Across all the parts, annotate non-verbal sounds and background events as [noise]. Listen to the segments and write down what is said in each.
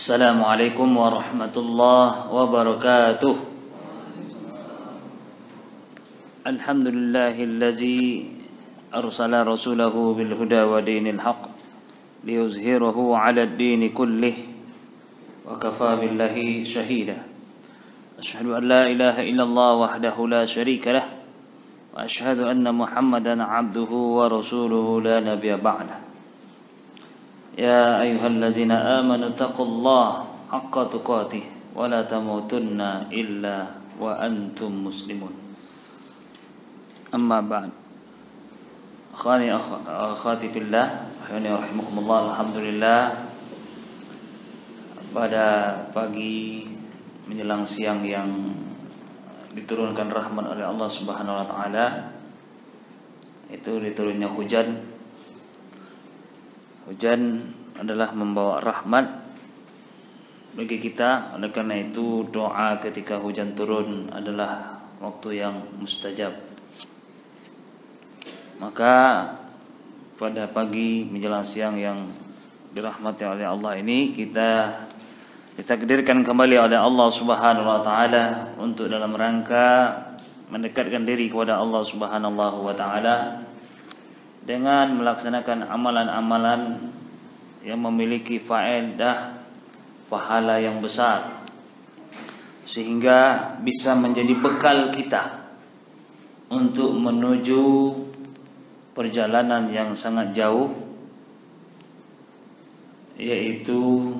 السلام عليكم ورحمة الله وبركاته. الحمد لله الذي أرسل رسوله بالهدى ودين الحق ليظهره على الدين كله وكفى بالله شهيدا. أشهد أن لا إله إلا الله وحده لا شريك له وأشهد أن محمدا عبده ورسوله لا نبي بعده. يا أيها الذين آمنوا اتقوا الله حق تقاته ولا تموتن إلا وأنتم مسلمون أما بعد أخواني أخواتي في الله أحياني رحمكم الله الحمد لله pada pagi menjelang siang yang diturunkan rahmat oleh Allah Subhanahu wa taala itu diturunnya hujan Hujan adalah membawa rahmat bagi kita. Oleh karena itu doa ketika hujan turun adalah waktu yang mustajab. Maka pada pagi menjelang siang yang dirahmati oleh Allah ini kita ditakdirkan kembali oleh Allah Subhanahu wa taala untuk dalam rangka mendekatkan diri kepada Allah Subhanahu wa taala dengan melaksanakan amalan-amalan yang memiliki faedah pahala yang besar sehingga bisa menjadi bekal kita untuk menuju perjalanan yang sangat jauh yaitu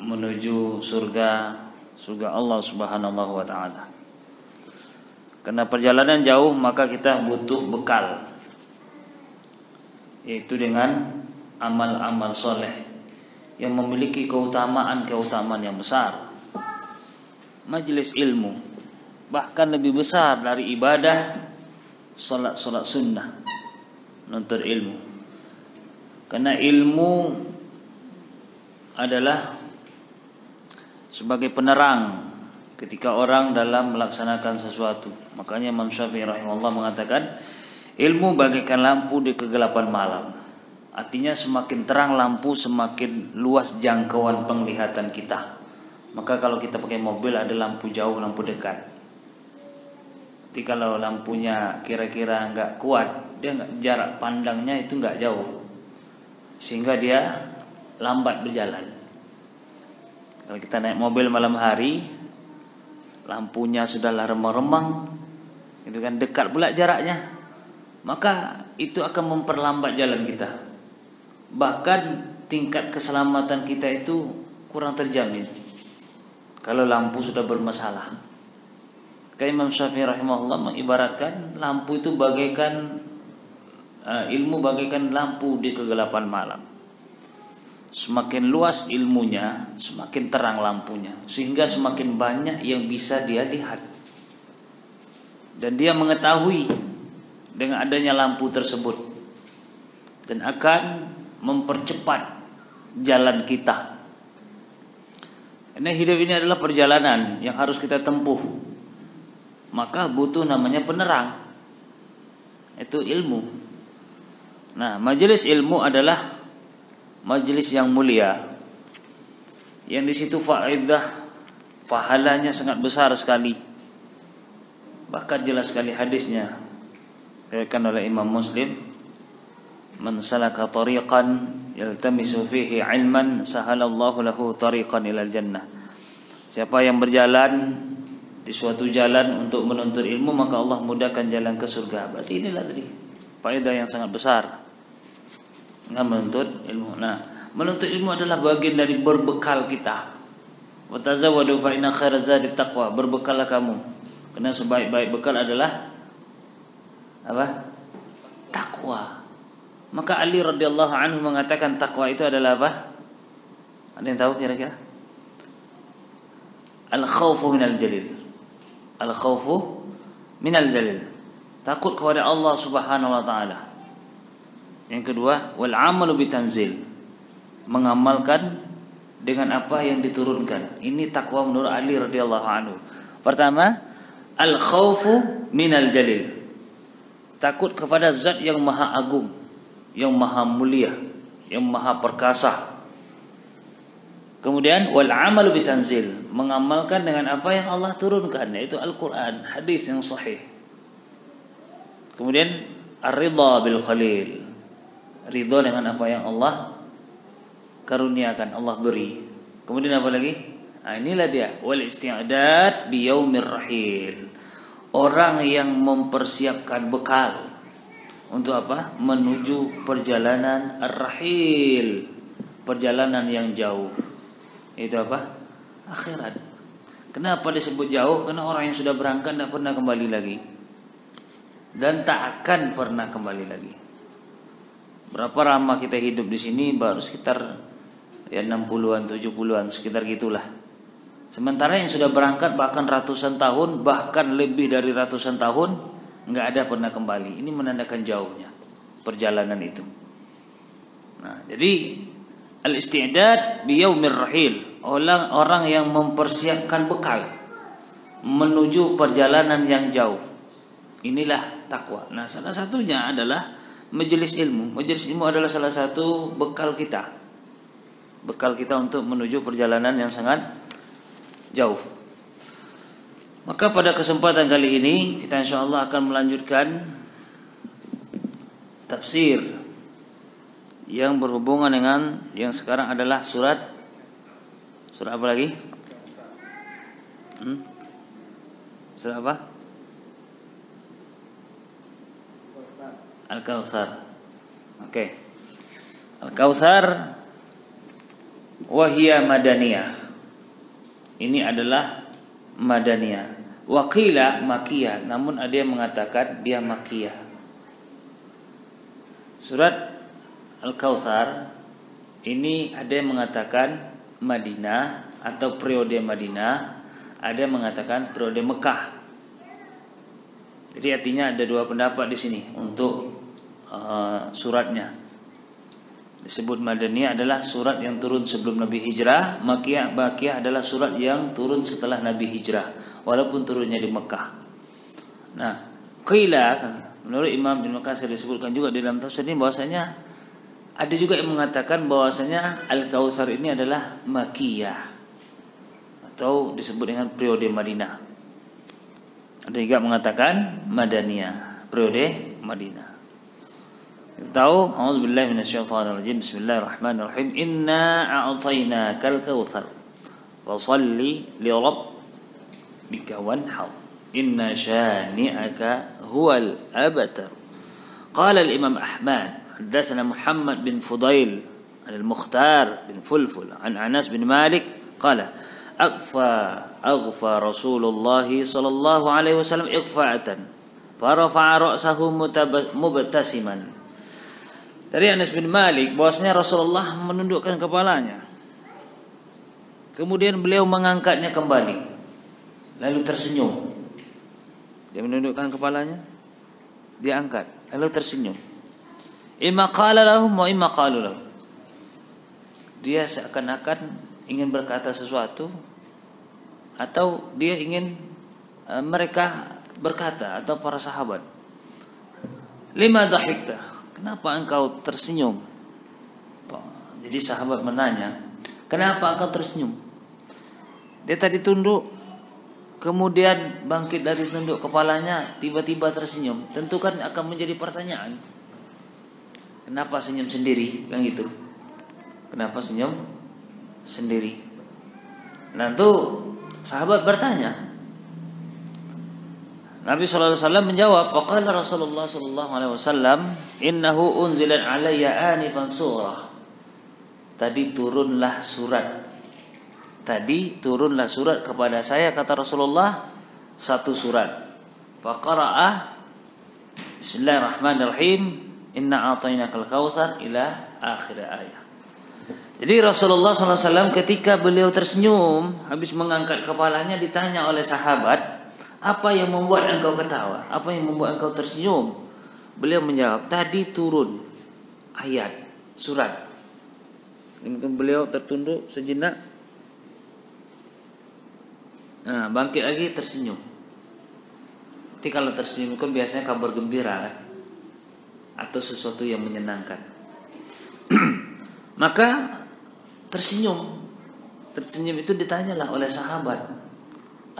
menuju surga surga Allah Subhanahu wa taala. Karena perjalanan jauh maka kita butuh bekal yaitu dengan amal-amal soleh yang memiliki keutamaan-keutamaan yang besar. Majelis ilmu bahkan lebih besar dari ibadah salat-salat sunnah menuntut ilmu. Karena ilmu adalah sebagai penerang ketika orang dalam melaksanakan sesuatu. Makanya Imam Syafi'i rahimahullah mengatakan Ilmu bagaikan lampu di kegelapan malam. Artinya semakin terang lampu semakin luas jangkauan penglihatan kita. Maka kalau kita pakai mobil ada lampu jauh, lampu dekat. Jadi kalau lampunya kira-kira nggak kuat, dia nggak jarak pandangnya itu nggak jauh, sehingga dia lambat berjalan. Kalau kita naik mobil malam hari, lampunya sudahlah remang-remang, itu kan dekat pula jaraknya, maka itu akan memperlambat jalan kita. Bahkan tingkat keselamatan kita itu kurang terjamin kalau lampu sudah bermasalah. Kayak Imam Syafi'i rahimahullah mengibaratkan lampu itu bagaikan uh, ilmu bagaikan lampu di kegelapan malam. Semakin luas ilmunya, semakin terang lampunya, sehingga semakin banyak yang bisa dia lihat. Dan dia mengetahui dengan adanya lampu tersebut dan akan mempercepat jalan kita. Karena hidup ini adalah perjalanan yang harus kita tempuh. Maka butuh namanya penerang. Itu ilmu. Nah, majelis ilmu adalah majelis yang mulia. Yang di situ faedah pahalanya sangat besar sekali. Bahkan jelas sekali hadisnya diriwayatkan oleh Imam Muslim man salaka tariqan yaltamisu fihi ilman sahalallahu lahu tariqan ilal jannah. Siapa yang berjalan di suatu jalan untuk menuntut ilmu maka Allah mudahkan jalan ke surga. Berarti inilah tadi faedah yang sangat besar. Dengan menuntut ilmu. Nah menuntut ilmu adalah bagian dari berbekal kita. Wa tazawwadu fa inna khairaz taqwa berbekallah kamu. Karena sebaik-baik bekal adalah apa? Takwa. Maka Ali radhiyallahu anhu mengatakan takwa itu adalah apa? Ada yang tahu kira-kira? Al khawfu minal jalil. Al khawfu minal jalil. Takut kepada Allah Subhanahu wa taala. Yang kedua, wal amalu bitanzil. Mengamalkan dengan apa yang diturunkan. Ini takwa menurut Ali radhiyallahu anhu. Pertama, al khawfu minal jalil takut kepada zat yang maha agung, yang maha mulia, yang maha perkasa. Kemudian wal amalu bitanzil, mengamalkan dengan apa yang Allah turunkan yaitu Al-Qur'an, hadis yang sahih. Kemudian ar-ridha bil qalil. Ridha dengan apa yang Allah karuniakan, Allah beri. Kemudian apa lagi? Nah, inilah dia wal isti'dad bi yaumir rahil. Orang yang mempersiapkan bekal untuk apa? Menuju perjalanan ar-rahil, perjalanan yang jauh. Itu apa? Akhirat. Kenapa disebut jauh? Karena orang yang sudah berangkat tidak pernah kembali lagi dan tak akan pernah kembali lagi. Berapa lama kita hidup di sini baru sekitar ya 60-an, 70-an sekitar gitulah. Sementara yang sudah berangkat bahkan ratusan tahun, bahkan lebih dari ratusan tahun nggak ada pernah kembali. Ini menandakan jauhnya perjalanan itu. Nah, jadi al-isti'dad bi yaumir rahil, orang orang yang mempersiapkan bekal menuju perjalanan yang jauh. Inilah takwa. Nah, salah satunya adalah majelis ilmu. Majelis ilmu adalah salah satu bekal kita. Bekal kita untuk menuju perjalanan yang sangat jauh. Maka pada kesempatan kali ini kita insya Allah akan melanjutkan tafsir yang berhubungan dengan yang sekarang adalah surat surat apa lagi? Hmm? Surat apa? Al-Kautsar. Oke. Okay. Al-Kautsar wahia madaniyah. Ini adalah madaniyah. Wakila makiyah, namun ada yang mengatakan dia makiyah. Surat Al-Kautsar ini ada yang mengatakan Madinah atau periode Madinah, ada yang mengatakan periode Mekah. Jadi artinya ada dua pendapat di sini untuk uh, suratnya. Disebut Madaniyah adalah surat yang turun sebelum Nabi Hijrah, Makiyah Bakiyah adalah surat yang turun setelah Nabi Hijrah, walaupun turunnya di Mekah. Nah, qila menurut Imam Ibnu Katsir disebutkan juga di dalam tafsir ini bahwasanya ada juga yang mengatakan bahwasanya Al-Kautsar ini adalah Makiyah atau disebut dengan periode Madinah. Ada juga mengatakan Madaniyah, periode Madinah. دعوا أعوذ بالله من الشيطان الرجيم بسم الله الرحمن الرحيم إنا أعطيناك الكوثر فصل لربك وانحر إن شانئك هو الأبتر قال الإمام أحمد حدثنا محمد بن فضيل عن المختار بن فلفل عن أنس بن مالك قال أغفى أغفى رسول الله صلى الله عليه وسلم إغفاءة فرفع رأسه مبتسما Dari Anas bin Malik bahwasanya Rasulullah menundukkan kepalanya. Kemudian beliau mengangkatnya kembali. Lalu tersenyum. Dia menundukkan kepalanya, dia angkat, lalu tersenyum. Imma qala lahum wa imma qalu. Dia seakan-akan ingin berkata sesuatu atau dia ingin uh, mereka berkata atau para sahabat. Lima dhahikta Kenapa engkau tersenyum? Jadi sahabat menanya, kenapa engkau tersenyum? Dia tadi tunduk, kemudian bangkit dari tunduk kepalanya, tiba-tiba tersenyum. Tentu kan akan menjadi pertanyaan. Kenapa senyum sendiri? Kan gitu. Kenapa senyum sendiri? Nanti sahabat bertanya, Nabi wasallam menjawab, faqala Rasulullah wasallam, "Innahu unzilat alayya anifan surah." Tadi turunlah surat. Tadi turunlah surat kepada saya kata Rasulullah satu surat. Faqara'a Bismillahirrahmanirrahim. Inna a'tainakal kautsar ila akhir ayat. Jadi Rasulullah SAW ketika beliau tersenyum habis mengangkat kepalanya ditanya oleh sahabat apa yang membuat engkau ketawa? Apa yang membuat engkau tersenyum? Beliau menjawab, tadi turun ayat, surat. Kemudian beliau tertunduk sejenak. Nah, bangkit lagi tersenyum. Tapi kalau tersenyum kan biasanya kabar gembira kan? Atau sesuatu yang menyenangkan. [clears throat] Maka tersenyum tersenyum itu ditanyalah oleh sahabat.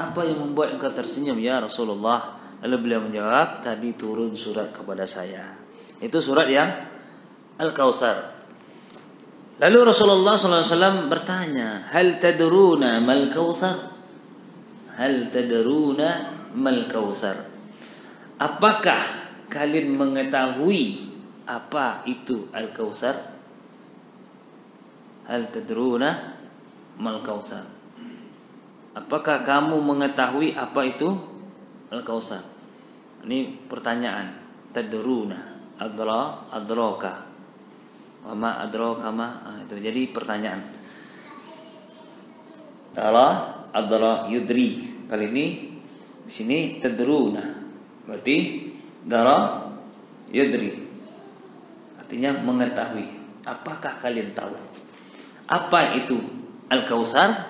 Apa yang membuat engkau tersenyum ya Rasulullah? Lalu beliau menjawab, tadi turun surat kepada saya. Itu surat yang Al-Kautsar. Lalu Rasulullah SAW bertanya, Hal tadruna mal kautsar? Hal tadruna mal kautsar? Apakah kalian mengetahui apa itu Al-Kautsar? Hal tadruna mal kautsar? Apakah kamu mengetahui apa itu Al-Kautsar? Ini pertanyaan. Tadruna adra adroka. Wama adroka ma ah, itu. Jadi pertanyaan. Allah adra yudri. Kali ini di sini tadruna. Berarti dara yudri. Artinya mengetahui. Apakah kalian tahu? Apa itu Al-Kautsar?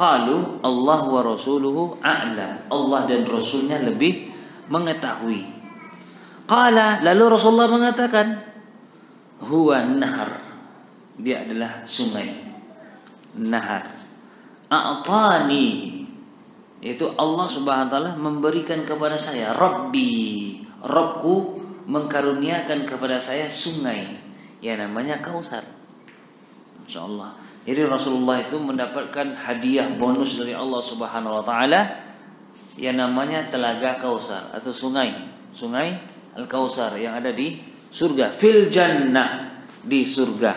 Qalu Allah wa rasuluhu a'lam. Allah dan rasulnya lebih mengetahui. Qala lalu Rasulullah mengatakan huwa nahar. Dia adalah sungai. Nahar. A'tani itu Allah Subhanahu wa taala memberikan kepada saya Rabbi, Rabbku mengkaruniakan kepada saya sungai yang namanya Kausar. Insyaallah. Jadi Rasulullah itu mendapatkan hadiah bonus dari Allah Subhanahu wa taala yang namanya Telaga Kausar atau sungai, Sungai Al-Kausar yang ada di surga, fil jannah di surga.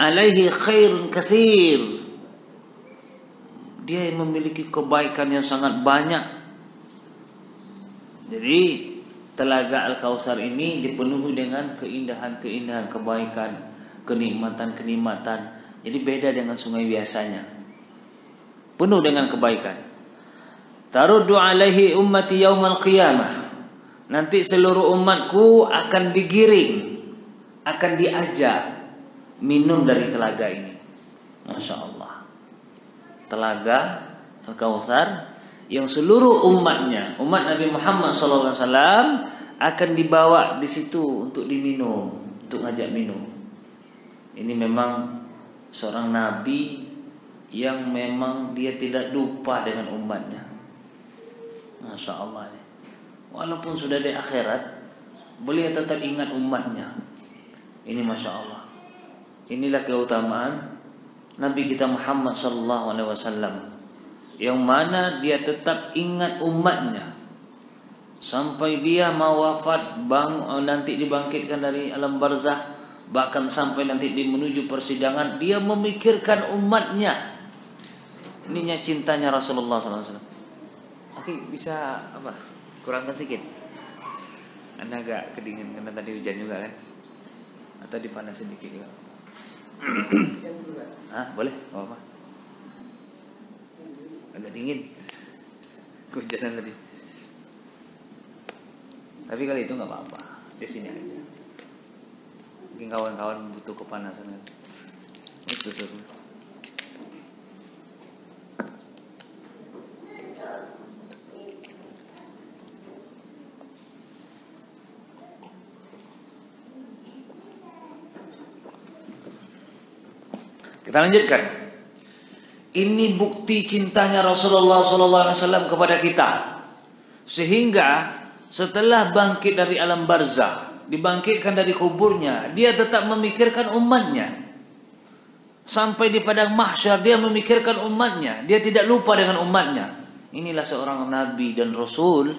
Alaihi khairun kasir. Dia memiliki kebaikan yang sangat banyak. Jadi Telaga Al-Kausar ini dipenuhi dengan keindahan-keindahan kebaikan, kenikmatan-kenikmatan jadi beda dengan sungai biasanya. Penuh dengan kebaikan. Taruddu alaihi ummati yaumal qiyamah. Nanti seluruh umatku akan digiring, akan diajak minum dari telaga ini. Masya Allah. Telaga Al-Kautsar yang seluruh umatnya, umat Nabi Muhammad SAW akan dibawa di situ untuk diminum, untuk ngajak minum. Ini memang seorang nabi yang memang dia tidak lupa dengan umatnya. Masya Allah. Walaupun sudah di akhirat, beliau tetap ingat umatnya. Ini Masya Allah. Inilah keutamaan Nabi kita Muhammad Sallallahu Alaihi Wasallam yang mana dia tetap ingat umatnya sampai dia mau wafat bang nanti dibangkitkan dari alam barzah bahkan sampai nanti di menuju persidangan dia memikirkan umatnya. Ininya cintanya Rasulullah SAW Oke bisa apa? Kurangkan sedikit. Anda agak kedingin karena tadi hujan juga kan? Atau dipanas sedikit juga? [coughs] Ah boleh? Apa, apa agak dingin. Kehujanan tadi. Tapi kali itu nggak apa-apa. Di sini aja mungkin kawan-kawan butuh kepanasan itu seru Kita lanjutkan. Ini bukti cintanya Rasulullah SAW kepada kita, sehingga setelah bangkit dari alam barzah, dibangkitkan dari kuburnya, dia tetap memikirkan umatnya. Sampai di padang mahsyar dia memikirkan umatnya, dia tidak lupa dengan umatnya. Inilah seorang nabi dan rasul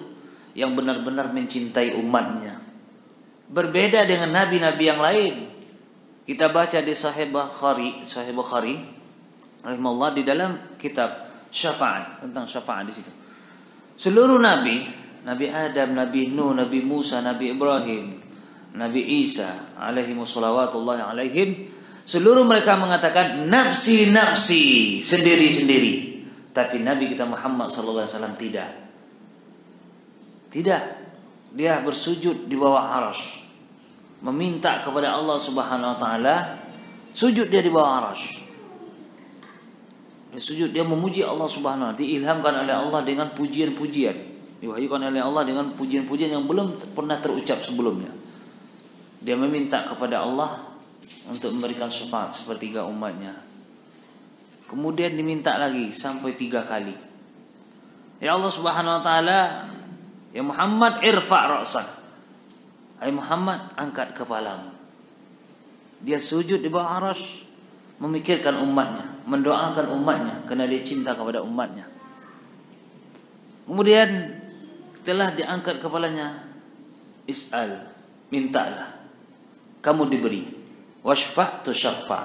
yang benar-benar mencintai umatnya. Berbeda dengan nabi-nabi yang lain. Kita baca di Sahih Bukhari, Sahih Bukhari rahimahullah di dalam kitab syafaat tentang syafaat di situ. Seluruh nabi, Nabi Adam, Nabi Nuh, Nabi Musa, Nabi Ibrahim, Nabi Isa alaihi wassalawatullah alaihim seluruh mereka mengatakan nafsi nafsi sendiri-sendiri. Tapi Nabi kita Muhammad sallallahu alaihi wasallam tidak. Tidak. Dia bersujud di bawah aras meminta kepada Allah Subhanahu wa taala sujud dia di bawah aras dia sujud dia memuji Allah Subhanahu wa taala diilhamkan oleh Allah dengan pujian-pujian. Diwahyukan oleh Allah dengan pujian-pujian yang belum pernah terucap sebelumnya dia meminta kepada Allah untuk memberikan syafaat sepertiga umatnya. Kemudian diminta lagi sampai tiga kali. Ya Allah Subhanahu wa taala, ya Muhammad irfa' ra'sak. Hai Muhammad, angkat kepalamu. Dia sujud di bawah arasy memikirkan umatnya, mendoakan umatnya karena dia cinta kepada umatnya. Kemudian setelah diangkat kepalanya, is'al, mintalah. Kamu diberi. Wasfa' tu syafa'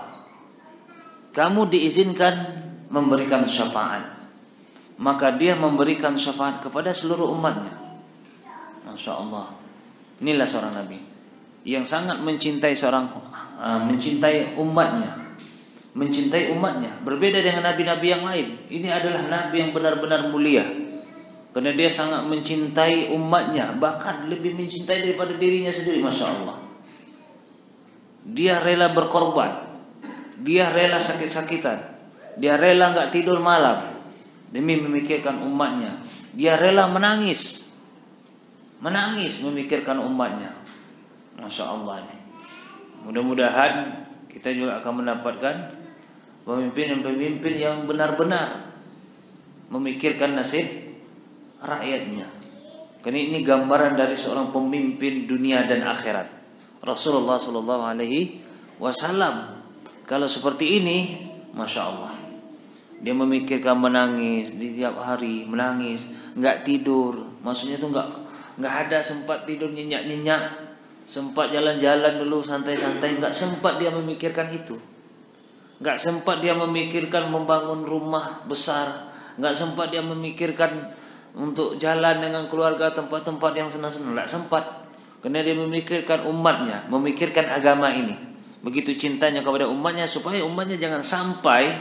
Kamu diizinkan memberikan syafaat. Maka dia memberikan syafaat kepada seluruh umatnya. Masya Allah. Inilah seorang Nabi yang sangat mencintai seorang uh, mencintai umatnya mencintai umatnya berbeda dengan nabi-nabi yang lain ini adalah nabi yang benar-benar mulia karena dia sangat mencintai umatnya bahkan lebih mencintai daripada dirinya sendiri masya Allah dia rela berkorban. Dia rela sakit-sakitan. Dia rela nggak tidur malam. Demi memikirkan umatnya. Dia rela menangis. Menangis memikirkan umatnya. Masya Allah mudah-mudahan kita juga akan mendapatkan pemimpin-pemimpin yang benar-benar memikirkan nasib rakyatnya. Karena ini gambaran dari seorang pemimpin dunia dan akhirat. Rasulullah Shallallahu Alaihi Wasallam. Kalau seperti ini, masya Allah, dia memikirkan menangis di tiap hari, menangis, nggak tidur. Maksudnya itu nggak nggak ada sempat tidur nyenyak nyenyak, sempat jalan-jalan dulu santai-santai, nggak sempat dia memikirkan itu. Gak sempat dia memikirkan membangun rumah besar. Gak sempat dia memikirkan untuk jalan dengan keluarga tempat-tempat yang senang-senang. Gak sempat. Karena dia memikirkan umatnya, memikirkan agama ini. Begitu cintanya kepada umatnya supaya umatnya jangan sampai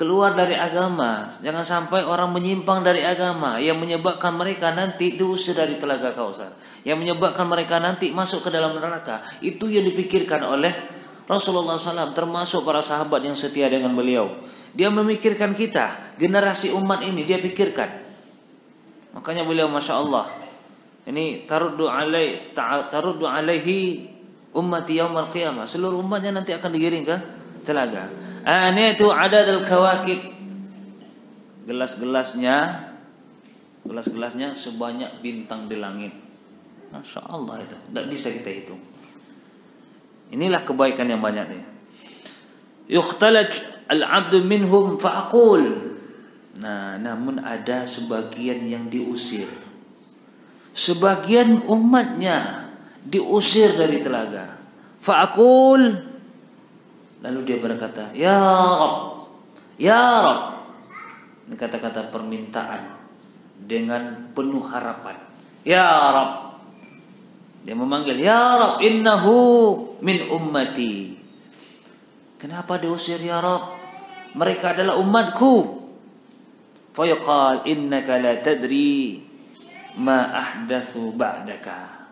keluar dari agama. Jangan sampai orang menyimpang dari agama yang menyebabkan mereka nanti diusir dari telaga kausar. Yang menyebabkan mereka nanti masuk ke dalam neraka. Itu yang dipikirkan oleh Rasulullah SAW termasuk para sahabat yang setia dengan beliau. Dia memikirkan kita, generasi umat ini dia pikirkan. Makanya beliau masya Allah. Ini taruddu alai taruddu alaihi ummati yaumal qiyamah. Seluruh umatnya nanti akan digiring ke telaga. Ini itu ada dal kawakib. Gelas-gelasnya gelas-gelasnya sebanyak bintang di langit. Masya Allah itu. Tidak bisa kita hitung. Inilah kebaikan yang banyak ni. Yukhtalaj al-'abdu minhum fa'aqul. Nah, namun ada sebagian yang diusir. Sebagian umatnya diusir dari telaga. Fa'aqul. Lalu dia berkata, "Ya Rabb, ya Rabb." Ini kata-kata permintaan dengan penuh harapan. Ya Rabb, dia memanggil, Ya Rab, innahu min ummati. Kenapa diusir ya Rab? Mereka adalah umatku. Fayaqal innaka la tadri ma ahdathu ba'daka.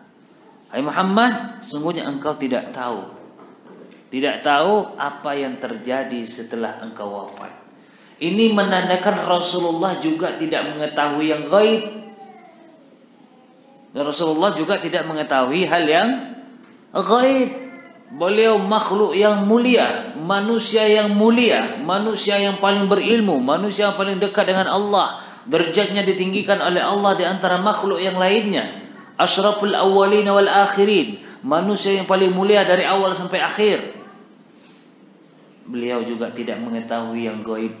Hai Muhammad, sungguhnya engkau tidak tahu. Tidak tahu apa yang terjadi setelah engkau wafat. Ini menandakan Rasulullah juga tidak mengetahui yang gaib Rasulullah juga tidak mengetahui hal yang gaib. Beliau makhluk yang mulia, manusia yang mulia, manusia yang paling berilmu, manusia yang paling dekat dengan Allah. Derajatnya ditinggikan oleh Allah di antara makhluk yang lainnya. Ashraful awwalin wal akhirin. Manusia yang paling mulia dari awal sampai akhir. Beliau juga tidak mengetahui yang gaib.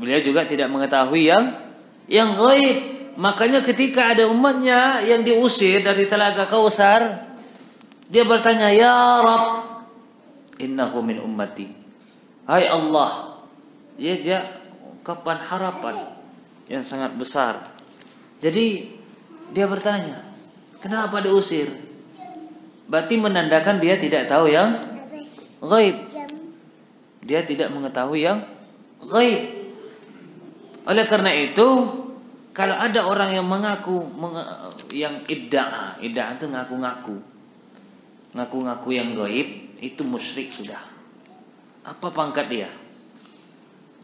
Beliau juga tidak mengetahui yang yang gaib. Makanya ketika ada umatnya yang diusir dari telaga Kausar, dia bertanya, "Ya Rab, innahu min ummati." Hai Allah, ya dia kapan harapan yang sangat besar. Jadi dia bertanya, "Kenapa diusir?" Berarti menandakan dia tidak tahu yang gaib. Dia tidak mengetahui yang gaib. Oleh karena itu, kalau ada orang yang mengaku yang idda'a, idda'a itu ngaku-ngaku. Ngaku-ngaku yang gaib itu musyrik sudah. Apa pangkat dia?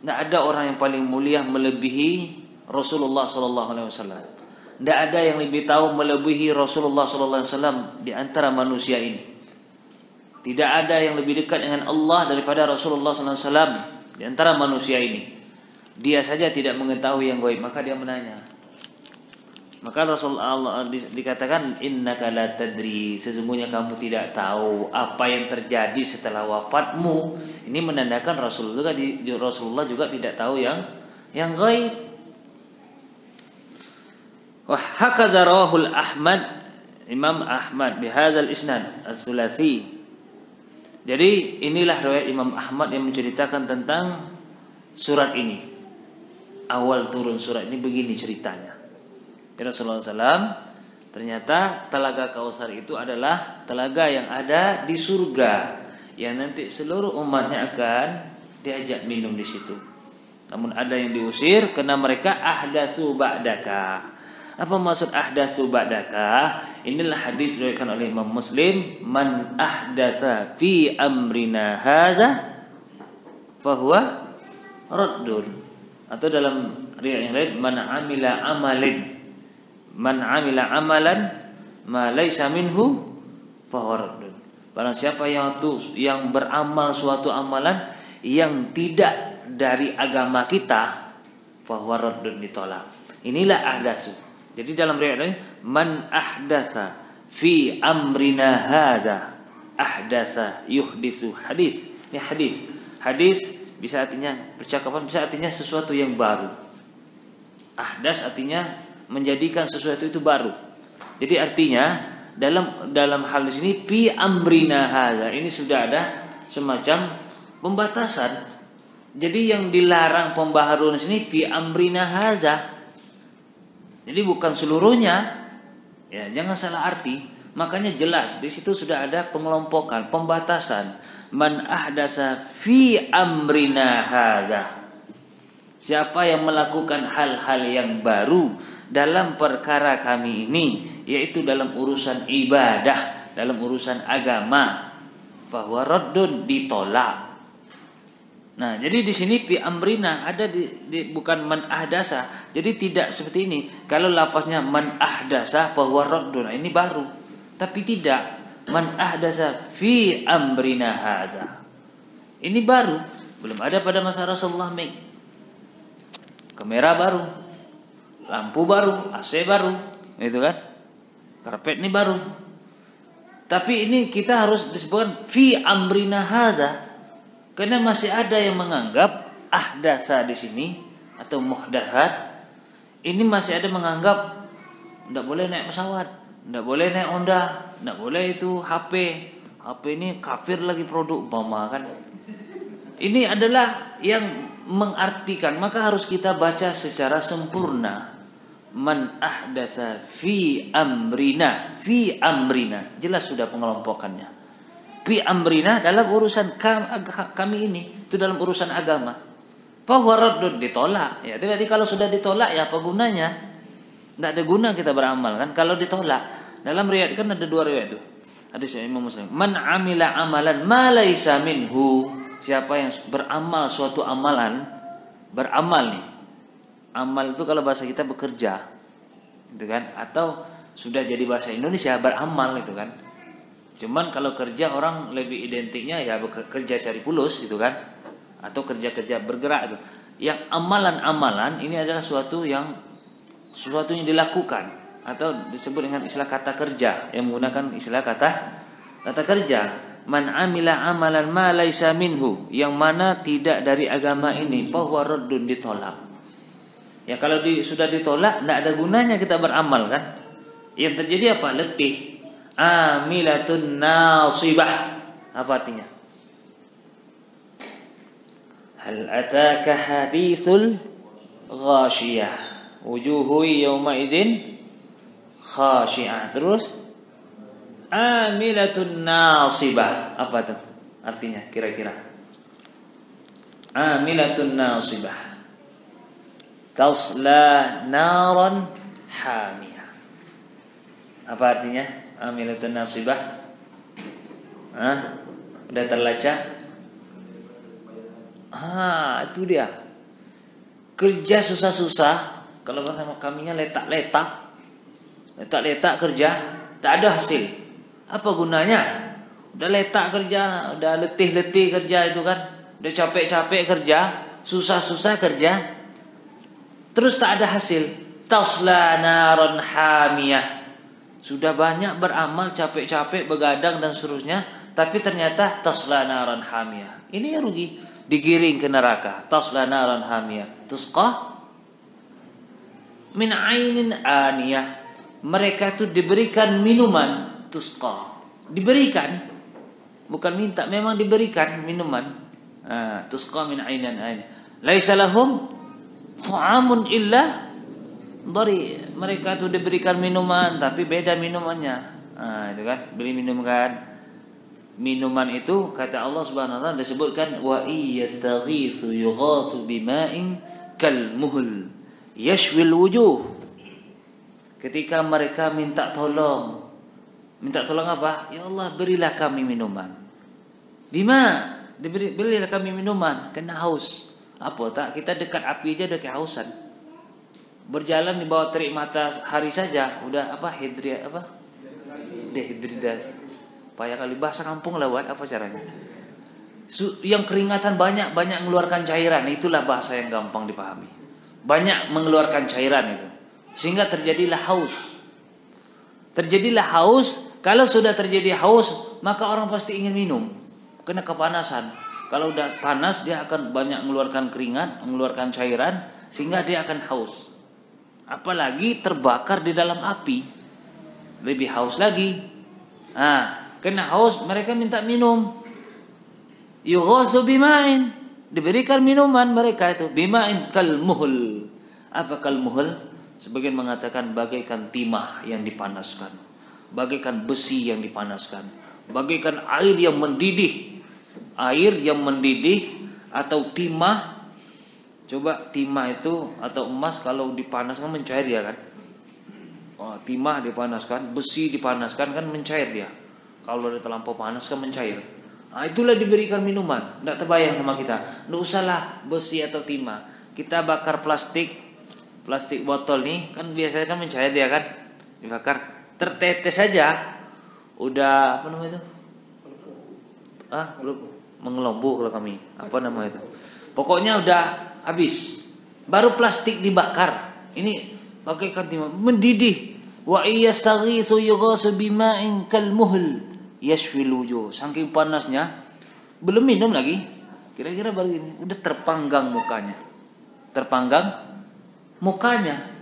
Tidak ada orang yang paling mulia melebihi Rasulullah sallallahu alaihi wasallam. Tidak ada yang lebih tahu melebihi Rasulullah sallallahu alaihi wasallam di antara manusia ini. Tidak ada yang lebih dekat dengan Allah daripada Rasulullah sallallahu alaihi wasallam. di antara manusia ini dia saja tidak mengetahui yang gaib maka dia menanya maka Rasulullah Allah dikatakan innaka la tadri. Sesungguhnya kamu tidak tahu apa yang terjadi setelah wafatmu. Ini menandakan Rasulullah juga Rasulullah juga tidak tahu yang yang gaib. Rawahul Ahmad Imam Ahmad bihadzal isnad as-sulathi. Jadi inilah riwayat Imam Ahmad yang menceritakan tentang surat ini. Awal turun surat ini begini ceritanya Ya Rasulullah SAW ternyata telaga Kausar itu adalah telaga yang ada di surga yang nanti seluruh umatnya akan diajak minum di situ. Namun ada yang diusir karena mereka ahdatsu ba'daka. Apa maksud ahdatsu ba'daka? Inilah hadis diriwayatkan oleh Imam Muslim, man ahdatsa fi amrina hadza fahuwa raddun. Atau dalam riwayat man amila amalin man amila amalan ma laisa minhu Barang siapa yang tuh yang beramal suatu amalan yang tidak dari agama kita fahuwa raddun ditolak. Inilah ahdasu. Jadi dalam riwayat ini man ahdasa fi amrina hadza ahdasa yuhdisu hadis. Ini hadis. Hadis bisa artinya percakapan bisa artinya sesuatu yang baru. Ahdas artinya menjadikan sesuatu itu baru. Jadi artinya dalam dalam hal ini pi amrina hadza ini sudah ada semacam pembatasan. Jadi yang dilarang pembaharuan sini pi amrina hadza. Jadi bukan seluruhnya. Ya, jangan salah arti. Makanya jelas di situ sudah ada pengelompokan, pembatasan. Man ahdasa fi amrina hadza. Siapa yang melakukan hal-hal yang baru dalam perkara kami ini yaitu dalam urusan ibadah, dalam urusan agama bahwa raddun ditolak. Nah, jadi di sini fi amrina ada di, di bukan man ahdasa. Jadi tidak seperti ini. Kalau lafaznya man ahdasa bahwa raddun ini baru. Tapi tidak man ahdasa fi amrina hadza. Ini baru, belum ada pada masa Rasulullah Kamera baru, lampu baru, AC baru, itu kan? Karpet ini baru. Tapi ini kita harus disebutkan fi amrina hadza. Karena masih ada yang menganggap ahdasa di sini atau muhdahat ini masih ada menganggap tidak boleh naik pesawat, tidak boleh naik Honda, tidak boleh itu HP. HP ini kafir lagi produk umpama kan. Ini adalah yang mengartikan maka harus kita baca secara sempurna man ahdatsa fi amrina fi amrina. Jelas sudah pengelompokannya. Fi amrina dalam urusan kami ini itu dalam urusan agama. Bahwa raddun ditolak. Ya berarti kalau sudah ditolak ya apa gunanya? Tidak ada guna kita beramal kan? Kalau ditolak dalam riwayat kan ada dua riwayat itu. Hadis Imam Muslim. Man amila amalan ma laisa minhu. Siapa yang beramal suatu amalan beramal nih amal itu kalau bahasa kita bekerja gitu kan? Atau sudah jadi bahasa Indonesia beramal itu kan? Cuman kalau kerja orang lebih identiknya ya bekerja cari pulus gitu kan? Atau kerja-kerja bergerak itu yang amalan-amalan ini adalah suatu yang sesuatu yang dilakukan. Atau disebut dengan istilah kata kerja yang menggunakan istilah kata kata kerja. Man amila amalan ma minhu yang mana tidak dari agama ini bahwa raddun ditolak Ya kalau di, sudah ditolak tidak ada gunanya kita beramal kan. Yang terjadi apa? Letih. Amilatun nasibah. Apa artinya? Hal ataka hadithul ghashiyah. Wujuhu yawma idzin khashi'ah. Terus amilatun nasibah. Apa tuh? Artinya kira-kira. Amilatun nasibah tasla naran hamiyah. Apa artinya? Amilatun nasibah. Hah? Udah terlaca? Ah, itu dia. Kerja susah-susah, kalau bahasa kaminya letak-letak. Letak-letak kerja, tak ada hasil. Apa gunanya? Udah letak kerja, udah letih-letih kerja itu kan. udah capek-capek kerja, susah-susah kerja, terus tak ada hasil. Tasla naron. Sudah banyak beramal capek-capek begadang dan seterusnya, tapi ternyata tasla naron. Ini yang rugi, digiring ke neraka. Tasla naron hamiyah. Tusqah min ainin aniyah. Mereka itu diberikan minuman tusqa. Diberikan bukan minta, memang diberikan minuman. Ah, tusqa min ainin aniyah. Laisa lahum ta'amun illa dari mereka itu diberikan minuman tapi beda minumannya. Ah, itu kan beli minum kan. Minuman itu kata Allah Subhanahu wa taala disebutkan wa iyastaghitsu yughasu bima'in kal muhl yashwil wujuh. Ketika mereka minta tolong. Minta tolong apa? Ya Allah berilah kami minuman. Bima, diberi, berilah kami minuman. Kena haus. Apa tak? Kita dekat api aja udah kehausan. Berjalan di bawah terik matahari saja udah apa hidri apa? Dehidridas. Payah kali bahasa kampung lewat apa caranya? Yang keringatan banyak banyak mengeluarkan cairan itulah bahasa yang gampang dipahami. Banyak mengeluarkan cairan itu. Sehingga terjadilah haus. Terjadilah haus, kalau sudah terjadi haus, maka orang pasti ingin minum. Kena kepanasan. Kalau udah panas dia akan banyak mengeluarkan keringat, mengeluarkan cairan sehingga dia akan haus. Apalagi terbakar di dalam api. Lebih haus lagi. Nah, kena haus mereka minta minum. Yughasu bimain. Diberikan minuman mereka itu bimain kal muhul. Apa kal muhul? Sebagian mengatakan bagaikan timah yang dipanaskan, bagaikan besi yang dipanaskan, bagaikan air yang mendidih, air yang mendidih atau timah. Coba timah itu atau emas kalau dipanaskan mencair ya kan? Oh, timah dipanaskan, besi dipanaskan kan mencair dia. Kalau ada terlampau panas kan mencair. Nah, itulah diberikan minuman. Tidak terbayang sama kita. Tidak usahlah besi atau timah. Kita bakar plastik plastik botol nih kan biasanya kan mencair dia kan dibakar tertetes saja udah apa namanya itu ah belum mengelombu kalau kami. Apa nama itu? Pokoknya udah habis. Baru plastik dibakar. Ini bagaikan timah mendidih. Wa iyastaghisu yughasu bima'in kal muhl yashfil saking panasnya belum minum lagi. Kira-kira baru ini. Udah terpanggang mukanya. Terpanggang mukanya.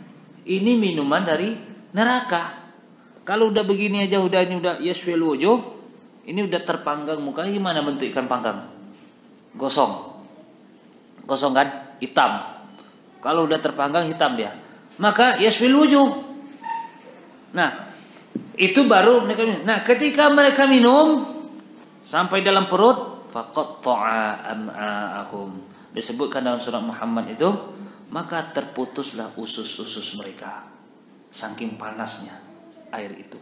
Ini minuman dari neraka. Kalau udah begini aja udah ini udah wujuh, ini udah terpanggang mukanya gimana bentuk ikan panggang? Gosong. Gosong kan? Hitam. Kalau udah terpanggang hitam dia. Maka yasfil wujuh. Nah, itu baru mereka minum. Nah, ketika mereka minum sampai dalam perut faqatta'a am'a'ahum. Disebutkan dalam surat Muhammad itu maka terputuslah usus-usus mereka saking panasnya air itu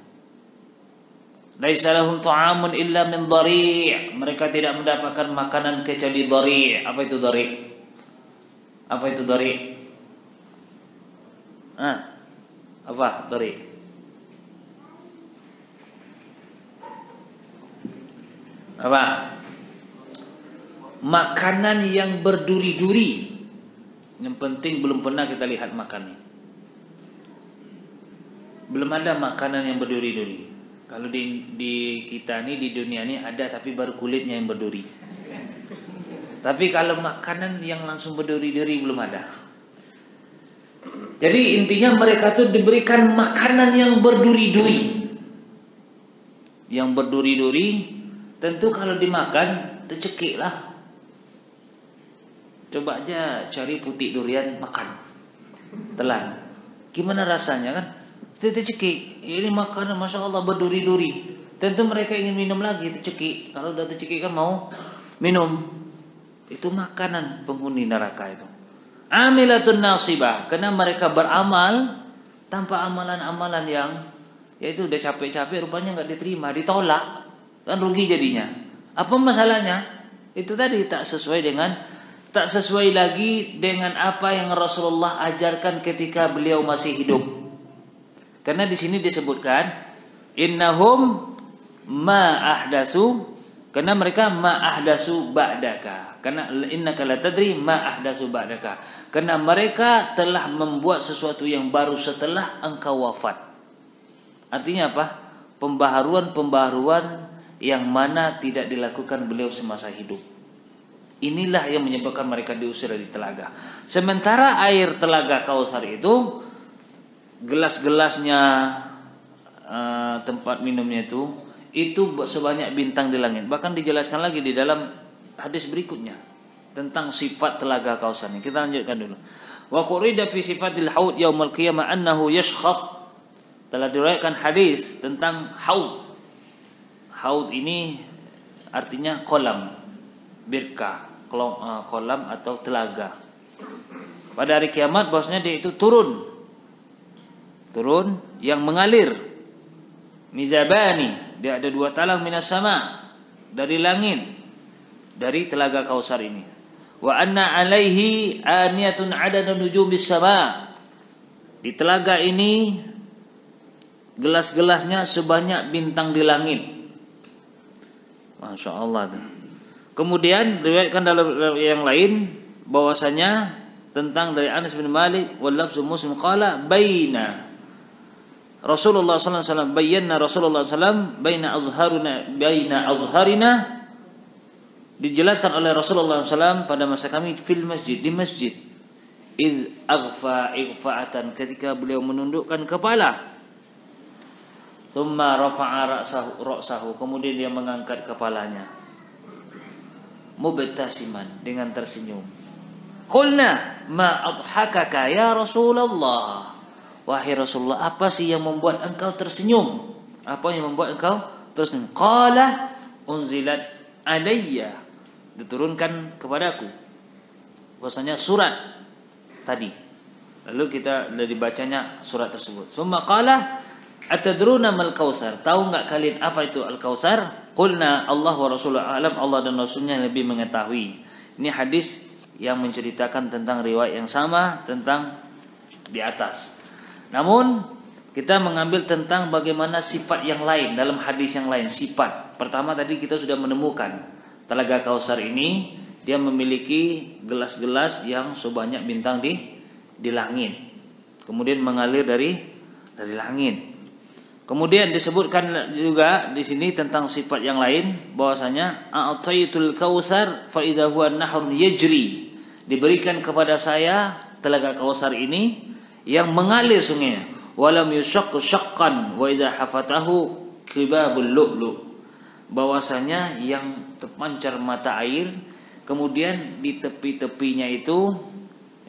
Laisa lahum ta'amun illa min dhari' mereka tidak mendapatkan makanan kecuali dhari' apa itu dhari' apa itu dhari' ah apa dhari' apa? Makanan yang berduri-duri. Yang penting belum pernah kita lihat makannya. Belum ada makanan yang berduri-duri. Kalau di, di kita ini di dunia ini ada tapi baru kulitnya yang berduri. Tapi kalau makanan yang langsung berduri-duri belum ada. Jadi intinya mereka tuh diberikan makanan yang berduri-duri. Yang berduri-duri tentu kalau dimakan tercekik lah Coba aja cari putih durian makan. Telan. Gimana rasanya kan? Tete cekik. Ini makanan Masya Allah berduri-duri. Tentu mereka ingin minum lagi tercekik. Kalau udah tercekik kan mau minum. Itu makanan penghuni neraka itu. Amilatun nasibah. Karena mereka beramal tanpa amalan-amalan yang yaitu udah capek-capek rupanya nggak diterima, ditolak. Kan rugi jadinya. Apa masalahnya? Itu tadi tak sesuai dengan tak sesuai lagi dengan apa yang Rasulullah ajarkan ketika beliau masih hidup. Karena di sini disebutkan innahum ma ahdasu Karena mereka ma ahdasu ba'daka. Karena innaka la tadri ma ahdasu ba'daka. Karena mereka telah membuat sesuatu yang baru setelah engkau wafat. Artinya apa? Pembaharuan-pembaharuan yang mana tidak dilakukan beliau semasa hidup. Inilah yang menyebabkan mereka diusir dari telaga. Sementara air telaga Kausar itu gelas-gelasnya uh, tempat minumnya itu itu sebanyak bintang di langit. Bahkan dijelaskan lagi di dalam hadis berikutnya tentang sifat telaga Kausar ini. Kita lanjutkan dulu. Wa qurida fi sifatil haud yaumil qiyamah annahu yashkhaf. Telah diriwayatkan hadis tentang haud. Haud ini artinya kolam, birka, eh, kolam atau telaga. Pada hari kiamat bahwasanya dia itu turun. Turun yang mengalir. Mizabani dia ada dua talang minas sama dari langit dari telaga Kausar ini. Wa anna alaihi aniyatun adadun nujumis sama. Di telaga ini gelas-gelasnya sebanyak bintang di langit. Masya Allah. Kemudian diriwayatkan dalam yang lain bahwasanya tentang dari Anas bin Malik wal lafzu Muslim qala baina Rasulullah sallallahu alaihi wasallam bayyana Rasulullah sallam baina azharuna baina azharina. Dijelaskan oleh Rasulullah SAW pada masa kami fil masjid di masjid. Id aghfa igfa'atan ketika beliau menundukkan kepala. Thumma rafa'a ra'sahu ra'sahu kemudian dia mengangkat kepalanya. Mubtasiman dengan tersenyum. Qulna ma adhakaka ya Rasulullah Wahai Rasulullah, apa sih yang membuat engkau tersenyum? Apa yang membuat engkau tersenyum? Qala unzilat alayya. Diturunkan kepadaku. Bahwasanya surat tadi. Lalu kita dari bacanya surat tersebut. Summa qala atadruna mal kausar? Tahu enggak kalian apa itu al kausar? Qulna Allah wa Rasulullah alam Allah dan Rasulnya lebih mengetahui. Ini hadis yang menceritakan tentang riwayat yang sama tentang di atas. Namun kita mengambil tentang bagaimana sifat yang lain dalam hadis yang lain sifat. Pertama tadi kita sudah menemukan telaga Kausar ini dia memiliki gelas-gelas yang sebanyak bintang di di langit. Kemudian mengalir dari dari langit. Kemudian disebutkan juga di sini tentang sifat yang lain bahwasanya a'taitul kausar fa idza huwa nahrun yajri. Diberikan kepada saya telaga Kausar ini yang mengalir sungainya walam yushaqqu syaqqan wa idza hafatahu kibabul lu'lu. Bahwasanya yang terpancar mata air kemudian di tepi-tepinya itu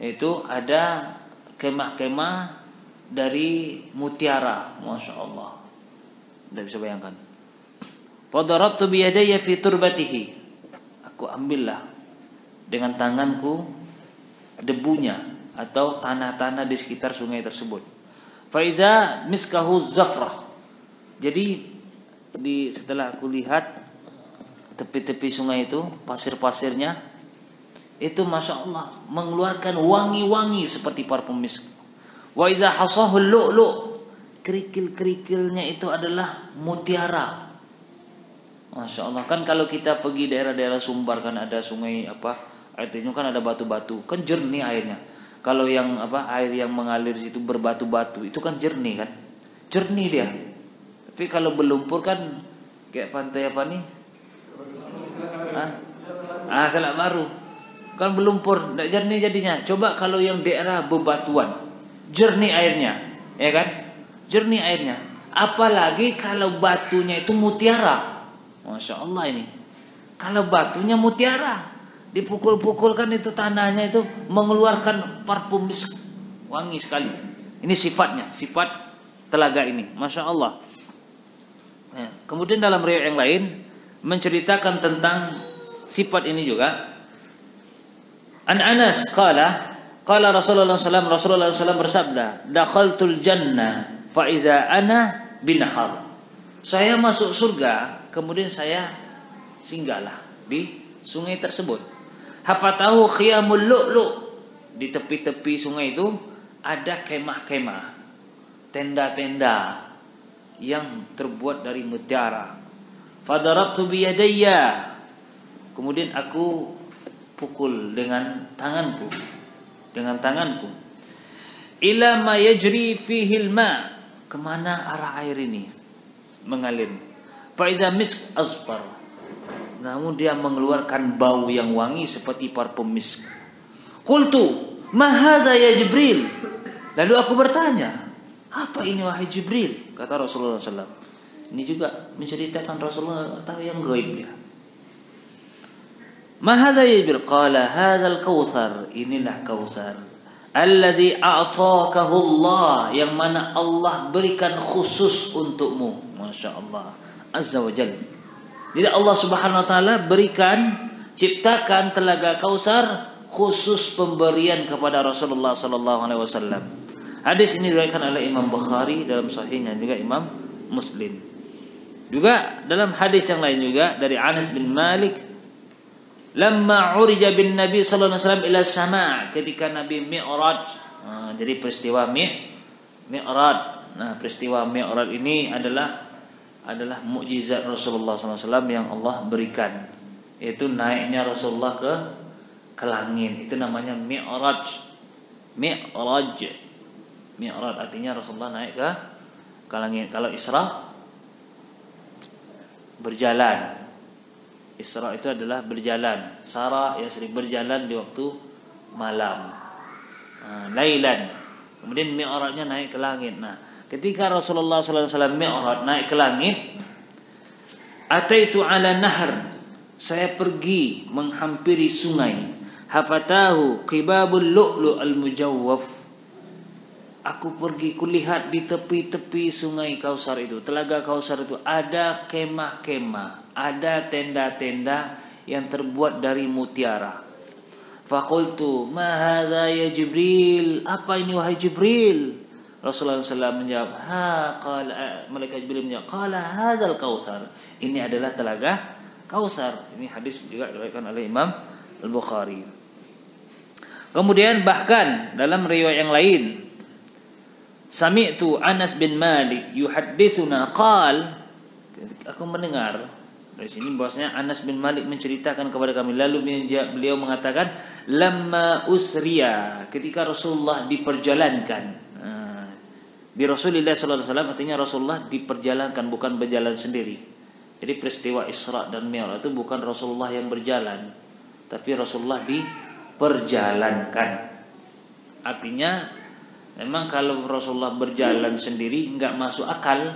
itu ada kemah-kemah dari mutiara. Masya Allah. Tidak bisa bayangkan. Fadarabtu biyadaya fi turbatihi. Aku ambillah Dengan tanganku Debunya atau tanah-tanah di sekitar sungai tersebut. Faiza miskahu zafrah. Jadi di setelah aku lihat tepi-tepi sungai itu pasir-pasirnya itu masya Allah mengeluarkan wangi-wangi seperti parfum misk. Wa iza hasahu lu'lu kerikil-kerikilnya itu adalah mutiara. Masya Allah kan kalau kita pergi daerah-daerah Sumbar kan ada sungai apa air kan ada batu-batu kan jernih airnya kalau yang apa air yang mengalir situ berbatu-batu itu kan jernih kan? Jernih dia. Tapi kalau berlumpur kan kayak pantai apa nih? Ah, ah salah baru. Kan berlumpur tidak jernih jadinya. Coba kalau yang daerah bebatuan jernih airnya ya kan? Jernih airnya. Apalagi kalau batunya itu mutiara. Masya Allah ini. Kalau batunya mutiara dipukul-pukulkan itu tanahnya itu mengeluarkan parfum wangi sekali. Ini sifatnya, sifat telaga ini. Masya Allah. Ya. Kemudian dalam riwayat yang lain menceritakan tentang sifat ini juga. An Anas kala kala Rasulullah SAW Rasulullah SAW bersabda, "Dakhaltul jannah fa iza ana binahar." Saya masuk surga, kemudian saya singgahlah di sungai tersebut. Hafatahu khiyamul lu'lu. Di tepi-tepi sungai itu ada kemah-kemah. Tenda-tenda yang terbuat dari mutiara. Fadarabtu biyadayya. Kemudian aku pukul dengan tanganku. Dengan tanganku. Ila ma yajri fihi ma Ke mana arah air ini mengalir? Faiza misk asfar. Namun dia mengeluarkan bau yang wangi seperti parfum misk. Kultu, mahada ya Jibril. Lalu aku bertanya, apa ini wahai Jibril? Kata Rasulullah SAW. Ini juga menceritakan Rasulullah tahu yang gaib dia. Mahada ya Jibril? Qala hadal kawthar. Inilah kawthar alladzi a'takahu Allah yang mana Allah berikan khusus untukmu Masya Allah Azza wa Jalla jadi Allah subhanahu wa ta'ala berikan ciptakan telaga kausar khusus pemberian kepada Rasulullah sallallahu alaihi wasallam hadis ini diriwayatkan oleh Imam Bukhari dalam sahihnya juga Imam Muslim juga dalam hadis yang lain juga dari Anas bin Malik Lamma urija bin Nabi sallallahu alaihi wasallam ila sama ketika Nabi Mi'raj. Nah, jadi peristiwa Mi Mi'raj. Nah, peristiwa Mi'raj ini adalah adalah mukjizat Rasulullah SAW yang Allah berikan. Yaitu naiknya Rasulullah ke ke langit. Itu namanya Mi'raj. Mi'raj. Mi'raj artinya Rasulullah naik ke ke langit. Kalau Isra berjalan Isra itu adalah berjalan. Sara yang sering berjalan di waktu malam. Uh, lailan. Kemudian mi'rajnya naik ke langit. Nah, ketika Rasulullah SAW mi'raj naik ke langit, ataitu ala nahar. Saya pergi menghampiri sungai. Hafatahu qibabul lu'lu al-mujawwaf. Aku pergi kulihat di tepi-tepi sungai Kausar itu, telaga Kausar itu ada kemah-kemah ada tenda-tenda yang terbuat dari mutiara. Fakultu, ma ya Jibril? Apa ini wahai Jibril? Rasulullah SAW menjawab, ha qala eh, malaikat Jibril menjawab, qala hadzal kausar. Ini adalah telaga kausar. Ini hadis juga diriwayatkan oleh Imam Al-Bukhari. Kemudian bahkan dalam riwayat yang lain Sami'tu Anas bin Malik yuhadditsuna qal aku mendengar dari sini bahwasanya Anas bin Malik menceritakan kepada kami lalu beliau mengatakan lamma usriya ketika Rasulullah diperjalankan. Bi Rasulillah sallallahu alaihi wasallam artinya Rasulullah diperjalankan bukan berjalan sendiri. Jadi peristiwa Isra dan Mi'raj itu bukan Rasulullah yang berjalan, tapi Rasulullah diperjalankan. Artinya memang kalau Rasulullah berjalan sendiri nggak masuk akal.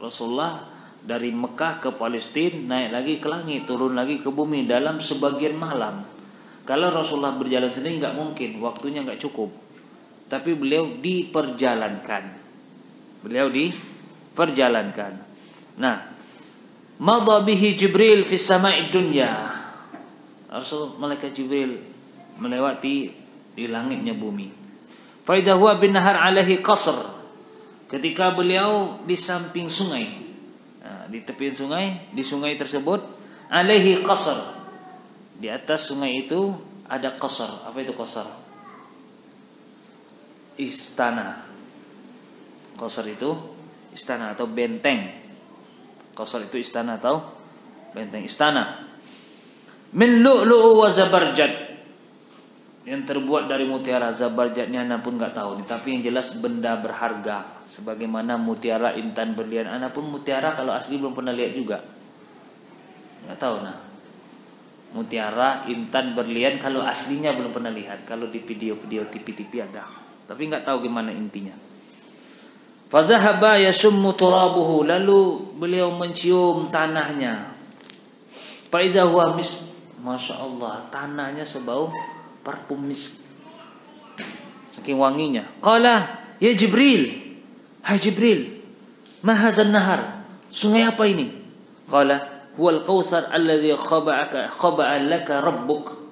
Rasulullah dari Mekah ke Palestina naik lagi ke langit turun lagi ke bumi dalam sebagian malam kalau Rasulullah berjalan sendiri nggak mungkin waktunya nggak cukup tapi beliau diperjalankan beliau diperjalankan nah madha bihi Jibril fi sama'i dunya Rasul malaikat Jibril melewati di langitnya bumi fa huwa bin nahar alaihi qasr ketika beliau di samping sungai di tepian sungai, di sungai tersebut alaihi qasar. Di atas sungai itu ada qasar. Apa itu qasar? Istana. Qasar itu istana atau benteng. Qasar itu istana atau benteng istana. Min lu'lu'u wa zabarjad yang terbuat dari mutiara zabarjatnya anak pun nggak tahu tapi yang jelas benda berharga. Sebagaimana mutiara intan berlian. Anak pun mutiara kalau asli belum pernah lihat juga. Nggak tahu nah mutiara intan berlian kalau aslinya belum pernah lihat. Kalau di video-video TV-TV ada. Tapi nggak tahu gimana intinya Fazahaba yasummu turabuhu lalu beliau mencium tanahnya Faiza huwa mis Masya Allah tanahnya sebau parfum misk. Saking wanginya. Qala, ya Jibril. Hai Jibril, ma hadzal nahar? Sungai apa ini? Qala, huwal kautsar alladhi khaba'aka khaba'a laka rabbuk.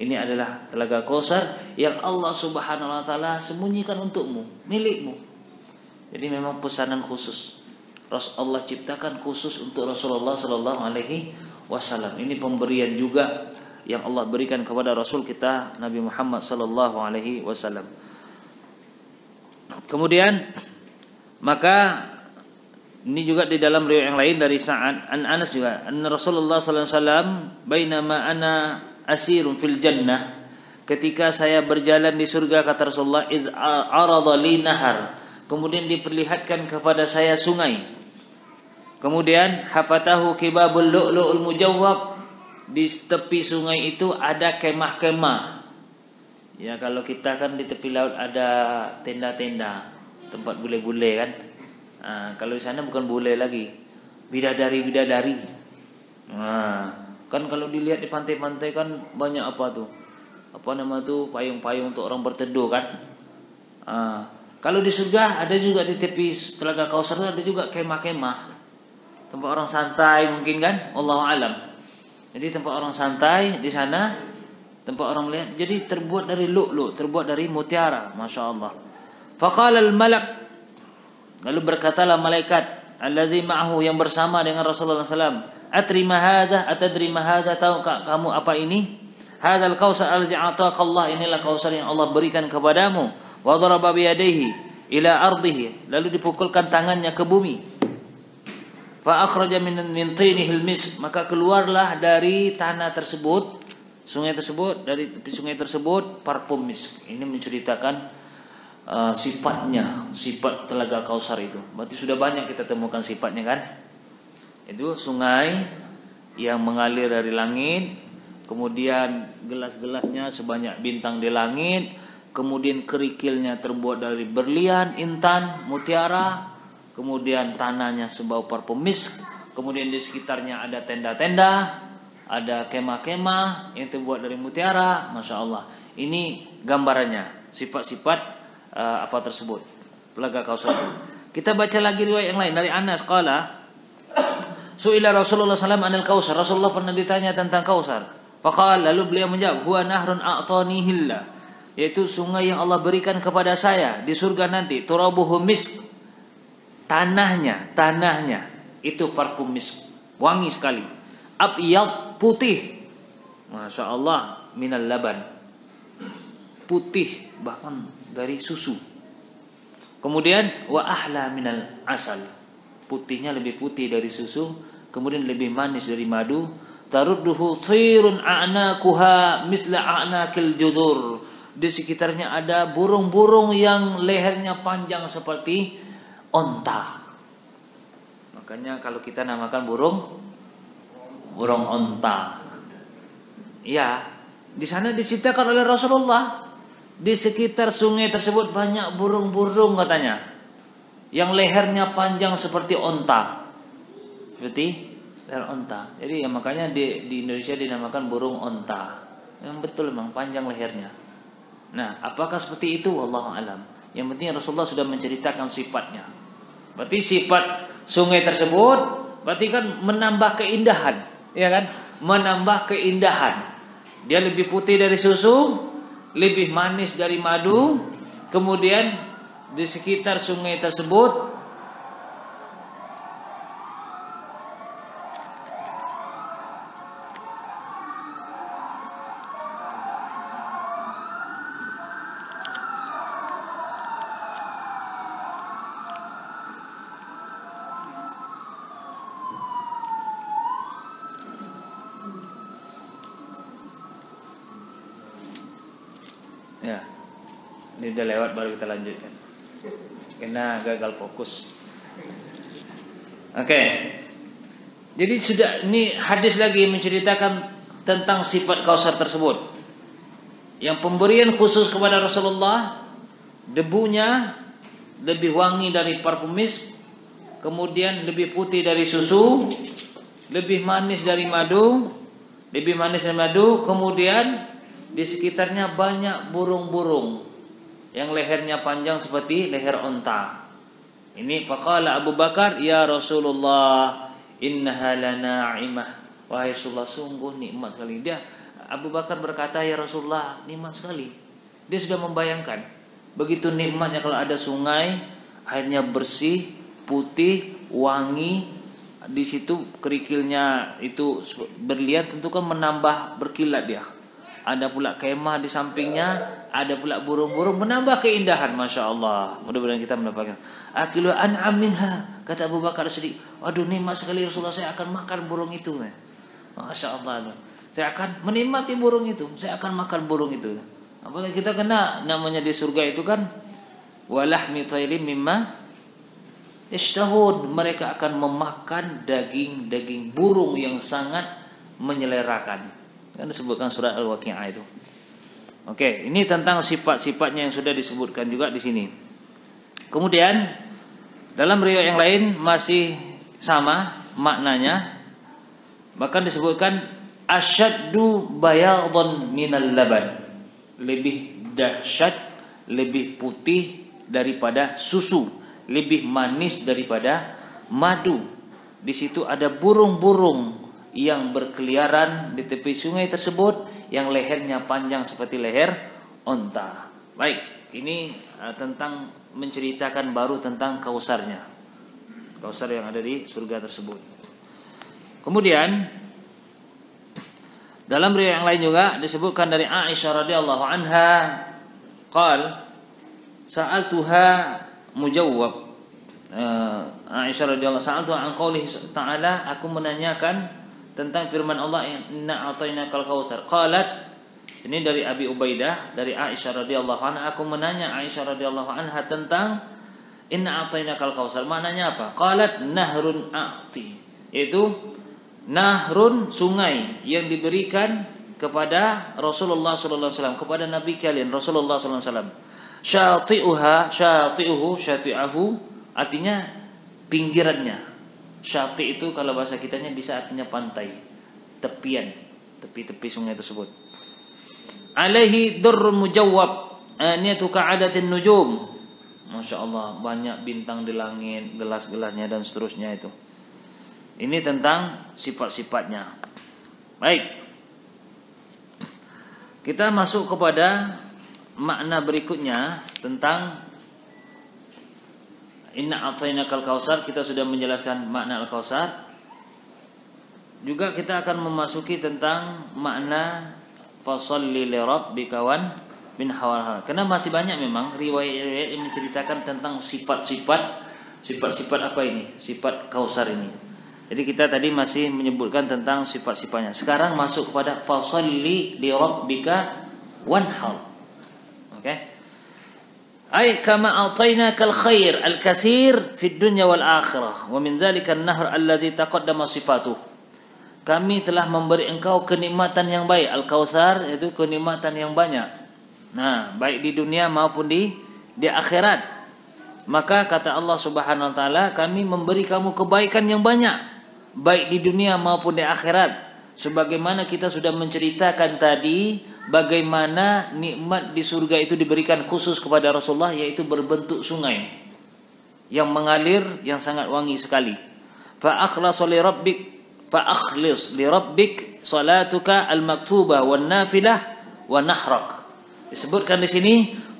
Ini adalah telaga Kausar yang Allah Subhanahu wa taala sembunyikan untukmu, milikmu. Jadi memang pesanan khusus. Allah ciptakan khusus untuk Rasulullah sallallahu alaihi wasallam. Ini pemberian juga yang Allah berikan kepada Rasul kita Nabi Muhammad sallallahu alaihi wasallam. Kemudian maka Ini juga di dalam riwayat yang lain dari Sa'ad an Anas juga. An Rasulullah sallallahu alaihi wasallam bainama ana asirun fil jannah ketika saya berjalan di surga kata Rasulullah iz nahar kemudian diperlihatkan kepada saya sungai kemudian hafatahu kibabul lu'lu'ul mujawwab di tepi sungai itu ada kemah-kemah ya kalau kita kan di tepi laut ada tenda-tenda tempat bule-bule kan Nah, kalau di sana bukan bule lagi, bidadari bidadari. Nah, kan kalau dilihat di pantai-pantai kan banyak apa tuh? Apa nama tuh payung-payung untuk orang berteduh kan? Nah, kalau di surga ada juga di tepi telaga Kausar ada juga kemah-kemah. Tempat orang santai mungkin kan? Allah alam. Jadi tempat orang santai di sana tempat orang melihat jadi terbuat dari lu'lu, terbuat dari mutiara, masya Allah. Faqala al-malak Lalu berkatalah malaikat allazi ma'ahu yang bersama dengan Rasulullah SAW. Atrima hadha, atadrima hadha, tahukah kamu apa ini? Hadzal kausar allazi ataka Allah, inilah kausar yang Allah berikan kepadamu. Ila ardihi, lalu dipukulkan tangannya ke bumi. Fa akhraja min min tinihil mis, maka keluarlah dari tanah tersebut, sungai tersebut, dari tepi sungai tersebut parfum misk. Ini menceritakan uh, sifatnya, sifat telaga Kausar itu. Berarti sudah banyak kita temukan sifatnya kan? Itu sungai yang mengalir dari langit, kemudian gelas-gelasnya sebanyak bintang di langit, kemudian kerikilnya terbuat dari berlian, intan, mutiara, kemudian tanahnya sebau misk, kemudian di sekitarnya ada tenda-tenda, ada kemah-kemah yang terbuat dari mutiara, masya Allah. Ini gambarannya, sifat-sifat uh, apa tersebut. Telaga Kausar. Kita baca lagi riwayat yang lain dari Anas qala Su'ila Rasulullah SAW anil Kausar. Rasulullah pernah ditanya tentang Kausar. Faqala lalu beliau menjawab, "Huwa nahrun a'tanihillah." Yaitu sungai yang Allah berikan kepada saya di surga nanti. Turabuhu misk. Tanahnya, tanahnya itu parfum misk. Wangi sekali. Abyad putih. Masya Allah minal laban. Putih bahkan dari susu. Kemudian wa ahla minal asal. Putihnya lebih putih dari susu, kemudian lebih manis dari madu. Tarudduhu thirun a'nakuha misla a'nakil judur. Di sekitarnya ada burung-burung yang lehernya panjang seperti onta. Makanya kalau kita namakan burung burung onta. Ya, di sana diceritakan oleh Rasulullah di sekitar sungai tersebut banyak burung-burung katanya. Yang lehernya panjang seperti onta. Seperti leher onta. Jadi ya makanya di, di Indonesia dinamakan burung onta. Yang betul memang panjang lehernya. Nah, apakah seperti itu? Allah alam. Yang penting Rasulullah sudah menceritakan sifatnya. Berarti sifat sungai tersebut berarti kan menambah keindahan, ya kan? Menambah keindahan. Dia lebih putih dari susu, lebih manis dari madu. Kemudian di sekitar sungai tersebut udah lewat baru kita lanjutkan. Karena gagal fokus. Oke. Okay. jadi sudah ini hadis lagi menceritakan tentang sifat kausar tersebut. Yang pemberian khusus kepada Rasulullah debunya lebih wangi dari parfum misk kemudian lebih putih dari susu lebih manis dari madu lebih manis dari madu kemudian di sekitarnya banyak burung-burung yang lehernya panjang seperti leher onta. Ini faqala Abu Bakar, "Ya Rasulullah, innaha lana'imah." Wahai Rasulullah, sungguh nikmat sekali. Dia Abu Bakar berkata, "Ya Rasulullah, nikmat sekali." Dia sudah membayangkan begitu nikmatnya kalau ada sungai, airnya bersih, putih, wangi, di situ kerikilnya itu berlihat tentu kan menambah berkilat dia. Ada pula kemah di sampingnya, ada pula burung-burung menambah keindahan, masya Allah. Mudah-mudahan kita mendapatkan. Akilu an'am minha kata Abu Bakar sedih. Aduh nikmat sekali Rasulullah saya akan makan burung itu. Masya Allah. Saya akan menikmati burung itu. Saya akan makan burung itu. Apalagi kita kena namanya di surga itu kan walahmi tayrim mimma ishtahun. Mereka akan memakan daging-daging burung yang sangat menyelerakan. Kan disebutkan surat Al-Waqi'ah itu. Oke, ini tentang sifat-sifatnya yang sudah disebutkan juga di sini. Kemudian dalam riwayat yang lain masih sama maknanya. Bahkan disebutkan asyaddu bayadun minal laban. Lebih dahsyat, lebih putih daripada susu, lebih manis daripada madu. Di situ ada burung-burung yang berkeliaran di tepi sungai tersebut yang lehernya panjang seperti leher onta. Baik, ini uh, tentang menceritakan baru tentang kausarnya. Kausar yang ada di surga tersebut. Kemudian dalam riwayat yang lain juga disebutkan dari Aisyah radhiyallahu anha qal sa'altuha mujawwab uh, Aisyah radhiyallahu sa'altuha an qawlihi ta'ala aku menanyakan tentang firman Allah inna kal kautsar. Qalat ini dari Abi Ubaidah dari Aisyah radhiyallahu anha aku menanya Aisyah radhiyallahu anha tentang inna kal kautsar. Maknanya apa? Qalat nahrun a'ti. Itu nahrun sungai yang diberikan kepada Rasulullah sallallahu alaihi wasallam kepada nabi kalian Rasulullah sallallahu alaihi wasallam. Syati'uha syati'uhu syati'ahu artinya pinggirannya Syati itu kalau bahasa kitanya bisa artinya pantai, tepian, tepi-tepi sungai tersebut. Alaihi durrun mujawwab, aniyatu ka'adatin nujum. Masya Allah banyak bintang di langit, gelas-gelasnya dan seterusnya itu. Ini tentang sifat-sifatnya. Baik. Kita masuk kepada makna berikutnya tentang Inna kal kausar kita sudah menjelaskan makna al-kausar. Juga kita akan memasuki tentang makna fasalli li rabbika wan min hawal Karena masih banyak memang riwayat-riwayat yang menceritakan tentang sifat-sifat sifat-sifat apa ini? Sifat kausar ini. Jadi kita tadi masih menyebutkan tentang sifat-sifatnya. Sekarang masuk kepada fasalli li rabbika wanhar. Oke. Okay? أي كما أعطيناك الخير الكثير في الدنيا والآخرة ومن ذلك النهر الذي تقدم صفاته kami telah memberi engkau kenikmatan yang baik al-kausar itu kenikmatan yang banyak nah baik di dunia maupun di di akhirat maka kata Allah Subhanahu wa taala kami memberi kamu kebaikan yang banyak baik di dunia maupun di akhirat sebagaimana kita sudah menceritakan tadi bagaimana nikmat di surga itu diberikan khusus kepada Rasulullah yaitu berbentuk sungai yang mengalir yang sangat wangi sekali. Fa akhlas li rabbik fa akhlis li rabbik salatuka al maktuba wan nafilah wa nahrak. Disebutkan di sini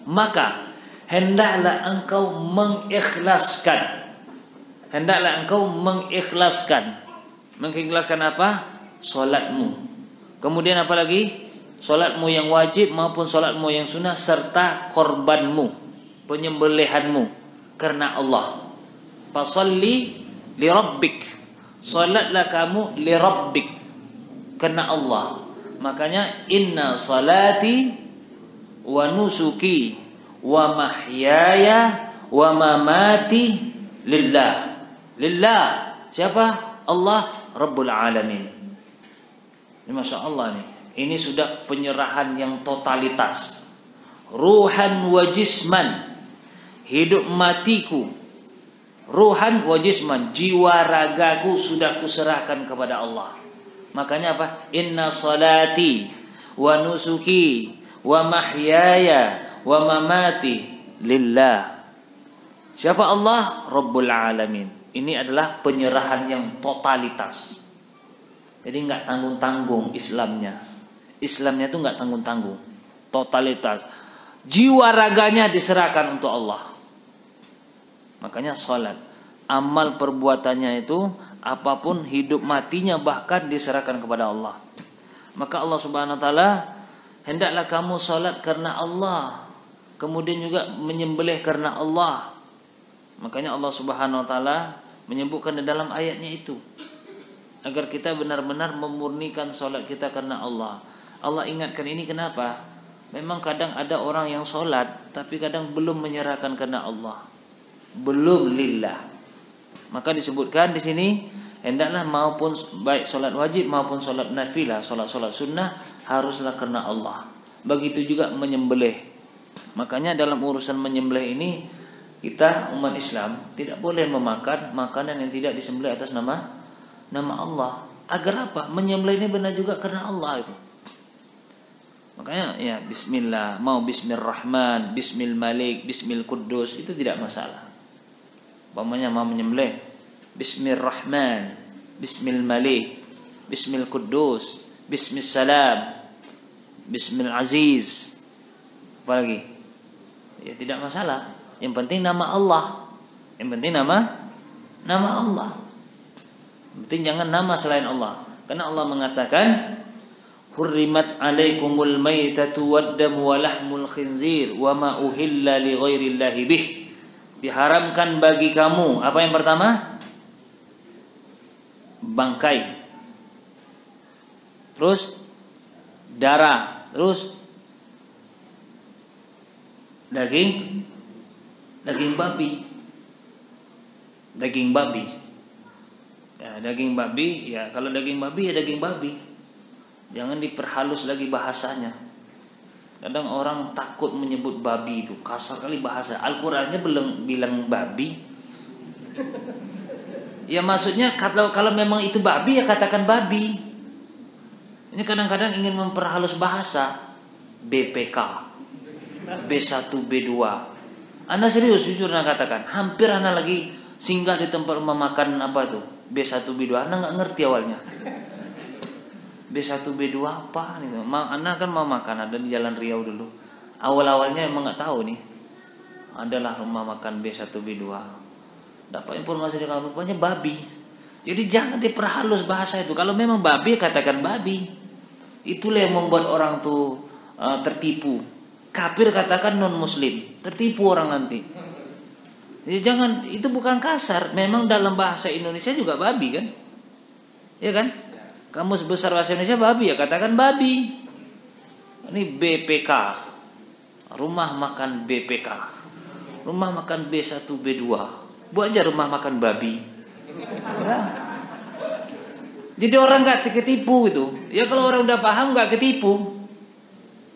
maka hendaklah engkau mengikhlaskan hendaklah engkau mengikhlaskan mengikhlaskan apa? salatmu. Kemudian apa lagi? Solatmu yang wajib maupun solatmu yang sunnah serta korbanmu, penyembelihanmu karena Allah. Fasalli li rabbik. Salatlah kamu li rabbik karena Allah. Makanya inna salati wa nusuki wa mahyaya wa mamati lillah. Lillah. Siapa? Allah Rabbul Alamin. Ini Masya Allah nih. Ini sudah penyerahan yang totalitas. Ruhan wa jisman. Hidup matiku. Ruhan wa jisman. Jiwa ragaku sudah kuserahkan kepada Allah. Makanya apa? Inna salati wa nusuki wa mahyaya wa mamati lillah. Siapa Allah? Rabbul alamin. Ini adalah penyerahan yang totalitas. Jadi nggak tanggung-tanggung Islamnya. Islamnya itu nggak tanggung-tanggung, totalitas. Jiwa raganya diserahkan untuk Allah. Makanya sholat, amal perbuatannya itu apa pun hidup matinya bahkan diserahkan kepada Allah. Maka Allah Subhanahu Wa Taala hendaklah kamu salat karena Allah kemudian juga menyembelih karena Allah makanya Allah Subhanahu wa taala menyebutkan di dalam ayatnya itu agar kita benar-benar memurnikan salat kita karena Allah Allah ingatkan ini kenapa memang kadang ada orang yang salat tapi kadang belum menyerahkan karena Allah belum lillah maka disebutkan di sini hendaklah maupun baik solat wajib maupun solat nafilah, solat-solat sunnah haruslah karena Allah. Begitu juga menyembelih. Makanya dalam urusan menyembelih ini kita umat Islam tidak boleh memakan makanan yang tidak disembelih atas nama nama Allah. Agar apa? Menyembelih ini benar juga karena Allah itu. Makanya ya bismillah, mau bismillahirrahman, bismil malik, bismil kudus itu tidak masalah. Umpamanya mau menyembelih Bismillahirrahman Bismil Malik Bismil Kudus Bismil Salam Bismil Aziz Apa lagi? Ya tidak masalah. Yang penting nama Allah. Yang penting nama Nama Allah. Yang penting jangan nama selain Allah. Karena Allah mengatakan Hurrimat alaikumul maytatu waddamu walahmul khinzir Wa ma uhilla li ghairillahi bih. Diharamkan bagi kamu Apa yang pertama? bangkai. Terus darah. Terus daging? Daging babi. Daging babi. Ya daging babi ya kalau daging babi ya daging babi jangan diperhalus lagi bahasanya kadang orang takut menyebut babi itu kasar kali bahasa Al-Qur'annya belum bilang babi Ya maksudnya kalau kalau memang itu babi ya katakan babi. Ini kadang-kadang ingin memperhalus bahasa BPK, B1, B2. Anda serius jujur anda katakan, hampir anda lagi singgah di tempat rumah makan apa tuh B1, B2. Anda nggak ngerti awalnya. B1, B2 apa nih? Anda kan mau makan ada di Jalan Riau dulu. Awal-awalnya emang nggak tahu nih. Adalah rumah makan B1, B2 dapat informasi dari kamu rupanya babi. Jadi jangan diperhalus bahasa itu. Kalau memang babi katakan babi. Itulah yang membuat orang tuh uh, tertipu. Kafir katakan non muslim tertipu orang nanti. Jadi jangan itu bukan kasar. Memang dalam bahasa Indonesia juga babi kan? Ya kan kamu sebesar bahasa Indonesia babi ya katakan babi ini BPK rumah makan BPK rumah makan B1 B2 buat aja rumah makan babi. Nah. Jadi orang nggak ketipu itu. Ya kalau orang udah paham nggak ketipu.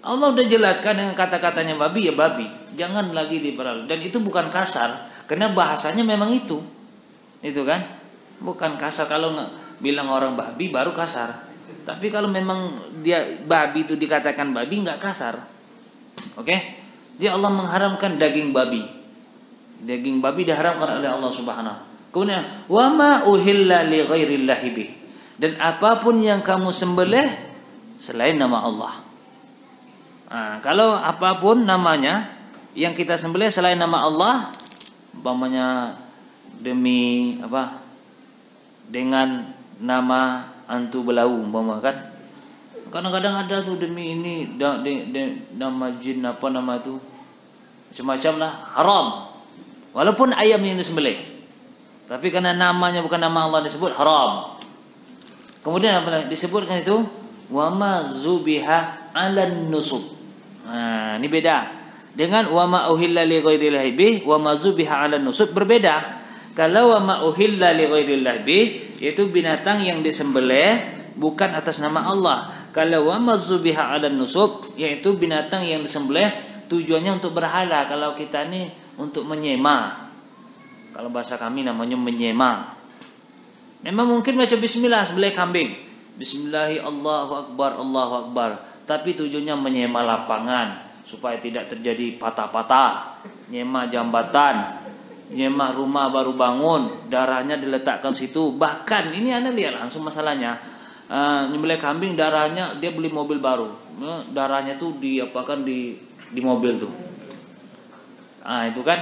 Allah udah jelaskan dengan kata-katanya babi ya babi. Jangan lagi diperal. Dan itu bukan kasar, karena bahasanya memang itu. Itu kan? Bukan kasar kalau nggak bilang orang babi baru kasar. Tapi kalau memang dia babi itu dikatakan babi nggak kasar. Oke? Okay? Dia Allah mengharamkan daging babi daging babi diharamkan oleh Allah Subhanahu. Kemudian wa ma uhilla li ghairillahi bih. Dan apa pun yang kamu sembelih selain nama Allah. Nah, kalau apa pun namanya yang kita sembelih selain nama Allah, umpamanya demi apa? Dengan nama antu belau umpama kan. Kadang-kadang ada tuh demi ini da, de, de, nama jin apa nama itu semacam lah haram Walaupun ayam yang disembelih. Tapi karena namanya bukan nama Allah disebut haram. Kemudian apa disebutkan itu wama zubiha 'alan nusub. Nah, ini beda. Dengan wama uhilla li ghairillahi bih wama zubiha 'alan nusub berbeda. Kalau wama uhilla li ghairillahi bih yaitu binatang yang disembelih bukan atas nama Allah. Kalau wama zubiha 'alan nusub yaitu binatang yang disembelih tujuannya untuk berhala. Kalau kita ini untuk menyema. Kalau bahasa kami namanya menyema. Memang mungkin baca bismillah sebelah kambing. Bismillahi Allahu Akbar Allahu Akbar. Tapi tujuannya menyema lapangan supaya tidak terjadi patah-patah. Nyema jambatan, nyema rumah baru bangun, darahnya diletakkan situ. Bahkan ini anda lihat langsung masalahnya. Uh, nyembelih kambing darahnya dia beli mobil baru. Darahnya tuh diapakan di di mobil tuh Ah itu kan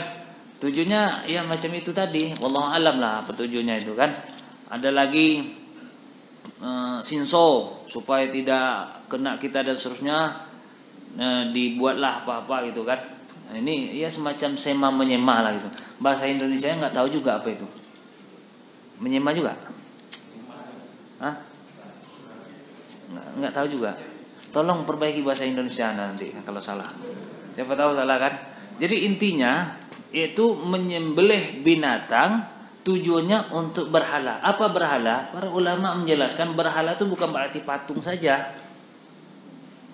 tujuannya ya macam itu tadi. Wallahu alam lah apa tujuannya itu kan. Ada lagi uh, sinso supaya tidak kena kita dan seterusnya nah, dibuatlah apa-apa gitu kan nah, ini ya semacam sema menyema lah gitu bahasa Indonesia nggak tahu juga apa itu menyema juga Hah? Nggak, tahu juga tolong perbaiki bahasa Indonesia nanti kalau salah siapa tahu salah kan jadi intinya yaitu menyembelih binatang tujuannya untuk berhala. Apa berhala? Para ulama menjelaskan berhala itu bukan berarti patung saja.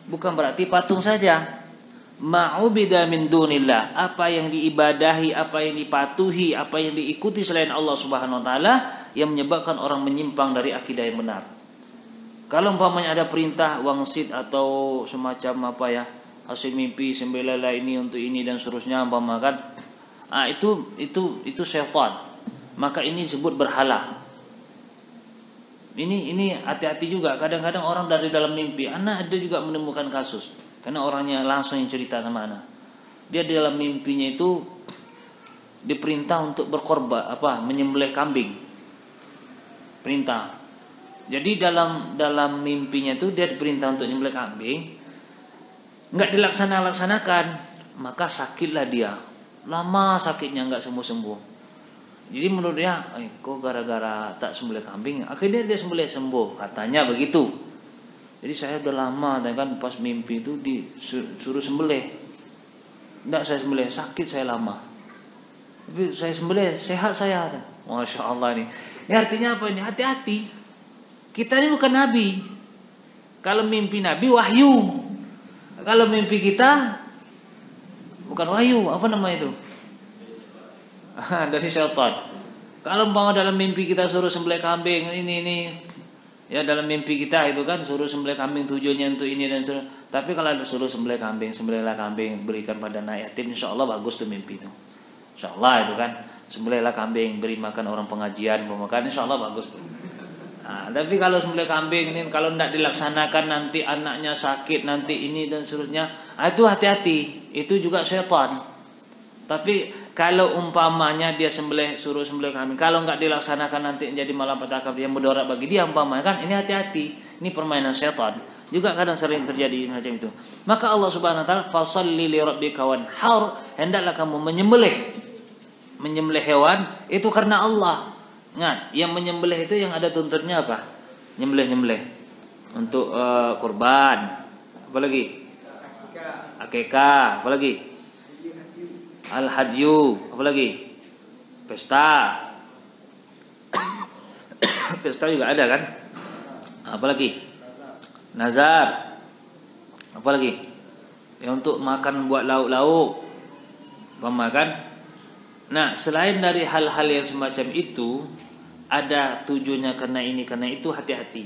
Bukan berarti patung saja. Ma'ubida min dunillah. Apa yang diibadahi, apa yang dipatuhi, apa yang diikuti selain Allah Subhanahu wa taala yang menyebabkan orang menyimpang dari akidah yang benar. Kalau umpamanya ada perintah wangsit atau semacam apa ya, hasil mimpi sembelihlah ini untuk ini dan seterusnya umpamakan ah itu itu itu syaitan maka ini disebut berhala ini ini hati-hati juga kadang-kadang orang dari dalam mimpi anak ada juga menemukan kasus karena orangnya langsung yang cerita sama anak. Dia di dalam mimpinya itu diperintah untuk berkorban apa menyembelih kambing. Perintah. Jadi dalam dalam mimpinya itu dia diperintah untuk menyembelih kambing. Nggak dilaksanakan maka sakitlah dia. Lama sakitnya nggak sembuh sembuh jadi menurut dia eh, kok gara-gara tak sembelih kambing? Akhirnya dia sembelih sembuh. Katanya begitu jadi saya udah lama kan pas mimpi itu disuruh sembelih. Nggak saya sembelih. Sakit saya lama. Tapi saya sembelih sehat saya. Masya Allah nih ini artinya apa ini? Hati-hati. Kita ini bukan nabi. Kalau mimpi nabi wahyu. Kalau mimpi kita bukan wahyu. Apa nama itu? [laughs] Dari syaitan. Kalau mau dalam mimpi kita suruh sembelih kambing ini ini ya dalam mimpi kita itu kan suruh sembelih kambing tujuannya untuk ini dan suruh tapi kalau ada suruh sembelih kambing sembelihlah kambing berikan pada anak yatim insya Allah bagus tuh mimpi itu insya Allah itu kan sembelihlah kambing beri makan orang pengajian mau makan insya Allah bagus tuh Nah, tapi kalau sembelih kambing ini kalau tidak dilaksanakan nanti anaknya sakit nanti ini dan seterusnya, nah, itu hati-hati. Itu juga setan. Tapi kalau umpamanya dia sembelih suruh sembelih kambing, kalau nggak dilaksanakan nanti menjadi malapetaka yang mudarat bagi dia umpamanya kan ini hati-hati. Ini permainan setan. Juga kadang sering terjadi macam itu. Maka Allah Subhanahu wa taala fasalli li rabbika wanhar, hendaklah kamu menyembelih menyembelih hewan itu karena Allah Ingat, yang menyembelih itu yang ada tuntunnya apa? Nyembelih-nyembelih. Untuk uh, kurban. Apa lagi? Akikah. Apa lagi? Al-hadyu. Apa lagi? Pesta. [coughs] Pesta juga ada kan? Apa lagi? Nazar. Apa lagi? Yang untuk makan buat lauk-lauk. Pemakan Nah, selain dari hal-hal yang semacam itu, ada tujuannya karena ini karena itu hati-hati.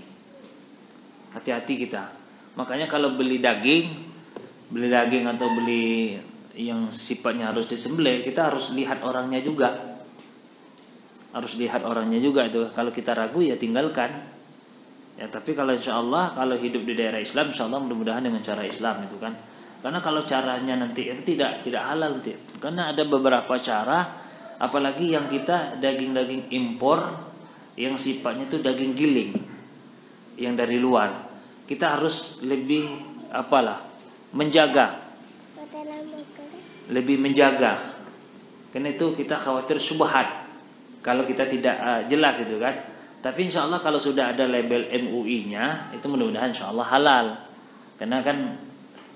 Hati-hati kita. Makanya kalau beli daging, beli daging atau beli yang sifatnya harus disembelih, kita harus lihat orangnya juga. Harus lihat orangnya juga itu. Kalau kita ragu ya tinggalkan. Ya, tapi kalau insya Allah kalau hidup di daerah Islam, insya Allah mudah-mudahan dengan cara Islam itu kan. Karena kalau caranya nanti itu tidak tidak halal nanti. Karena ada beberapa cara apalagi yang kita daging-daging impor yang sifatnya itu daging giling yang dari luar. Kita harus lebih apalah menjaga. Lebih menjaga. Karena itu kita khawatir subhat kalau kita tidak uh, jelas itu kan. Tapi insya Allah kalau sudah ada label MUI-nya itu mudah-mudahan insya Allah halal. Karena kan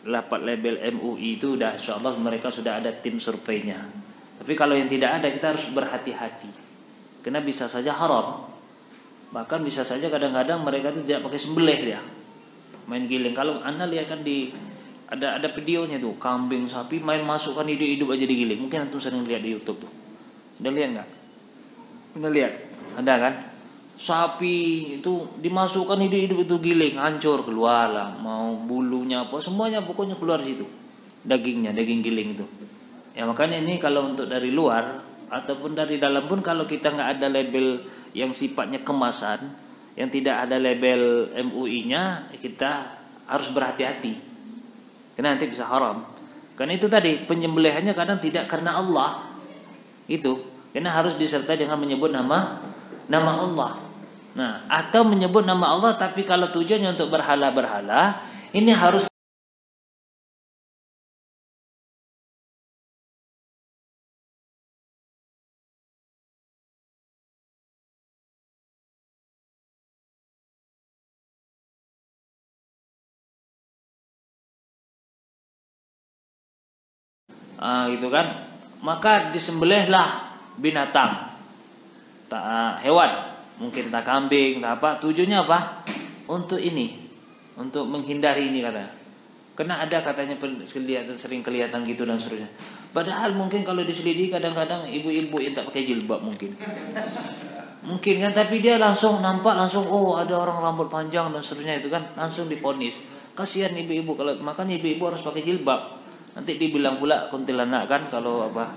dapat label MUI itu udah insya Allah mereka sudah ada tim surveinya. Tapi kalau yang tidak ada kita harus berhati-hati. Karena bisa saja haram. Bahkan bisa saja kadang-kadang mereka itu tidak pakai sembelih dia. Main giling. Kalau Anda lihat kan di ada ada videonya tuh kambing sapi main masukkan hidup-hidup aja digiling. Mungkin antum sering lihat di YouTube tuh. Udah lihat nggak? Udah lihat? Ada kan? sapi itu dimasukkan hidup-hidup itu giling hancur keluar lah mau bulunya apa semuanya pokoknya keluar situ dagingnya daging giling itu ya makanya ini kalau untuk dari luar ataupun dari dalam pun kalau kita nggak ada label yang sifatnya kemasan yang tidak ada label MUI-nya kita harus berhati-hati karena nanti bisa haram. Karena itu tadi penyembelihannya kadang tidak karena Allah. Itu. Karena harus disertai dengan menyebut nama nama Allah. Nah, atau menyebut nama Allah tapi kalau tujuannya untuk berhala-berhala, ini harus uh, gitu kan? Maka disembelihlah binatang. Tak uh, hewan. Mungkin tak kambing tak apa. Tujuannya apa? Untuk ini. Untuk menghindari ini kata. Karena ada katanya kelihatan sering kelihatan gitu dan seterusnya. Padahal mungkin kalau diselidiki kadang-kadang ibu-ibu yang tak pakai jilbab mungkin. Mungkin kan? Tapi dia langsung nampak langsung oh ada orang rambut panjang dan seterusnya itu kan? Langsung diponis. Kasihan ibu-ibu kalau makanya ibu-ibu harus pakai jilbab nanti dibilang pula kuntilanak kan kalau apa.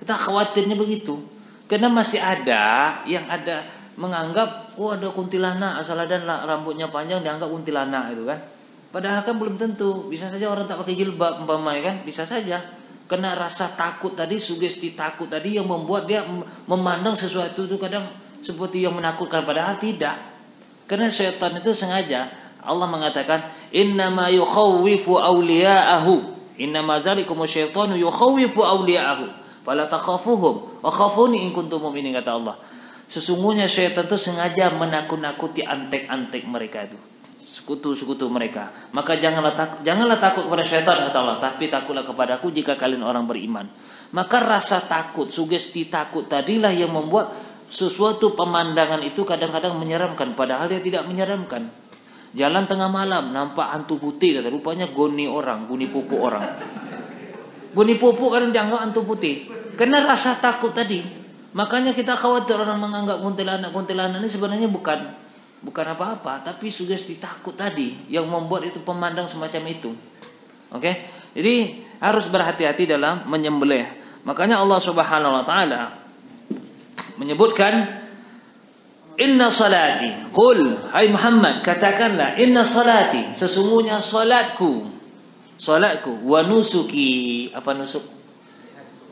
Kita khawatirnya begitu. Karena masih ada yang ada menganggap oh ada kuntilanak asal ada rambutnya panjang dianggap kuntilanak itu kan. Padahal kan belum tentu. Bisa saja orang tak pakai jilbab umpamanya kan. Bisa saja. Kena rasa takut tadi sugesti takut tadi yang membuat dia memandang sesuatu itu kadang seperti yang menakutkan. Padahal tidak. Karena syaitan itu sengaja. Allah mengatakan innama yukhawwifu awliya'ahu innama zalikum syaitanu yukhawwifu awliya'ahu fala takhafuhum wa khafuni in kuntum mu'minin kata Allah Sesungguhnya syaitan itu sengaja menakut-nakuti antek-antek mereka itu. Sekutu-sekutu mereka. Maka janganlah takut, janganlah takut kepada syaitan kata Allah, tapi takutlah kepadaku jika kalian orang beriman. Maka rasa takut, sugesti takut tadilah yang membuat sesuatu pemandangan itu kadang-kadang menyeramkan padahal dia tidak menyeramkan. Jalan tengah malam nampak hantu putih kata rupanya goni orang, guni pupu orang. Guni pupu kan dianggap hantu putih. Karena rasa takut tadi Makanya kita khawatir orang menganggap kuntilanak-kuntilanak ini sebenarnya bukan bukan apa-apa, tapi sugesti takut tadi yang membuat itu pemandang semacam itu. Oke? Okay? Jadi harus berhati-hati dalam menyembelih. Makanya Allah Subhanahu wa taala menyebutkan Inna salati. Qul Hai Muhammad Katakanlah Inna salati. Sesungguhnya salatku. Salatku. Wa nusuki. Apa nusuk?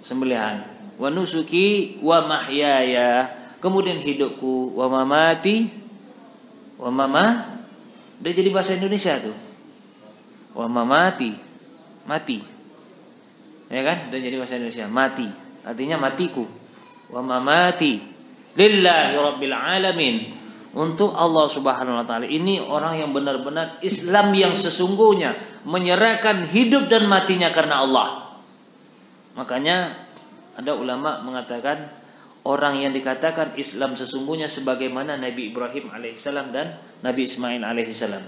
Sembelihan. Wa nusuki wa mahyaya. Kemudian hidupku. Wa mamati. Wa mama. Udah jadi bahasa Indonesia tuh wa mamati. Mati. Ya kan? Udah jadi bahasa Indonesia. Mati. Artinya matiku. Wa mamati lillahi rabbil alamin untuk Allah Subhanahu wa taala. Ini orang yang benar-benar Islam yang sesungguhnya menyerahkan hidup dan matinya karena Allah. Makanya ada ulama mengatakan orang yang dikatakan Islam sesungguhnya sebagaimana Nabi Ibrahim alaihissalam dan Nabi Ismail alaihissalam.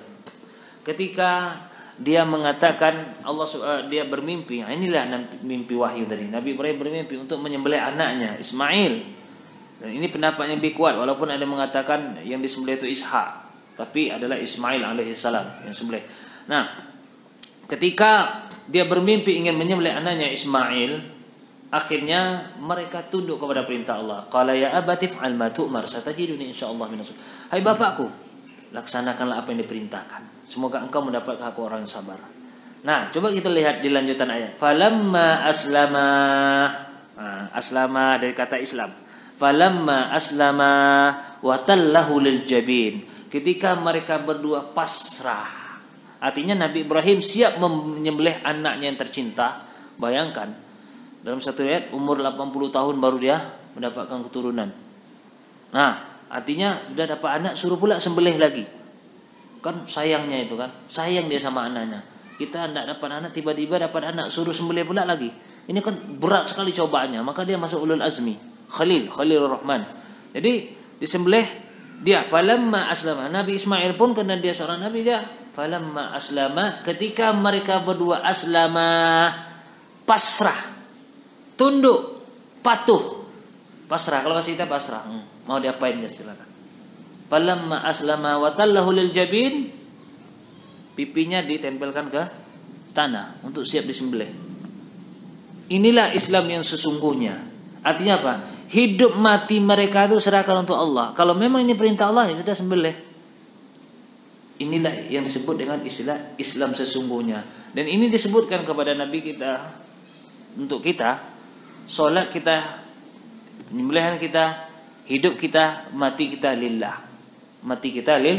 Ketika dia mengatakan Allah uh, dia bermimpi, nah, inilah mimpi wahyu tadi. Nabi Ibrahim bermimpi untuk menyembelih anaknya Ismail. Dan ini pendapatnya lebih kuat walaupun ada mengatakan yang disembelih itu Ishak, tapi adalah Ismail alaihissalam yang sembelih. Nah, ketika dia bermimpi ingin menyembelih anaknya Ismail, Akhirnya mereka tunduk kepada perintah Allah. Qala ya abati fa'al ma tu'mar satajiduni insyaallah minas. Hai bapakku, laksanakanlah apa yang diperintahkan. Semoga engkau mendapat hak orang yang sabar. Nah, coba kita lihat di lanjutan ayat. Falamma aslama nah, aslama dari kata Islam. Falamma aslama wa tallahu lil jabin. Ketika mereka berdua pasrah. Artinya Nabi Ibrahim siap menyembelih anaknya yang tercinta. Bayangkan, dalam satu ayat umur 80 tahun baru dia mendapatkan keturunan. Nah, artinya sudah dapat anak suruh pula sembelih lagi. Kan sayangnya itu kan, sayang dia sama anaknya. Kita tidak dapat anak tiba-tiba dapat anak suruh sembelih pula lagi. Ini kan berat sekali cobaannya, maka dia masuk ulul azmi, Khalil, Khalilur Rahman. Jadi disembelih dia falamma aslama Nabi Ismail pun karena dia seorang nabi dia falamma aslama ketika mereka berdua aslama pasrah tunduk, patuh, pasrah. Kalau kasih kita pasrah, hmm. mau diapain ya silakan. Falamma aslama wa tallahu lil jabin, pipinya ditempelkan ke tanah untuk siap disembelih. Inilah Islam yang sesungguhnya. Artinya apa? Hidup mati mereka itu serahkan untuk Allah. Kalau memang ini perintah Allah ya sudah sembelih. Inilah yang disebut dengan istilah Islam sesungguhnya. Dan ini disebutkan kepada Nabi kita untuk kita Solat kita, penyembelihan kita, hidup kita, mati kita lillah. Mati kita lil,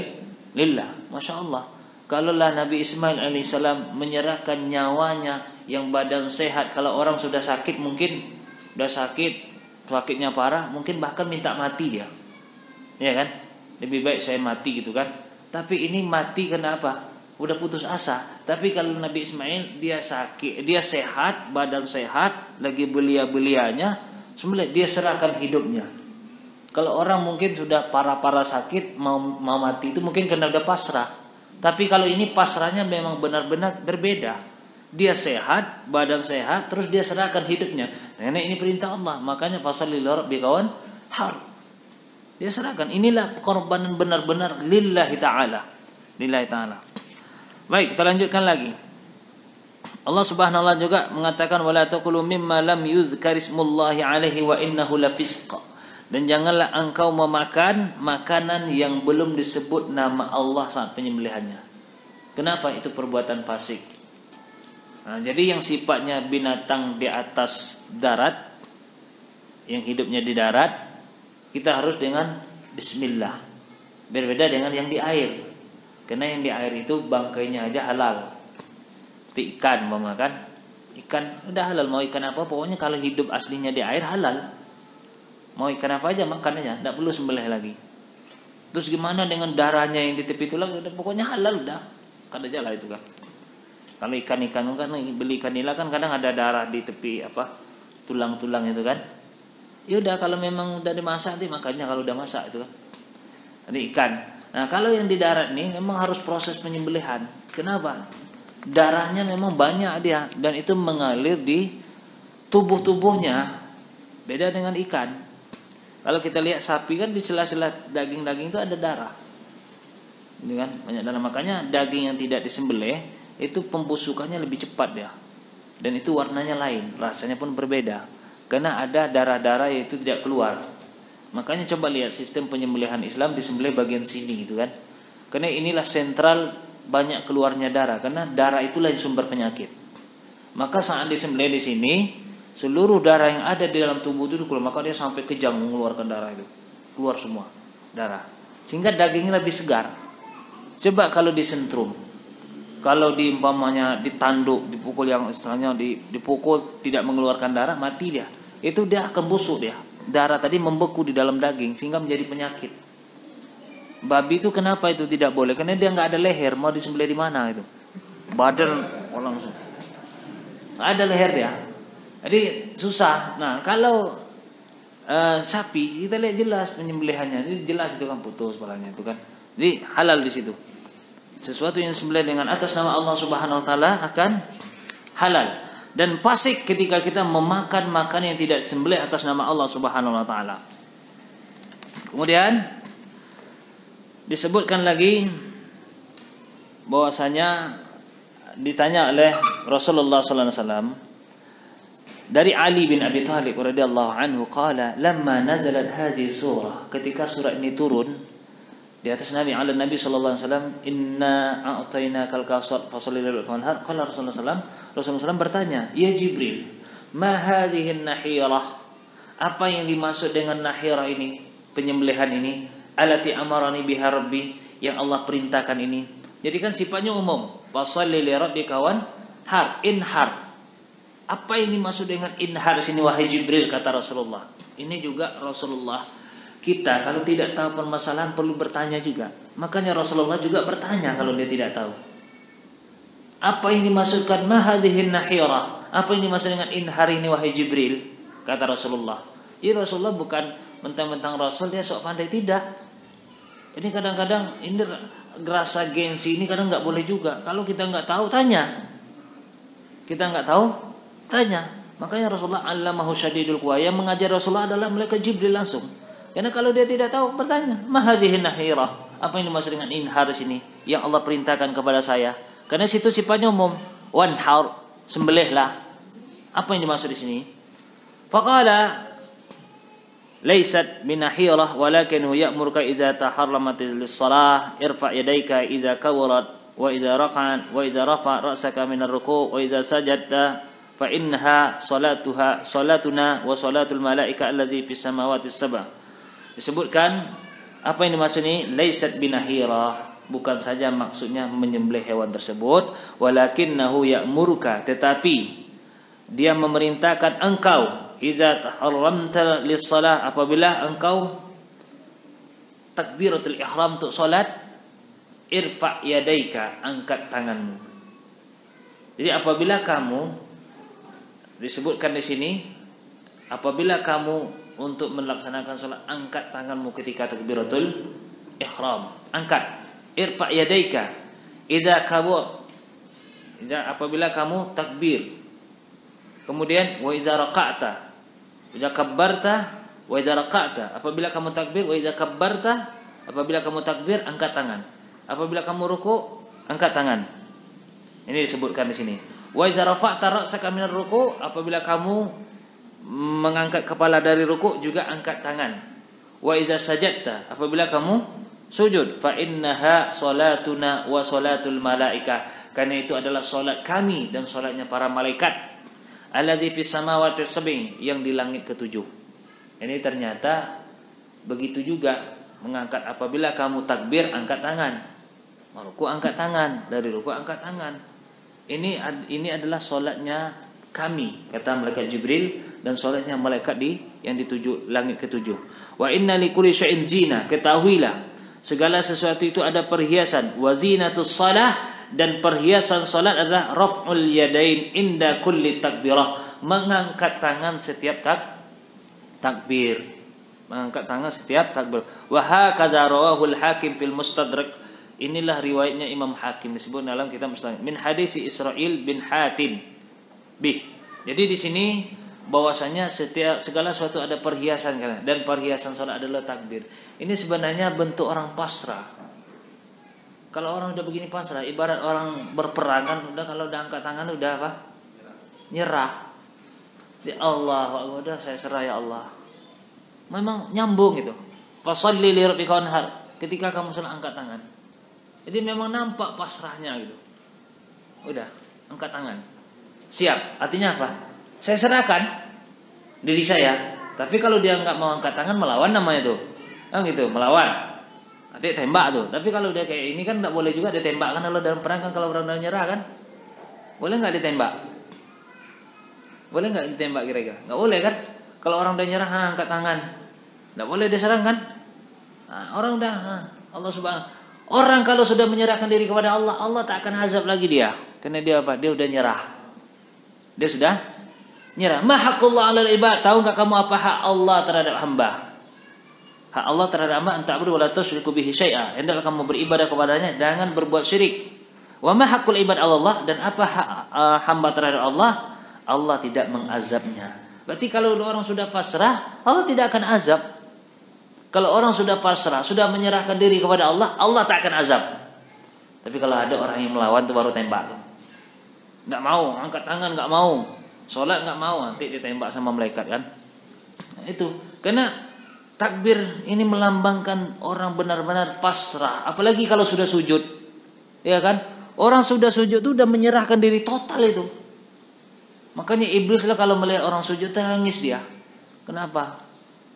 lillah. Masya Allah. Kalaulah Nabi Ismail alaihissalam menyerahkan nyawanya yang badan sehat, kalau orang sudah sakit mungkin sudah sakit, sakitnya parah, mungkin bahkan minta mati dia. Ya kan? Lebih baik saya mati gitu kan. Tapi ini mati kenapa? udah putus asa. Tapi kalau Nabi Ismail dia sakit, dia sehat, badan sehat, lagi belia-belianya, sembelih dia serahkan hidupnya. Kalau orang mungkin sudah parah-parah sakit mau, mau mati itu mungkin karena udah pasrah. Tapi kalau ini pasrahnya memang benar-benar berbeda. Dia sehat, badan sehat, terus dia serahkan hidupnya. Karena ini perintah Allah. Makanya pasal bi kawan har. Dia serahkan. Inilah korbanan benar-benar lillahi ta'ala. Lillahi ta'ala. Baik, kita lanjutkan lagi. Allah Subhanahu wa taala juga mengatakan wala taqulu mimma lam yuzkar ismullahi alaihi wa innahu lafisq. Dan janganlah engkau memakan makanan yang belum disebut nama Allah saat penyembelihannya. Kenapa? Itu perbuatan fasik. Nah, jadi yang sifatnya binatang di atas darat, yang hidupnya di darat, kita harus dengan Bismillah. Berbeda dengan yang di air. Karena yang di air itu bangkainya aja halal. Seperti ikan mau makan, ikan udah halal mau ikan apa pokoknya kalau hidup aslinya di air halal. Mau ikan apa aja makan aja, tidak perlu sembelih lagi. Terus gimana dengan darahnya yang di tepi tulang? Pokoknya halal udah. Kan aja lah itu kan. Kalau ikan-ikan kan beli ikan nila kan kadang ada darah di tepi apa tulang-tulang itu kan. Ya udah kalau memang udah dimasak nanti makanya kalau udah masak itu kan. Ini ikan Nah kalau yang di darat nih memang harus proses penyembelihan. Kenapa? Darahnya memang banyak dia dan itu mengalir di tubuh-tubuhnya. Beda dengan ikan. Kalau kita lihat sapi kan di sela-sela daging-daging itu ada darah. Kan banyak darah makanya daging yang tidak disembelih itu pembusukannya lebih cepat ya. Dan itu warnanya lain, rasanya pun berbeda. Karena ada darah-darah yaitu tidak keluar Makanya coba lihat sistem penyembelihan Islam disembelih bagian sini gitu kan. Karena inilah sentral banyak keluarnya darah karena darah itulah yang sumber penyakit. Maka saat disembelih di sini seluruh darah yang ada di dalam tubuh itu keluar maka dia sampai kejang mengeluarkan darah itu. Keluar semua darah. Sehingga dagingnya lebih segar. Coba kalau disentrum. Kalau diumpamanya ditanduk, dipukul yang istilahnya dipukul tidak mengeluarkan darah, mati dia. Itu dia akan busuk dia darah tadi membeku di dalam daging sehingga menjadi penyakit. Babi itu kenapa itu tidak boleh? Karena dia nggak ada leher, mau disembelih di mana itu? Badan oh langsung. Nggak ada leher dia. Jadi susah. Nah kalau uh, sapi kita lihat jelas penyembelihannya. Ini jelas itu kan putus kepalanya itu kan. Jadi halal di situ. Sesuatu yang disembelih dengan atas nama Allah Subhanahu Wa Taala akan halal dan fasik ketika kita memakan makan yang tidak disembelih atas nama Allah Subhanahu wa taala. Kemudian disebutkan lagi bahwasanya ditanya oleh Rasulullah sallallahu alaihi wasallam dari Ali bin Abi Thalib radhiyallahu anhu qala lamma nazalat hadhihi surah ketika surah ini turun di atas Nabi ala Nabi sallallahu alaihi wasallam inna a'tainakal kasar fasalli lil qala Rasulullah sallam Rasulullah sallam bertanya ya Jibril ma hadhihi nahirah apa yang dimaksud dengan nahirah ini penyembelihan ini? Alati amarani biha rabbi yang Allah perintahkan ini. Jadi kan sifatnya umum fasalli li rabbika wan har inhar. Apa yang dimaksud dengan inhar sini wahai Jibril kata Rasulullah? Ini juga Rasulullah kita kalau tidak tahu permasalahan perlu bertanya juga. Makanya Rasulullah juga bertanya kalau dia tidak tahu. Apa yang dimaksudkan mahadihin nahira? Apa yang dimaksud dengan in hari ini wahai Jibril? Kata Rasulullah. Ya Rasulullah bukan mentang-mentang Rasul dia sok pandai tidak. Ini kadang-kadang ini rasa gengsi ini kadang nggak boleh juga. Kalau kita nggak tahu tanya. Kita nggak tahu tanya. Makanya Rasulullah allamahu syadidul quwa. Yang mengajar Rasulullah adalah mereka Jibril langsung. Karena kalau dia tidak tahu bertanya, mahadhihi nahirah? Apa yang dimaksud dengan inhar sini? Yang Allah perintahkan kepada saya. Karena situ sifatnya umum. Wanhar, sembelihlah. Apa yang dimaksud di sini? Faqala laysat min nahirah walakin ya'muruka idza taharramat lis-salah irfa' yadayka idza kawarat wa idza raqa'an wa idza rafa' ra'saka min ar-ruku' wa idza sajadta fa innaha salatuha salatuna wa salatul malaika allazi fis samawati sab'a disebutkan apa yang dimaksud ini? Laisat binahira. Bukan saja maksudnya menyembelih hewan tersebut walakinnahu ya'muruka. Tetapi dia memerintahkan engkau idza taharramta lis-salah apabila engkau takbiratul ihram untuk salat irfa yadaika, angkat tanganmu. Jadi apabila kamu disebutkan di sini apabila kamu untuk melaksanakan sholat angkat tanganmu ketika takbiratul ihram. Angkat. Irfa yadaika. Idza kabu. Apabila kamu takbir. Kemudian wa idza raqa'ta. Idza kabbarta wa idza raqa'ta. Apabila kamu takbir wa idza kabbarta. Apabila kamu takbir angkat tangan. Apabila kamu ruku, angkat tangan. Ini disebutkan di sini. Wa iza rafa'ta ra'saka minar ruku, apabila kamu mengangkat kepala dari ruku juga angkat tangan. Wa iza sajadta, apabila kamu sujud, fa innaha salatuna wa salatul malaika. Karena itu adalah salat kami dan salatnya para malaikat. Alladzi fis samawati sab'i yang di langit ketujuh. Ini ternyata begitu juga mengangkat apabila kamu takbir angkat tangan Ruku angkat tangan, dari ruku angkat tangan. Ini ini adalah solatnya kami kata malaikat Jibril dan solatnya malaikat di yang dituju langit ketujuh. Wa inna likulli syai'in zina, ketahuilah segala sesuatu itu ada perhiasan. Wa zinatus salah dan perhiasan salat adalah raf'ul yadain inda kulli takbirah, mengangkat tangan setiap tak takbir. Mengangkat tangan setiap takbir. Wa hakadha rawahul hakim fil mustadrak Inilah riwayatnya Imam Hakim disebut dalam kitab Muslim min hadis Israel bin Hatim. Bih. Jadi di sini bahwasanya setiap segala sesuatu ada perhiasan kan dan perhiasan salat adalah takbir. Ini sebenarnya bentuk orang pasrah. Kalau orang udah begini pasrah, ibarat orang berperang kan udah kalau udah angkat tangan udah apa? Nyerah. Di Allah, udah saya serah ya Allah. Memang nyambung gitu. Fasalli li Ketika kamu salat angkat tangan. Jadi memang nampak pasrahnya gitu. Udah, angkat tangan. Siap. Artinya apa? Saya serahkan diri saya. Tapi kalau dia nggak mau angkat tangan melawan namanya tuh. Kan gitu, melawan. Nanti tembak tuh. Tapi kalau dia kayak ini kan nggak boleh juga ditembak kan kalau dalam perang kan kalau orang udah nyerah kan. Boleh nggak ditembak? Boleh nggak ditembak kira-kira? Nggak boleh kan? Kalau orang udah nyerah, angkat tangan. Nggak boleh diserang kan? Nah, orang udah, Allah subhanahu Orang kalau sudah menyerahkan diri kepada Allah, Allah tak akan azab lagi dia. Karena dia apa? Dia sudah nyerah. Dia sudah nyerah. Mahakullah alal ibad. Tahu nggak kamu apa hak Allah terhadap hamba? Hak Allah terhadap hamba entah beri wala tusyriku bihi syai'a. Hendaklah kamu beribadah kepadanya jangan berbuat syirik. Wa ma hakul ibad Allah dan apa hak uh, hamba terhadap Allah? Allah tidak mengazabnya. Berarti kalau orang sudah pasrah, Allah tidak akan azab. Kalau orang sudah pasrah, sudah menyerahkan diri kepada Allah, Allah tak akan azab. Tapi kalau ada orang yang melawan itu baru tembak tuh. Nggak mau, angkat tangan nggak mau, sholat nggak mau, nanti ditembak sama malaikat kan? Nah, itu karena takbir ini melambangkan orang benar-benar pasrah. Apalagi kalau sudah sujud, ya kan? Orang sudah sujud itu udah menyerahkan diri total itu. Makanya iblis lah kalau melihat orang sujud tangis dia. Kenapa?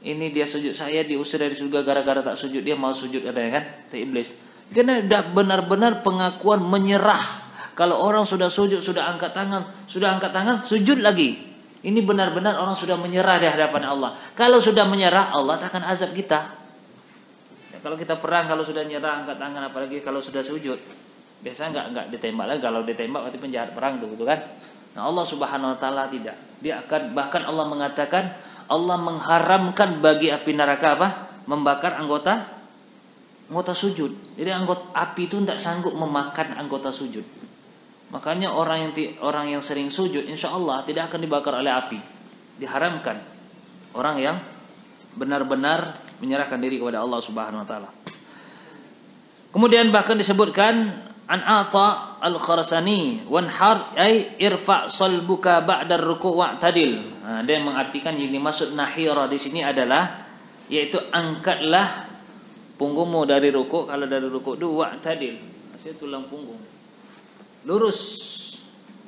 ini dia sujud saya diusir dari surga gara-gara tak sujud dia mau sujud katanya kan itu iblis karena sudah benar-benar pengakuan menyerah kalau orang sudah sujud sudah angkat tangan sudah angkat tangan sujud lagi ini benar-benar orang sudah menyerah di hadapan Allah kalau sudah menyerah Allah akan azab kita ya, kalau kita perang kalau sudah nyerah angkat tangan apalagi kalau sudah sujud biasa nggak nggak ditembak lagi kalau ditembak berarti penjahat perang tuh gitu kan nah Allah subhanahu wa taala tidak dia akan bahkan Allah mengatakan Allah mengharamkan bagi api neraka apa? Membakar anggota anggota sujud. Jadi anggota api itu tidak sanggup memakan anggota sujud. Makanya orang yang orang yang sering sujud, insya Allah tidak akan dibakar oleh api. Diharamkan orang yang benar-benar menyerahkan diri kepada Allah Subhanahu Wa Taala. Kemudian bahkan disebutkan an Ata al-Kharasani wanhar ay irfa salbuka ba'da ruku' wa'tadil. Nah, dia mengartikan yang dimaksud nahira di sini adalah yaitu angkatlah punggungmu dari ruku' kalau dari ruku' itu wa'tadil. Maksudnya tulang punggung. Lurus.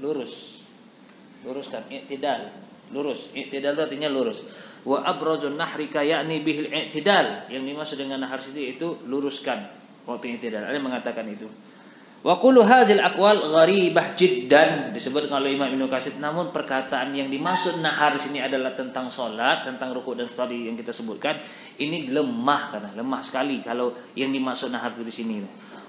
Lurus. Luruskan i'tidal. Lurus. I'tidal itu artinya lurus. Wa abrazun nahrika yakni bihil i'tidal. Yang dimaksud dengan nahar itu itu luruskan waktu i'tidal. Ada yang mengatakan itu. Wa kullu hadzal aqwal gharibah jiddan disebutkan oleh Imam Ibnu Katsir namun perkataan yang dimaksud nahar di sini adalah tentang salat, tentang rukuk dan tadi yang kita sebutkan ini lemah karena lemah sekali kalau yang dimaksud nahar di sini.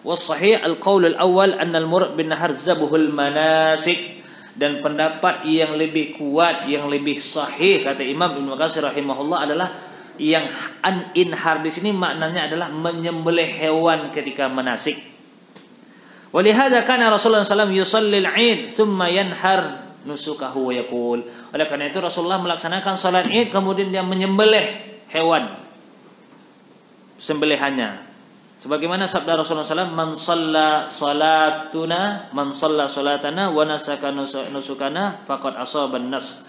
Al-qaul al-awwal anna al-murad bin nahar zabuhul manasik dan pendapat yang lebih kuat yang lebih sahih kata Imam Ibnu Katsir rahimahullah adalah yang an inhar di sini maknanya adalah menyembelih hewan ketika manasik Walihada kana Rasulullah SAW yusalli al-Id thumma yanhar nusukahu wa yaqul. Oleh karena itu Rasulullah melaksanakan salat Id kemudian dia menyembelih hewan sembelihannya. Sebagaimana sabda Rasulullah SAW, "Man shalla salatuna, man shalla salatana wa nasaka nusukana faqad asaban nas."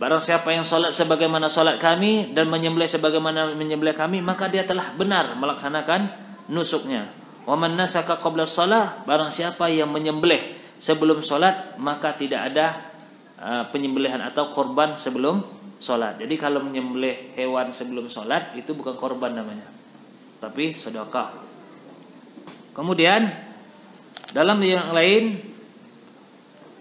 Barang siapa yang salat sebagaimana salat kami dan menyembelih sebagaimana menyembelih kami, maka dia telah benar melaksanakan nusuknya. Wa man nasaka qabla shalah, barang siapa yang menyembelih sebelum salat, maka tidak ada uh, penyembelihan atau korban sebelum salat. Jadi kalau menyembelih hewan sebelum salat itu bukan korban namanya. Tapi sedekah. Kemudian dalam yang lain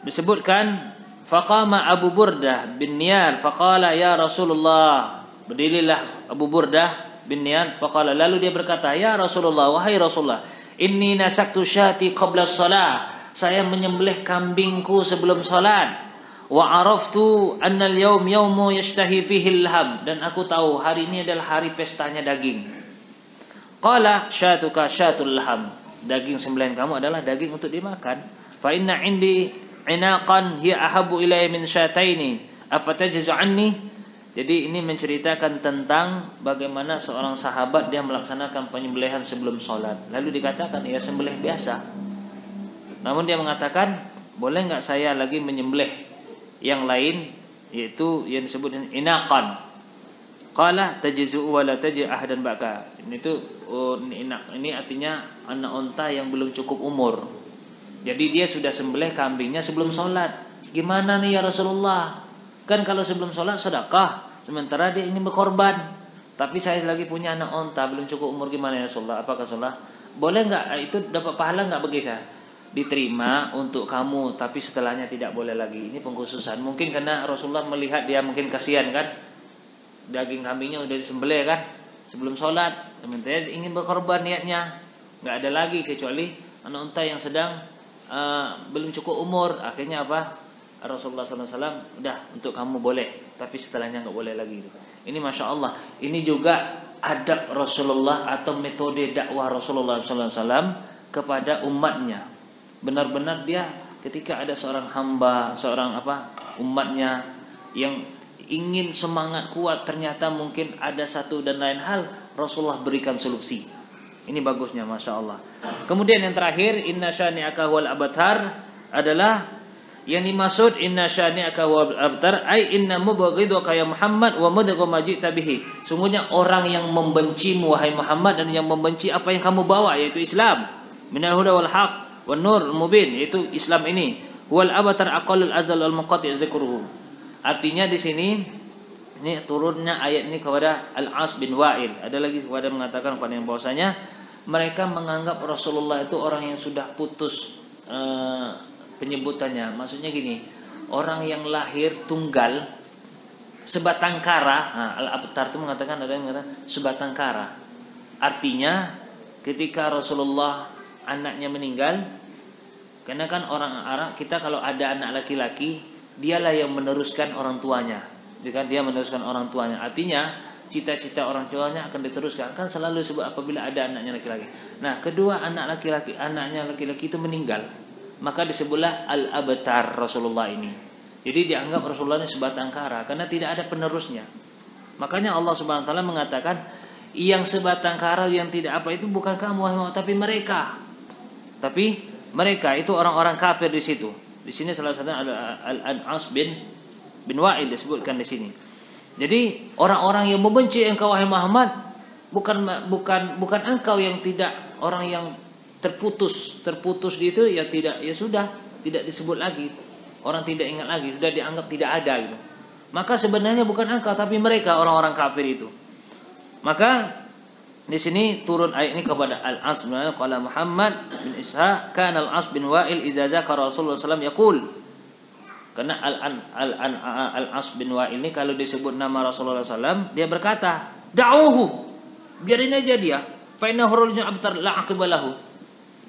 disebutkan faqama Abu Burdah bin Niyar faqala ya Rasulullah. Berdirilah Abu Burdah bin Niyan faqala. Lalu dia berkata ya Rasulullah wahai Rasulullah inni nasaktu syati qabla shalah saya menyembelih kambingku sebelum salat. Wa araftu anna al-yawm yawmu yashtahi fihi al dan aku tahu hari ini adalah hari pestanya daging. Qala syatuka syatul laham daging sembelihan kamu adalah daging untuk dimakan fa inna indi inaqan hiya ahabu ilayya min syataini afatajizu anni jadi ini menceritakan tentang bagaimana seorang sahabat dia melaksanakan penyembelihan sebelum sholat. Lalu dikatakan ia sembelih biasa. Namun dia mengatakan boleh nggak saya lagi menyembelih yang lain yaitu yang disebut inakan. Qala tajizu wa la taji ahdan baka. Ini itu oh, inak ini artinya anak onta yang belum cukup umur. Jadi dia sudah sembelih kambingnya sebelum sholat. Gimana nih ya Rasulullah? Kan kalau sebelum sholat sedekah, Sementara dia ingin berkorban. Tapi saya lagi punya anak onta belum cukup umur gimana ya Rasulullah? Apakah Rasulullah boleh nggak itu dapat pahala nggak bagi saya? Diterima untuk kamu, tapi setelahnya tidak boleh lagi. Ini pengkhususan. Mungkin karena Rasulullah melihat dia mungkin kasihan kan, daging kambingnya udah disembelih kan, sebelum sholat. Sementara ingin berkorban niatnya, nggak ada lagi kecuali anak onta yang sedang uh, belum cukup umur. Akhirnya apa? Rasulullah SAW udah untuk kamu boleh tapi setelahnya nggak boleh lagi ini masya Allah ini juga adab Rasulullah atau metode dakwah Rasulullah SAW kepada umatnya benar-benar dia ketika ada seorang hamba seorang apa umatnya yang ingin semangat kuat ternyata mungkin ada satu dan lain hal Rasulullah berikan solusi ini bagusnya masya Allah kemudian yang terakhir inna syani'aka wal abatar adalah yang dimaksud inna syani'aka wa abtar ai inna mubghidaka ya Muhammad wa mudghu majita bihi. Sungguhnya orang yang membenci wahai Muhammad dan yang membenci apa yang kamu bawa yaitu Islam. Minal huda wal haq wan nur mubin yaitu Islam ini. Wal abatar aqallul azal wal muqati zikruhu. Artinya di sini ini turunnya ayat ini kepada Al-As bin Wa'il. Ada lagi kepada mengatakan kepada yang bahwasanya mereka menganggap Rasulullah itu orang yang sudah putus uh, penyebutannya. Maksudnya gini, orang yang lahir tunggal sebatang kara, nah, Al-Abtar itu mengatakan ada yang mengatakan sebatang kara. Artinya ketika Rasulullah anaknya meninggal, karena kan orang Arab kita kalau ada anak laki-laki, dialah yang meneruskan orang tuanya. Jadi kan dia meneruskan orang tuanya. Artinya cita-cita orang tuanya akan diteruskan kan selalu sebut apabila ada anaknya laki-laki. Nah, kedua anak laki-laki anaknya laki-laki itu meninggal maka disebutlah al-abtar Rasulullah ini. Jadi dianggap Rasulullah ini sebatang kara karena tidak ada penerusnya. Makanya Allah Subhanahu wa taala mengatakan yang sebatang kara yang tidak apa itu bukan kamu tapi mereka. Tapi mereka itu orang-orang kafir di situ. Di sini salah ada Al-An'as bin bin Wa'il disebutkan di sini. Jadi orang-orang yang membenci engkau wahai Muhammad bukan bukan bukan engkau yang tidak orang yang terputus terputus di itu ya tidak ya sudah tidak disebut lagi. Orang tidak ingat lagi sudah dianggap tidak ada gitu. Maka sebenarnya bukan engkau tapi mereka orang-orang kafir itu. Maka di sini turun ayat ini kepada Al-As. Bin qala Muhammad bin Ishaq kan Al-As bin Wa'il idza dzakara Rasulullah sallallahu yaqul. Karena Al-As bin Wa'il ini kalau disebut nama Rasulullah SAW dia berkata da'uhu biarin aja dia. Fa innahu rajulun abtar la aqibalahu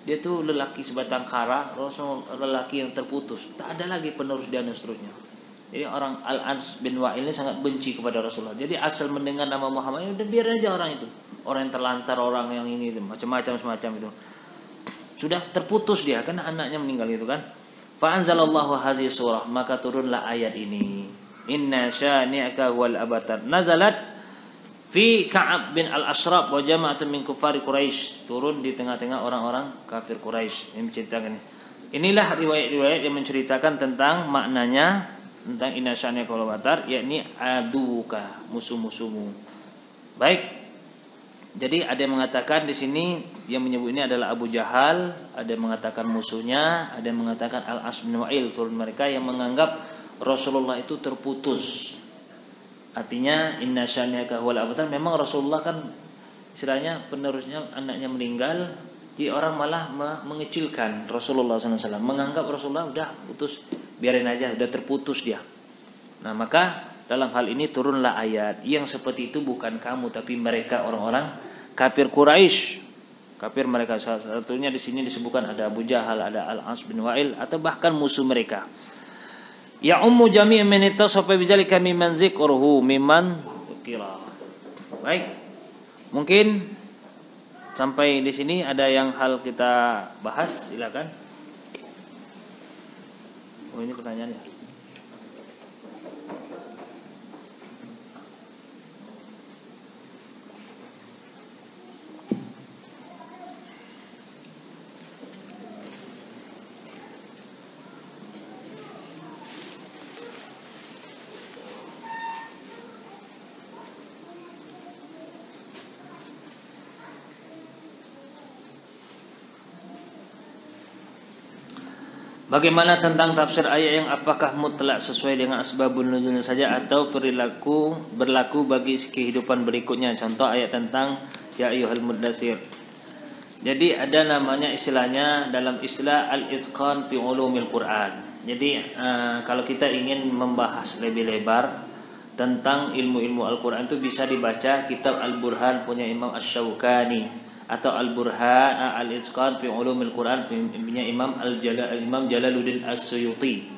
dia tuh lelaki sebatang kara Rasul lelaki yang terputus. Tak ada lagi penerus dia dan seterusnya. Jadi orang Al-Ans bin Wa'il ini sangat benci kepada Rasulullah. Jadi asal mendengar nama Muhammad ya udah biarin aja orang itu orang yang terlantar orang yang ini macam-macam semacam itu. Sudah terputus dia karena anaknya meninggal itu kan. Fa anzalallahu hazi surah maka turunlah ayat ini. Inna syani'aka wal abatar. Nazalat fi Ka'ab bin al-Ashraf wa jama'atun min kufari Quraisy turun di tengah-tengah orang-orang kafir Quraisy ini menceritakan ini. Inilah riwayat-riwayat yang menceritakan tentang maknanya tentang inna syani'aka wal abatar yakni aduka musuh-musuhmu. Baik jadi ada yang mengatakan di sini yang menyebut ini adalah Abu Jahal, ada yang mengatakan musuhnya, ada yang mengatakan Al As bin Wa'il turun mereka yang menganggap Rasulullah itu terputus. Artinya inna syani'aka huwal abtar memang Rasulullah kan istilahnya penerusnya anaknya meninggal, jadi orang malah mengecilkan Rasulullah SAW, menganggap Rasulullah udah putus, biarin aja, udah terputus dia. Nah maka dalam hal ini turunlah ayat yang seperti itu bukan kamu tapi mereka orang-orang kafir Quraisy. Kafir mereka salah satunya di sini disebutkan ada Abu Jahal, ada Al-As bin Wa'il atau bahkan musuh mereka. Ya ummu jami' min ittasafa bidzalika mimman dzikruhu mimman kira. Baik. Mungkin sampai di sini ada yang hal kita bahas silakan. Oh ini pertanyaannya. Bagaimana tentang tafsir ayat yang apakah mutlak sesuai dengan asbabun nuzul saja atau perilaku berlaku bagi kehidupan berikutnya? Contoh ayat tentang ya ayyuhal mudathir. Jadi ada namanya istilahnya dalam istilah al-itqan fi ulumil Quran. Jadi uh, kalau kita ingin membahas lebih lebar tentang ilmu-ilmu Al-Qur'an itu bisa dibaca kitab Al-Burhan punya Imam Asy-Syaukani atau Al-Burhan Al-Itqan fi Ulumil Quran punya Imam Al-Jalal Imam Jalaluddin As-Suyuti.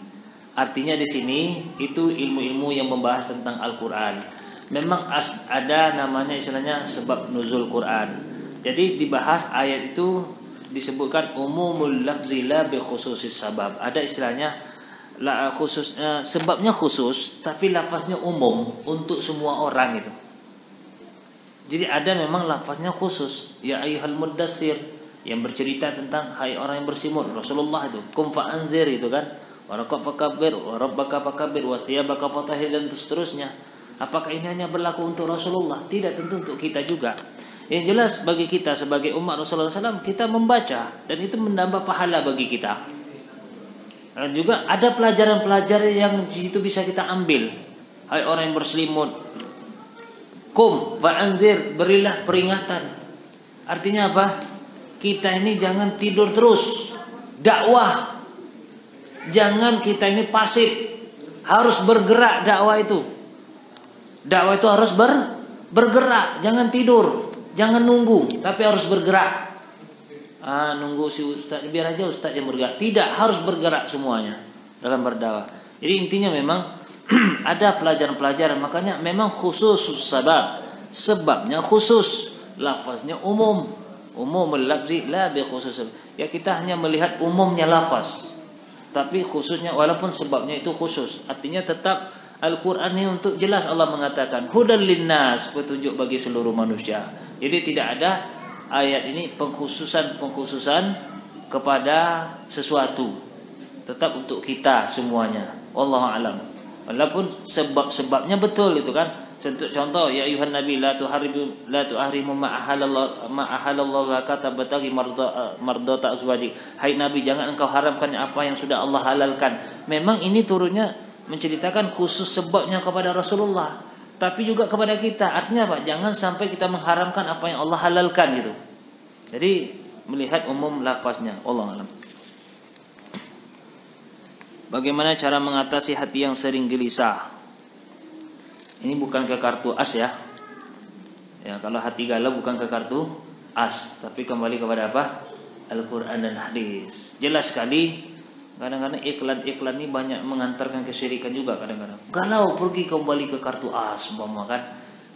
Artinya di sini itu ilmu-ilmu yang membahas tentang Al-Qur'an. Memang ada namanya istilahnya sebab nuzul Quran. Jadi dibahas ayat itu disebutkan umumul lafzi la bi khususis sabab. Ada istilahnya la khusus sebabnya khusus tapi lafaznya umum untuk semua orang itu. Jadi ada memang lafaznya khusus. Ya ayyuhal mudassir yang bercerita tentang hai orang yang bersimut Rasulullah itu. Kum anzir itu kan. Warakab fakabir warabbaka fakabir wasiyabaka fatahir dan seterusnya. Apakah ini hanya berlaku untuk Rasulullah? Tidak tentu untuk kita juga. Yang jelas bagi kita sebagai umat Rasulullah SAW kita membaca dan itu menambah pahala bagi kita. Dan juga ada pelajaran-pelajaran yang di situ bisa kita ambil. Hai orang yang berselimut Kum fa'anzir berilah peringatan. Artinya apa? Kita ini jangan tidur terus. Dakwah. Jangan kita ini pasif. Harus bergerak dakwah itu. Dakwah itu harus ber, bergerak, jangan tidur, jangan nunggu, tapi harus bergerak. Ah, nunggu si ustaz biar aja ustaz yang bergerak. Tidak, harus bergerak semuanya dalam berdakwah. Jadi intinya memang [clears throat] ada pelajaran-pelajaran. Makanya memang khusus sebab. Sebabnya khusus. Lafaznya umum. Umum lafzi la bi khusus. Ya kita hanya melihat umumnya lafaz. Tapi khususnya walaupun sebabnya itu khusus. Artinya tetap Al-Quran ini untuk jelas Allah mengatakan hudal linnas petunjuk bagi seluruh manusia. Jadi tidak ada ayat ini pengkhususan pengkhususan kepada sesuatu. Tetap untuk kita semuanya. Allah alam Walaupun sebab-sebabnya betul itu kan. Contoh ya ayuhan nabi la tuharibu la tuharimu ma ahalallah ma ahalallah kata batagi marda mardata azwaji. Hai nabi jangan engkau haramkan apa yang sudah Allah halalkan. Memang ini turunnya menceritakan khusus sebabnya kepada Rasulullah. tapi juga kepada kita. Artinya apa? Jangan sampai kita mengharamkan apa yang Allah halalkan gitu. Jadi melihat umum lafaznya. Allah alam. Bagaimana cara mengatasi hati yang sering gelisah? Ini bukan ke kartu as ya. Ya, kalau hati galau bukan ke kartu as, tapi kembali kepada apa? Al-Qur'an dan hadis. Jelas sekali kadang-kadang iklan-iklan ini banyak mengantarkan kesyirikan juga kadang-kadang. Galau pergi kembali ke kartu as, umpama kan.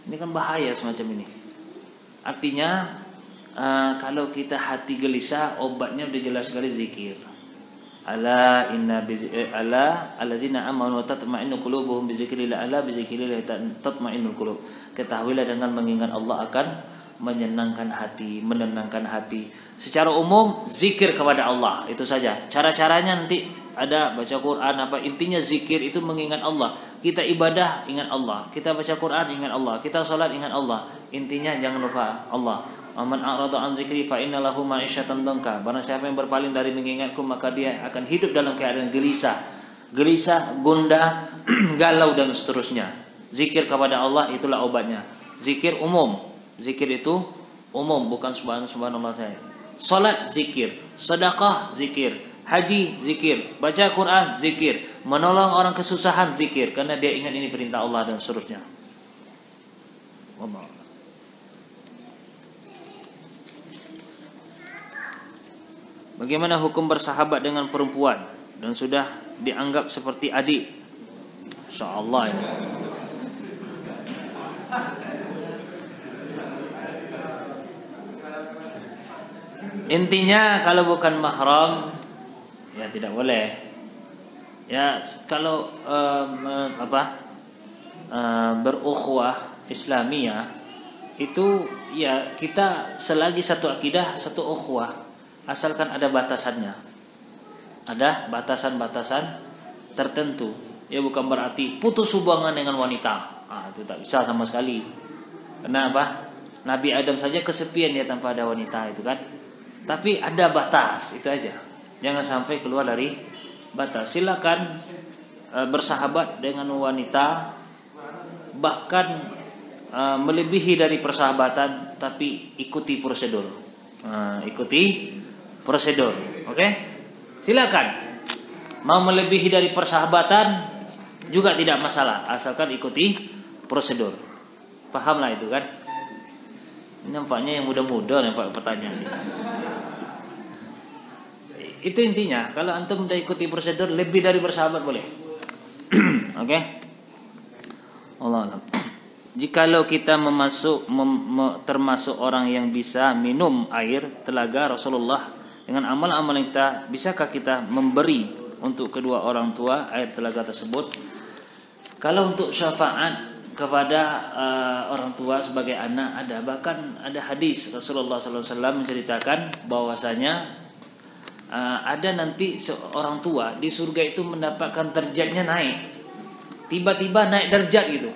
Ini kan bahaya semacam ini. Artinya uh, kalau kita hati gelisah, obatnya udah jelas sekali zikir. Ala inna eh, ala allazina amanu tatma'innu qulubuhum bi zikrillah ala bi zikrillah tatma'innul qulub. Ketahuilah dengan mengingat Allah akan menyenangkan hati, menenangkan hati. Secara umum zikir kepada Allah itu saja. Cara-caranya nanti ada baca Quran apa intinya zikir itu mengingat Allah. Kita ibadah ingat Allah, kita baca Quran ingat Allah, kita salat ingat Allah. Intinya jangan lupa Allah. Aman a'rada an zikri fa inna lahu ma'isyatan dangka. Barang siapa yang berpaling dari mengingatku maka dia akan hidup dalam keadaan gelisah. Gelisah, gundah, [clears throat] galau dan seterusnya. Zikir kepada Allah itulah obatnya. Zikir umum. Zikir itu umum bukan subhanallah subhanallah saya. Salat zikir, sedekah zikir, haji zikir, baca Quran zikir, menolong orang kesusahan zikir karena dia ingat ini perintah Allah dan seterusnya. Allah. Bagaimana hukum bersahabat dengan perempuan dan sudah dianggap seperti adik? Insyaallah ini. Intinya kalau bukan mahram ya tidak boleh. Ya kalau um, apa uh, Islamiyah itu ya kita selagi satu akidah satu ukhuwah asalkan ada batasannya. Ada batasan-batasan tertentu. Ya bukan berarti putus hubungan dengan wanita. Ah, itu tak bisa sama sekali. Kenapa? Nabi Adam saja kesepian ya tanpa ada wanita itu kan. Tapi ada batas, itu aja. Jangan sampai keluar dari batas. Silakan e, bersahabat dengan wanita bahkan e, melebihi dari persahabatan tapi ikuti prosedur. E, ikuti prosedur. Oke? Okay? Silakan. Mau melebihi dari persahabatan juga tidak masalah asalkan ikuti prosedur. Pahamlah itu kan? Ini nampaknya yang muda-muda nih Pak pertanyaan. Itu intinya, kalau antum udah ikuti prosedur lebih dari bersahabat boleh. [clears throat] Oke? Okay? Allah. Jikalau kita memasuk mem, termasuk orang yang bisa minum air telaga Rasulullah dengan amal-amal kita bisakah kita memberi untuk kedua orang tua air telaga tersebut? Kalau untuk syafaat kepada uh, orang tua sebagai anak ada bahkan ada hadis Rasulullah SAW menceritakan bahwasanya uh, ada nanti seorang tua di surga itu mendapatkan derajatnya naik. Tiba-tiba naik derajat gitu.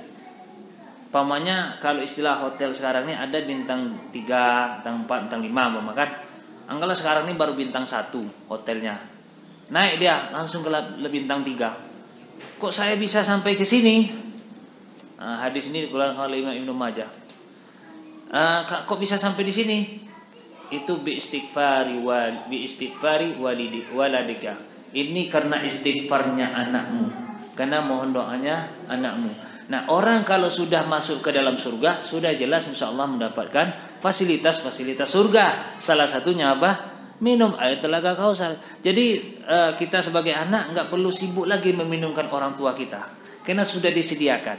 Pamannya kalau istilah hotel sekarang ini ada bintang 3, bintang 4, bintang 5 kan Anggaplah sekarang ini baru bintang satu hotelnya. Naik dia langsung ke bintang tiga. Kok saya bisa sampai ke sini? Nah, hadis ini dikeluarkan oleh Imam Ibnu Majah. Uh, kok bisa sampai di sini? Itu bi istighfari wal bi istighfari walidi waladika. Ini karena istighfarnya anakmu. Karena mohon doanya anakmu. Nah orang kalau sudah masuk ke dalam surga sudah jelas insya Allah mendapatkan fasilitas-fasilitas surga. Salah satunya apa? Minum air telaga kausar. Jadi uh, kita sebagai anak nggak perlu sibuk lagi meminumkan orang tua kita, karena sudah disediakan.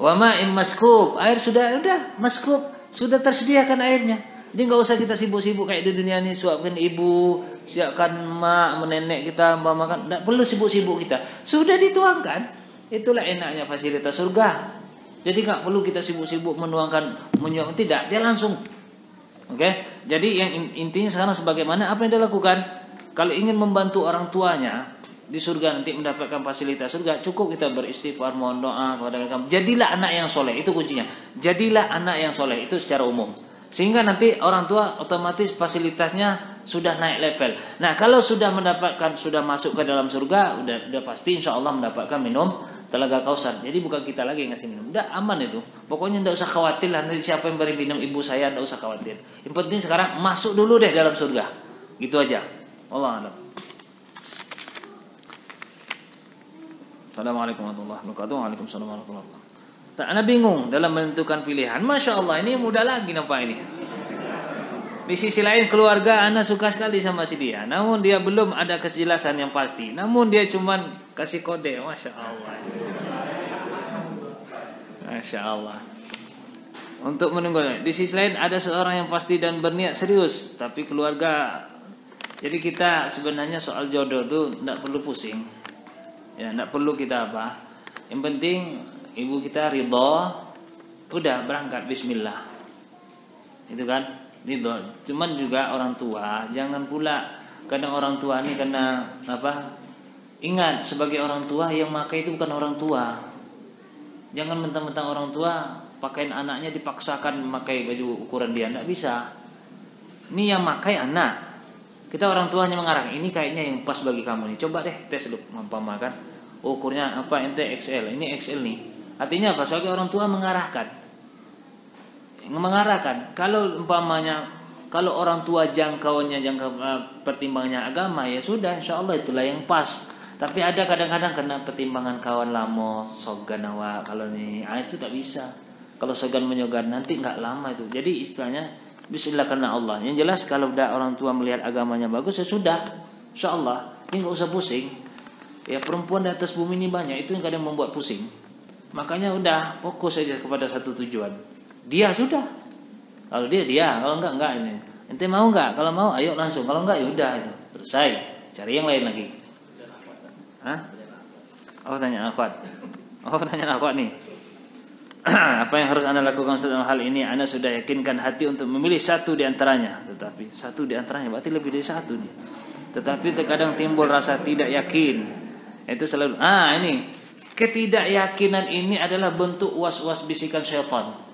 Wama im maskub air sudah udah maskub sudah tersediakan airnya. Jadi nggak usah kita sibuk-sibuk kayak di dunia ini suapkan ibu, siapkan mak, menenek kita, mbak makan. Nggak perlu sibuk-sibuk kita. Sudah dituangkan. Itulah enaknya fasilitas surga. Jadi nggak perlu kita sibuk-sibuk menuangkan menyuap tidak, dia langsung. Oke. Okay? Jadi yang intinya sekarang sebagaimana apa yang dia lakukan? Kalau ingin membantu orang tuanya di surga nanti mendapatkan fasilitas surga, cukup kita beristighfar, mohon doa kepada mereka. Jadilah anak yang soleh, itu kuncinya. Jadilah anak yang soleh itu secara umum. Sehingga nanti orang tua otomatis fasilitasnya sudah naik level. Nah, kalau sudah mendapatkan sudah masuk ke dalam surga, udah udah pasti insya Allah mendapatkan minum telaga kausar. Jadi bukan kita lagi yang ngasih minum. Udah aman itu. Pokoknya tidak usah khawatir lah nanti siapa yang beri minum ibu saya tidak usah khawatir. Yang penting sekarang masuk dulu deh dalam surga. Gitu aja. Allah alam. Assalamualaikum warahmatullahi wabarakatuh. Waalaikumsalam warahmatullahi wabarakatuh. Tak Anda bingung dalam menentukan pilihan. Masya Allah ini mudah lagi nampak ini. Di sisi lain keluarga Anda suka sekali sama si dia. Namun dia belum ada kejelasan yang pasti. Namun dia cuman kasih kode. Masya Allah. Masya Allah. Untuk menunggu. Di sisi lain ada seorang yang pasti dan berniat serius. Tapi keluarga. Jadi kita sebenarnya soal jodoh tuh tidak perlu pusing. Ya, tidak perlu kita apa. Yang penting ibu kita ridho. Udah berangkat Bismillah. Itu kan ridho. Cuman juga orang tua jangan pula kadang orang tua ini karena apa? Ingat sebagai orang tua yang makai itu bukan orang tua. Jangan mentang-mentang orang tua pakaian anaknya dipaksakan memakai baju ukuran dia tidak bisa. Ini yang makai anak. Kita orang tua hanya mengarang ini kayaknya yang pas bagi kamu nih. Coba deh tes lu makan. Ukurnya apa ente XL, ini XL nih. Artinya apa? Sebagai orang tua mengarahkan mengarahkan. Kalau umpamanya kalau orang tua jangkauannya jangka uh, pertimbangannya agama ya sudah insya Allah itulah yang pas. Tapi ada kadang-kadang kena pertimbangan kawan lama sogan awak kalau ini ah, itu tak bisa. Kalau sogan menyogan nanti nggak lama itu. Jadi istilahnya Bismillah karena Allah. Yang jelas kalau udah orang tua melihat agamanya bagus ya sudah. Insya Allah ini nggak usah pusing. Ya perempuan di atas bumi ini banyak itu yang kadang membuat pusing. Makanya udah fokus saja kepada satu tujuan dia sudah. Kalau dia dia. Kalau enggak enggak ini. Ente mau enggak? Kalau mau ayo langsung. Kalau enggak ya udah itu. Selesai. Cari yang lain lagi. Hah? Oh tanya akhwat Oh tanya akhwat nih? [clears throat] Apa yang harus anda lakukan dalam hal ini? Anda sudah yakinkan hati untuk memilih satu di antaranya. Tetapi satu di antaranya berarti lebih dari satu nih. Tetapi terkadang timbul rasa tidak yakin. Itu selalu ah ini. Ketidakyakinan ini adalah bentuk was-was bisikan syaitan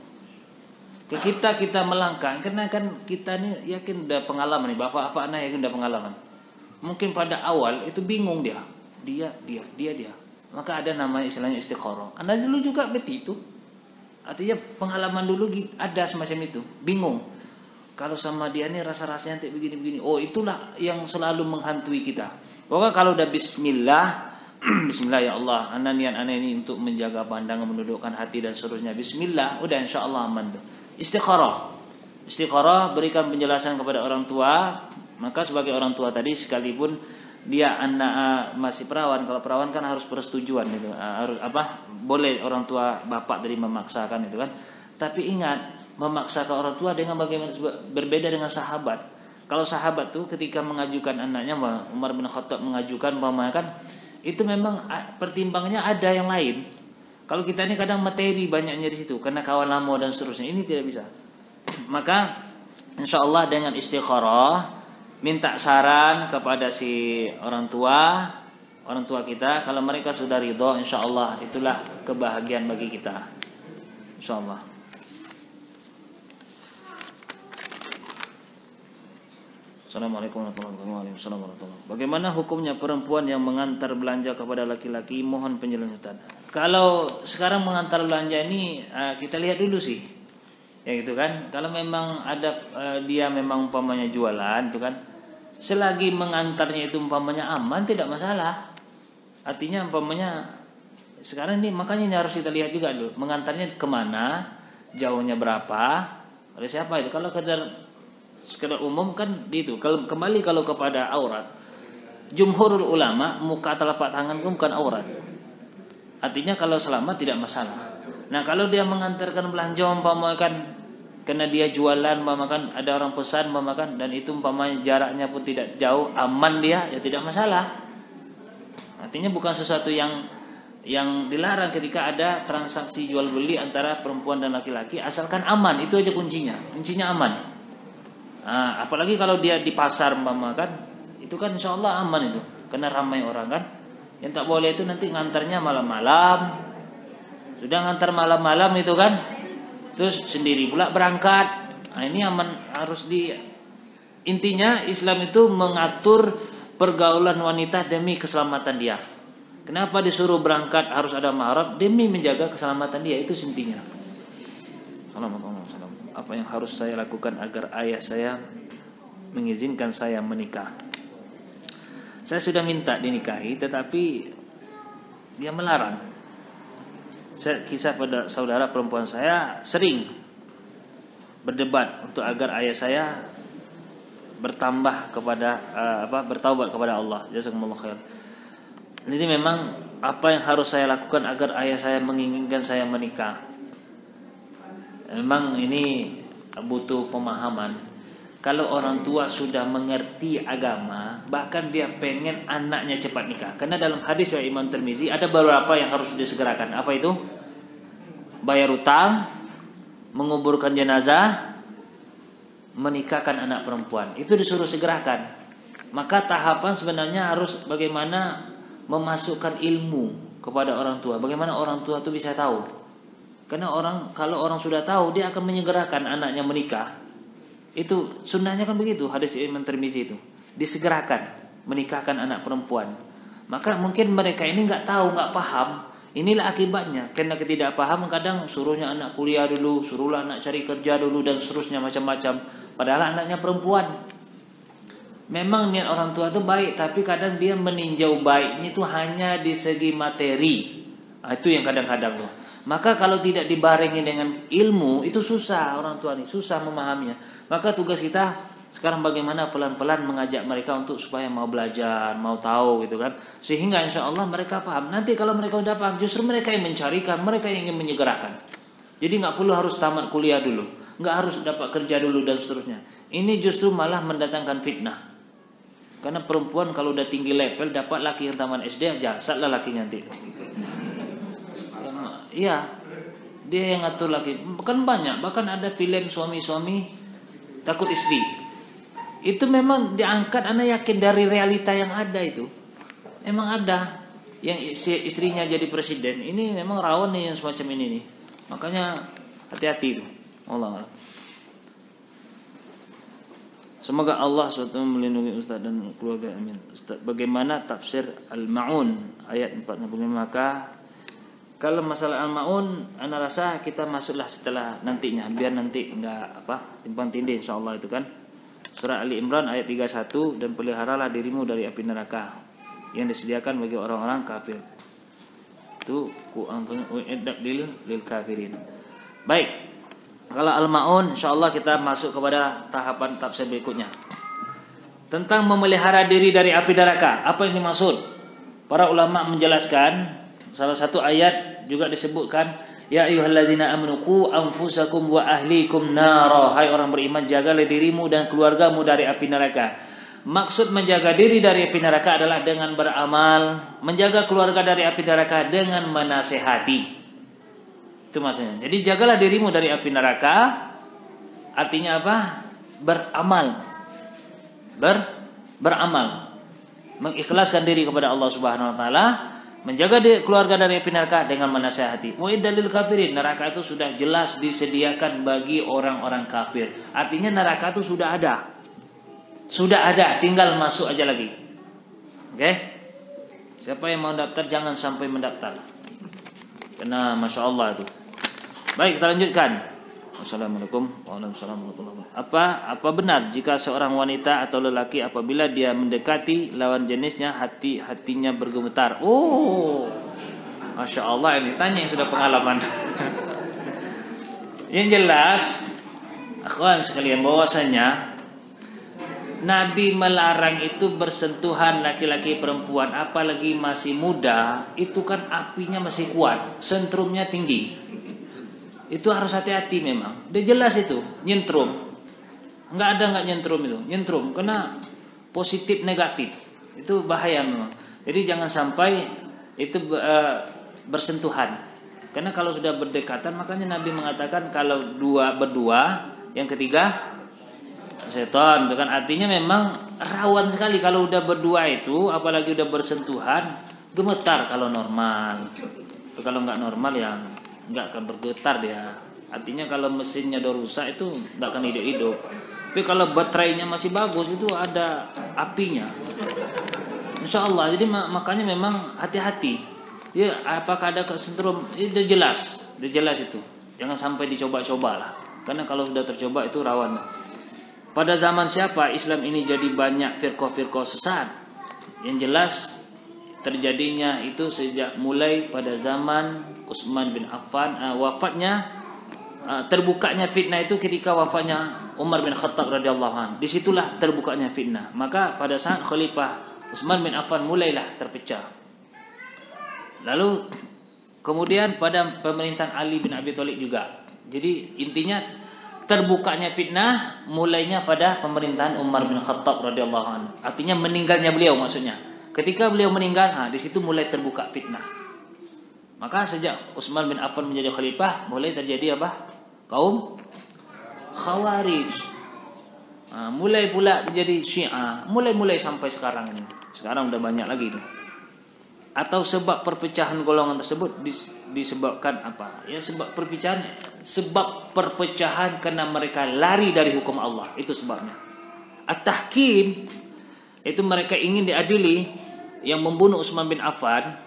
ke kita kita melangkah. Karena kan kita ini yakin udah pengalaman nih bapak apa anak yakin udah pengalaman. Mungkin pada awal itu bingung dia. Dia dia dia dia. Maka ada nama istilahnya istiqoroh anda dulu juga begitu artinya pengalaman dulu ada semacam itu. Bingung. Kalau sama dia nih rasa-rasanya nanti begini-begini. Oh itulah yang selalu menghantui kita. Pokoknya kalau udah Bismillah [clears throat] Bismillah ya Allah. Anda niat anda ini untuk menjaga pandangan mendudukkan hati dan seterusnya. Bismillah udah insya Allah aman tuh Istiqarah. Istiqarah berikan penjelasan kepada orang tua, maka sebagai orang tua tadi sekalipun dia anak uh, masih perawan, kalau perawan kan harus persetujuan gitu. Uh, harus apa? Boleh orang tua bapak tadi memaksakan itu kan. Tapi ingat, memaksakan orang tua dengan bagaimana berbeda dengan sahabat. Kalau sahabat tuh ketika mengajukan anaknya Umar bin Khattab mengajukan bahwa kan itu memang pertimbangannya ada yang lain. Kalau kita ini kadang materi banyaknya di situ karena kawan lama dan seterusnya ini tidak bisa. [clears throat] Maka insya Allah dengan istikharah minta saran kepada si orang tua orang tua kita kalau mereka sudah ridho insya Allah itulah kebahagiaan bagi kita insya Allah Assalamualaikum warahmatullahi wabarakatuh. Bagaimana hukumnya perempuan yang mengantar belanja kepada laki-laki? Mohon penjelasan. Kalau sekarang mengantar belanja ini eh, kita lihat dulu sih, ya gitu kan. Kalau memang ada eh, dia memang umpamanya jualan, itu kan. Selagi mengantarnya itu umpamanya aman, tidak masalah. Artinya umpamanya sekarang ini makanya ini harus kita lihat juga dulu. Mengantarnya ke mana, jauhnya berapa, oleh siapa itu. Kalau kadar sekedar umum kan itu. Kalau kembali kalau kepada aurat jumhurul ulama muka telapak tangan itu bukan aurat. Artinya kalau selamat tidak masalah. Nah kalau dia mengantarkan belanja umpama kan karena dia jualan umpama kan ada orang pesan umpama kan dan itu umpamanya jaraknya pun tidak jauh aman dia ya tidak masalah. Artinya bukan sesuatu yang yang dilarang ketika ada transaksi jual beli antara perempuan dan laki-laki asalkan aman. Itu aja kuncinya. Kuncinya aman Nah, apalagi kalau dia di pasar mama kan, itu kan insya Allah aman itu, karena ramai orang kan. Yang tak boleh itu nanti ngantarnya malam-malam. Sudah ngantar malam-malam itu kan, terus sendiri pula berangkat. Nah, ini aman harus di intinya Islam itu mengatur pergaulan wanita demi keselamatan dia. Kenapa disuruh berangkat harus ada mahram demi menjaga keselamatan dia itu intinya. Apa yang harus saya lakukan agar ayah saya mengizinkan saya menikah? Saya sudah minta dinikahi tetapi dia melarang. Saya kisah pada saudara perempuan saya sering berdebat untuk agar ayah saya bertambah kepada uh, apa bertaubat kepada Allah jazakumullah khair jadi memang apa yang harus saya lakukan agar ayah saya menginginkan saya menikah memang ini butuh pemahaman. Kalau orang tua sudah mengerti agama bahkan dia pengen anaknya cepat nikah. Karena dalam hadis ya Imam Tirmizi ada beberapa yang harus disegerakan. Apa itu? Bayar utang menguburkan jenazah menikahkan anak perempuan. Itu disuruh segerakan. Maka tahapan sebenarnya harus bagaimana memasukkan ilmu kepada orang tua. Bagaimana orang tua itu bisa tahu karena orang kalau orang sudah tahu dia akan menyegerakan anaknya menikah itu sunnahnya kan begitu hadis Imam Tirmizi itu disegerakan menikahkan anak perempuan maka mungkin mereka ini nggak tahu nggak paham inilah akibatnya karena ketidakpahaman kadang suruhnya anak kuliah dulu suruhlah anak cari kerja dulu dan seterusnya macam-macam Padahal anaknya perempuan. Memang niat orang tua itu baik, tapi kadang dia meninjau baiknya itu hanya di segi materi. Nah, itu yang kadang-kadang loh. Maka kalau tidak dibarengi dengan ilmu itu susah orang tua ini susah memahaminya. Maka tugas kita sekarang bagaimana pelan-pelan mengajak mereka untuk supaya mau belajar, mau tahu gitu kan. Sehingga insya Allah mereka paham. Nanti kalau mereka udah paham, justru mereka yang mencarikan, mereka yang ingin menyegerakan. Jadi nggak perlu harus tamat kuliah dulu nggak harus dapat kerja dulu dan seterusnya. Ini justru malah mendatangkan fitnah. Karena perempuan kalau udah tinggi level dapat laki yang taman SD jasad lah laki nanti. Iya, dia yang ngatur laki. Bukan banyak, bahkan ada film suami-suami takut istri. Itu memang diangkat, anak yakin dari realita yang ada itu. Emang ada yang istrinya jadi presiden. Ini memang rawan nih yang semacam ini nih. Makanya hati-hati itu. Allah Semoga Allah SWT melindungi Ustaz dan keluarga amin. Ustaz, bagaimana tafsir Al-Maun ayat 45 maka kalau masalah Al-Maun ana rasa kita masuklah setelah nantinya biar nanti enggak apa timpang tindih insyaallah itu kan. Surah Ali Imran ayat 31 dan peliharalah dirimu dari api neraka yang disediakan bagi orang-orang kafir. Itu lil lil kafirin. Baik, kalau Al-Maun insyaallah kita masuk kepada tahapan tafsir berikutnya. Tentang memelihara diri dari api neraka, apa yang dimaksud? Para ulama menjelaskan salah satu ayat juga disebutkan Ya ayyuhalladzina amanu anfusakum wa ahlikum nara. Hai orang beriman, jagalah dirimu dan keluargamu dari api neraka. Maksud menjaga diri dari api neraka adalah dengan beramal, menjaga keluarga dari api neraka dengan menasehati. Itu maksudnya. Jadi jagalah dirimu dari api neraka. Artinya apa? Beramal. Ber beramal. Mengikhlaskan diri kepada Allah Subhanahu wa taala, menjaga keluarga dari api neraka dengan menasihati. Mu'iddalil kafirin, neraka itu sudah jelas disediakan bagi orang-orang kafir. Artinya neraka itu sudah ada. Sudah ada, tinggal masuk aja lagi. Oke? Okay? Siapa yang mau daftar jangan sampai mendaftar. Karena masya Allah itu Baik, kita lanjutkan. Assalamualaikum warahmatullahi wabarakatuh. Apa apa benar jika seorang wanita atau lelaki apabila dia mendekati lawan jenisnya hati hatinya bergemetar? Oh, masya Allah ini tanya yang sudah pengalaman. [laughs] yang jelas, akhwan sekalian bahwasanya Nabi melarang itu bersentuhan laki-laki perempuan apalagi masih muda itu kan apinya masih kuat sentrumnya tinggi itu harus hati-hati memang. Dia jelas itu nyentrum. Nggak ada nggak nyentrum itu, nyentrum karena positif negatif itu bahaya memang. Jadi jangan sampai itu uh, bersentuhan. Karena kalau sudah berdekatan makanya Nabi mengatakan kalau dua berdua, yang ketiga setan itu kan artinya memang rawan sekali kalau udah berdua itu apalagi udah bersentuhan gemetar kalau normal. Kalau nggak normal ya nggak akan bergetar dia artinya kalau mesinnya udah rusak itu nggak akan hidup-hidup Tapi kalau baterainya masih bagus itu ada apinya. Insya Allah. Jadi makanya memang hati-hati. Ya apakah ada kesentuhan? Itu jelas, itu jelas itu. Jangan sampai dicoba-coba lah. Karena kalau sudah tercoba itu rawan. Pada zaman siapa Islam ini jadi banyak firqah-firqah sesat? Yang jelas terjadinya itu sejak mulai pada zaman Utsman bin Affan uh, wafatnya uh, terbukanya fitnah itu ketika wafatnya Umar bin Khattab radhiyallahu an. Di situlah terbukanya fitnah. Maka pada saat Khalifah Utsman bin Affan mulailah terpecah. Lalu kemudian pada pemerintahan Ali bin Abi Thalib juga. Jadi intinya terbukanya fitnah mulainya pada pemerintahan Umar bin Khattab radhiyallahu anhu. Artinya meninggalnya beliau maksudnya. Ketika beliau meninggal, nah, di situ mulai terbuka fitnah. Maka sejak Utsman bin Affan menjadi khalifah, mulai terjadi apa? Kaum Khawarij. Nah, mulai pula menjadi Syiah, mulai-mulai sampai sekarang ini. Sekarang udah banyak lagi itu. Atau sebab perpecahan golongan tersebut disebabkan apa? Ya sebab perpecahan sebab perpecahan karena mereka lari dari hukum Allah, itu sebabnya. At-tahkim itu mereka ingin diadili yang membunuh Utsman bin Affan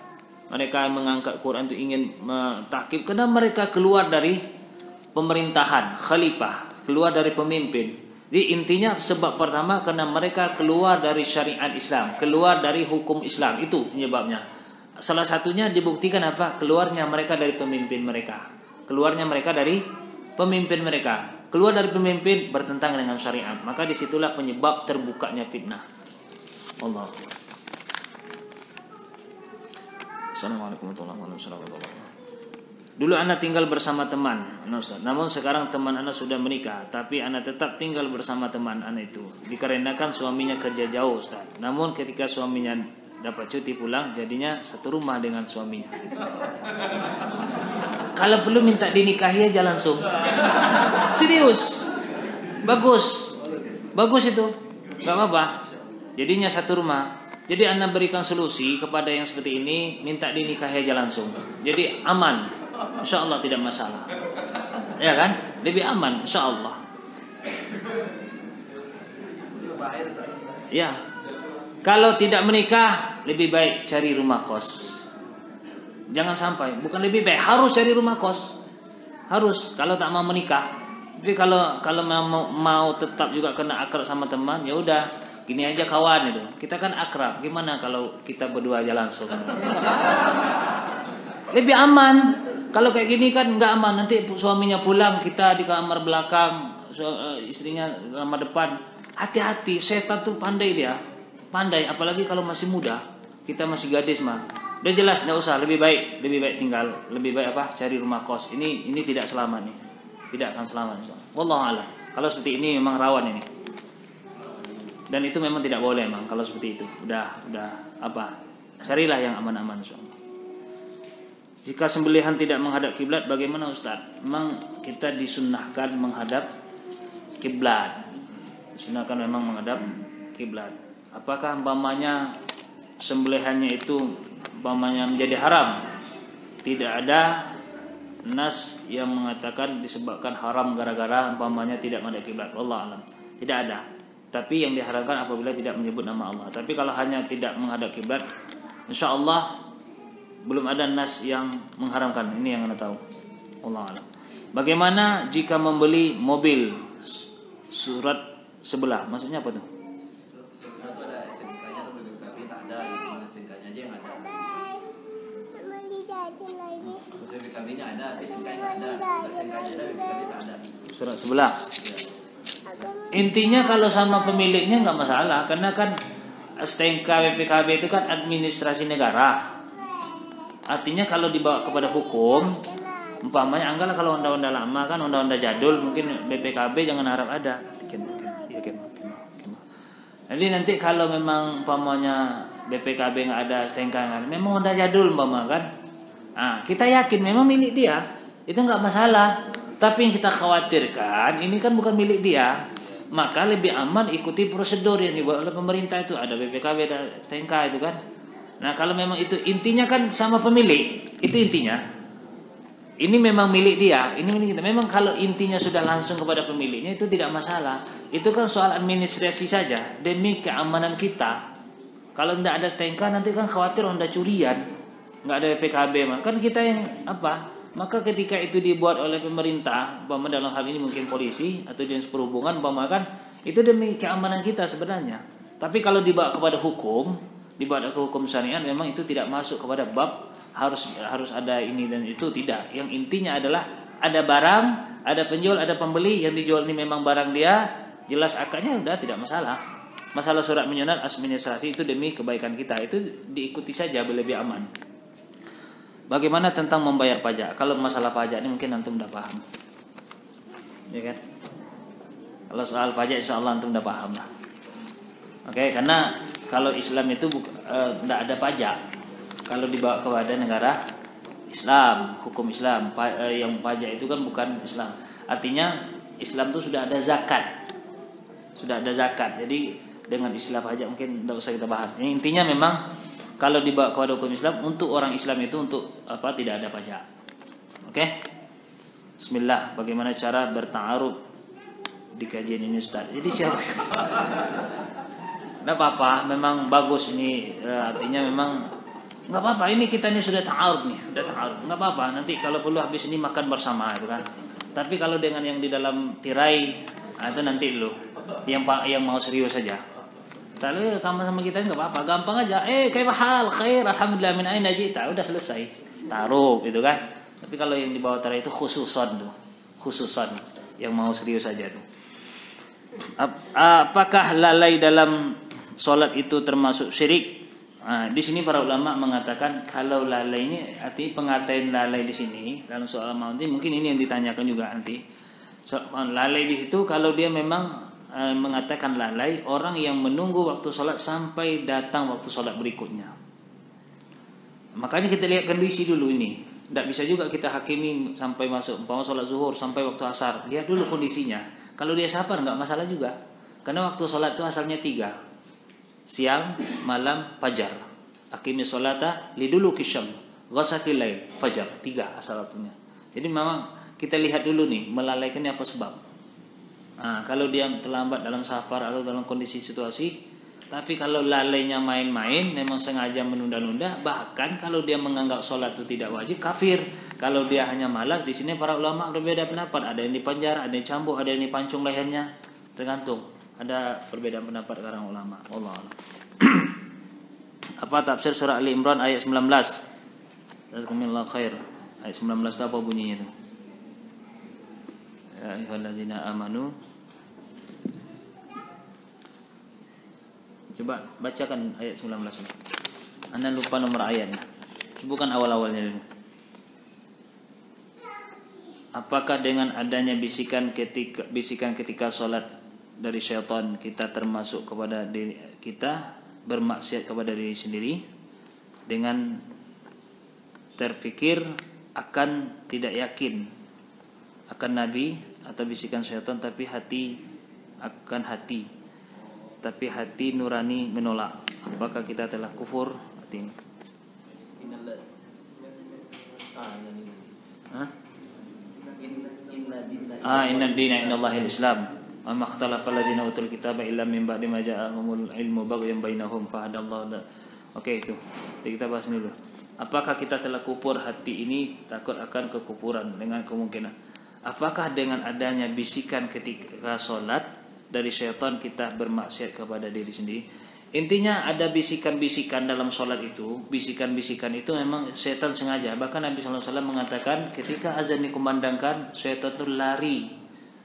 mereka mengangkat Quran itu ingin mentakib karena mereka keluar dari pemerintahan khalifah keluar dari pemimpin. Jadi intinya sebab pertama karena mereka keluar dari syariat Islam keluar dari hukum Islam. Itu penyebabnya. Salah satunya dibuktikan apa? Keluarnya mereka dari pemimpin mereka. Keluarnya mereka dari pemimpin mereka. Keluar dari pemimpin bertentangan dengan syariat. Maka di situlah penyebab terbukanya fitnah. Allah Assalamualaikum warahmatullahi wabarakatuh. Dulu anak tinggal bersama teman, namun sekarang teman anak sudah menikah, tapi anak tetap tinggal bersama teman anak itu. Dikarenakan suaminya kerja jauh, Ustaz. Namun ketika suaminya dapat cuti pulang, jadinya satu rumah dengan suaminya. Kalau perlu minta dinikahi aja langsung. Serius. Bagus. Bagus itu. Gak apa-apa. Jadinya satu rumah. Jadi anda berikan solusi kepada yang seperti ini, minta dinikahi aja langsung. Jadi aman, insya Allah tidak masalah. Ya kan? Lebih aman, insya Allah. Ya, kalau tidak menikah, lebih baik cari rumah kos. Jangan sampai, bukan lebih baik, harus cari rumah kos. Harus, kalau tak mau menikah. Tapi kalau kalau mau, mau tetap juga kena akrab sama teman, ya udah Gini aja kawan itu. Kita kan akrab. Gimana kalau kita berdua aja langsung? Lebih aman. Kalau kayak gini kan nggak aman. Nanti suaminya pulang, kita di kamar belakang, eh, istrinya kamar depan. Hati-hati, setan tuh pandai dia. Pandai, apalagi kalau masih muda. Kita masih gadis mah. Udah jelas, nggak usah. Lebih baik, lebih baik tinggal. Lebih baik apa? Cari rumah kos. Ini ini tidak selamat nih. Tidak akan selamat. Wallahu Kalau seperti ini memang rawan ini dan itu memang tidak boleh emang kalau seperti itu. Udah udah apa? Carilah yang aman-aman insyaallah jika sembelihan tidak menghadap kiblat bagaimana Ustaz? Memang kita disunnahkan menghadap kiblat. Disunahkan memang menghadap kiblat. Apakah umpamanya sembelihannya itu umpamanya menjadi haram? Tidak ada nas yang mengatakan disebabkan haram gara-gara umpamanya tidak menghadap kiblat. Allah alam. Tidak ada tapi yang diharapkan apabila tidak menyebut nama Allah. Tapi kalau hanya tidak menghadap kiblat, insya Allah belum ada nas yang mengharamkan. Ini yang anda tahu. Allah alam. Bagaimana jika membeli mobil surat sebelah? Maksudnya apa tuh? Surat sebelah. Intinya kalau sama pemiliknya nggak masalah karena kan STNK BPKB itu kan administrasi negara. Artinya kalau dibawa kepada hukum, umpamanya anggaplah kalau undang-undang lama kan undang-undang jadul mungkin BPKB jangan harap ada. Jadi nanti kalau memang umpamanya BPKB nggak ada STNK nggak memang udah jadul umpama kan. Nah, kita yakin memang milik dia, itu nggak masalah. Tapi yang kita khawatirkan ini kan bukan milik dia maka lebih aman ikuti prosedur yang dibuat oleh pemerintah itu ada BPKB ada STNK itu kan nah kalau memang itu intinya kan sama pemilik itu intinya ini memang milik dia, ini milik kita. Memang kalau intinya sudah langsung kepada pemiliknya itu tidak masalah. Itu kan soal administrasi saja demi keamanan kita. Kalau tidak ada STNK nanti kan khawatir Honda curian, nggak ada PKB mah. Kan kita yang apa? Maka ketika itu dibuat oleh pemerintah, bahwa dalam hal ini mungkin polisi atau dinas perhubungan, bahwa kan itu demi keamanan kita sebenarnya. Tapi kalau dibawa kepada hukum, dibawa ke hukum syariat, memang itu tidak masuk kepada bab harus harus ada ini dan itu tidak. Yang intinya adalah ada barang, ada penjual, ada pembeli yang dijual ini memang barang dia, jelas akadnya udah tidak masalah. Masalah surat menyunat administrasi itu demi kebaikan kita itu diikuti saja lebih aman. Bagaimana tentang membayar pajak? Kalau masalah pajak ini mungkin antum udah paham. Ya kan? Kalau soal pajak insya Allah antum udah paham lah. Oke, karena kalau Islam itu tidak uh, ada pajak kalau dibawa kepada negara Islam, hukum Islam, eh, yang pajak itu kan bukan Islam. Artinya Islam itu sudah ada zakat. Sudah ada zakat. Jadi dengan istilah pajak mungkin tidak usah kita bahas. Ini intinya memang kalau dibawa kepada hukum Islam untuk orang Islam itu untuk apa tidak ada pajak. Oke? Bismillah, bagaimana cara bertaaruf di kajian ini Ustaz. Jadi siapa? Tidak apa-apa, memang bagus ini. Eh, artinya memang nggak apa-apa. Ini kita ini sudah ta'aruf nih. Sudah ta'aruf. Nggak apa-apa. Nanti kalau perlu habis ini makan bersama itu kan? Tapi kalau dengan yang di dalam tirai nah itu nanti dulu. Yang yang mau serius saja tapi kamu sama kita nggak apa-apa. Gampang aja. Eh kayak mahal khair alhamdulillah min aina jita. Udah selesai. Taruh itu kan. Tapi kalau yang di bawah itu khususon tuh. Khususon. Yang mau serius saja tuh. Apakah lalai dalam sholat itu termasuk syirik? Nah, di sini para ulama mengatakan kalau lalai ini arti pengertian lalai di sini dalam soal mauti mungkin ini yang ditanyakan juga nanti. Lalai di situ kalau dia memang e, mengatakan lalai orang yang menunggu waktu sholat sampai datang waktu sholat berikutnya. Makanya kita lihat kondisi dulu ini. Tidak bisa juga kita hakimi sampai masuk umpama sholat zuhur sampai waktu asar. Lihat dulu kondisinya. Kalau dia sabar nggak masalah juga. Karena waktu sholat itu asalnya tiga siang, malam, fajar. Akimi solata lidulu kisham, ghasaqil lail, fajar. Tiga asal waktunya. Jadi memang kita lihat dulu nih melalaikannya apa sebab. Nah, kalau dia terlambat dalam safar atau dalam kondisi situasi, tapi kalau lalainya main-main, memang sengaja menunda-nunda, bahkan kalau dia menganggap sholat itu tidak wajib, kafir. Kalau dia hanya malas, di sini para ulama berbeda pendapat. Ada yang dipenjara, ada yang cambuk, ada yang dipancung lehernya, tergantung. Ada perbedaan pendapat para ulama. Allah Allah. [clears throat] apa tafsir surah Ali Imran ayat 19? Jazakumullah khair. Ayat 19 itu apa bunyinya itu? Ya ayyuhallazina amanu Coba bacakan ayat 19 Anda lupa nomor ayatnya. Bukan awal-awalnya dulu. Apakah dengan adanya bisikan ketika bisikan ketika sholat dari syaitan kita termasuk kepada diri kita bermaksiat kepada diri sendiri dengan terfikir akan tidak yakin akan nabi atau bisikan syaitan tapi hati akan hati tapi hati nurani menolak apakah kita telah kufur hati ini? Ah, inna dina inna Allahil Islam. Amma ikhtalafa alladziina utul kitaba illa min ba'di ma ja'ahumul ilmu baghyan bainahum fahadallahu Oke itu. Jadi kita bahas dulu. Apakah kita telah kupur hati ini takut akan kekupuran dengan kemungkinan? Apakah dengan adanya bisikan ketika sholat dari syaitan kita bermaksiat kepada diri sendiri? Intinya ada bisikan-bisikan dalam sholat itu, bisikan-bisikan itu memang syaitan sengaja. Bahkan Nabi SAW mengatakan ketika azan dikumandangkan, syaitan itu lari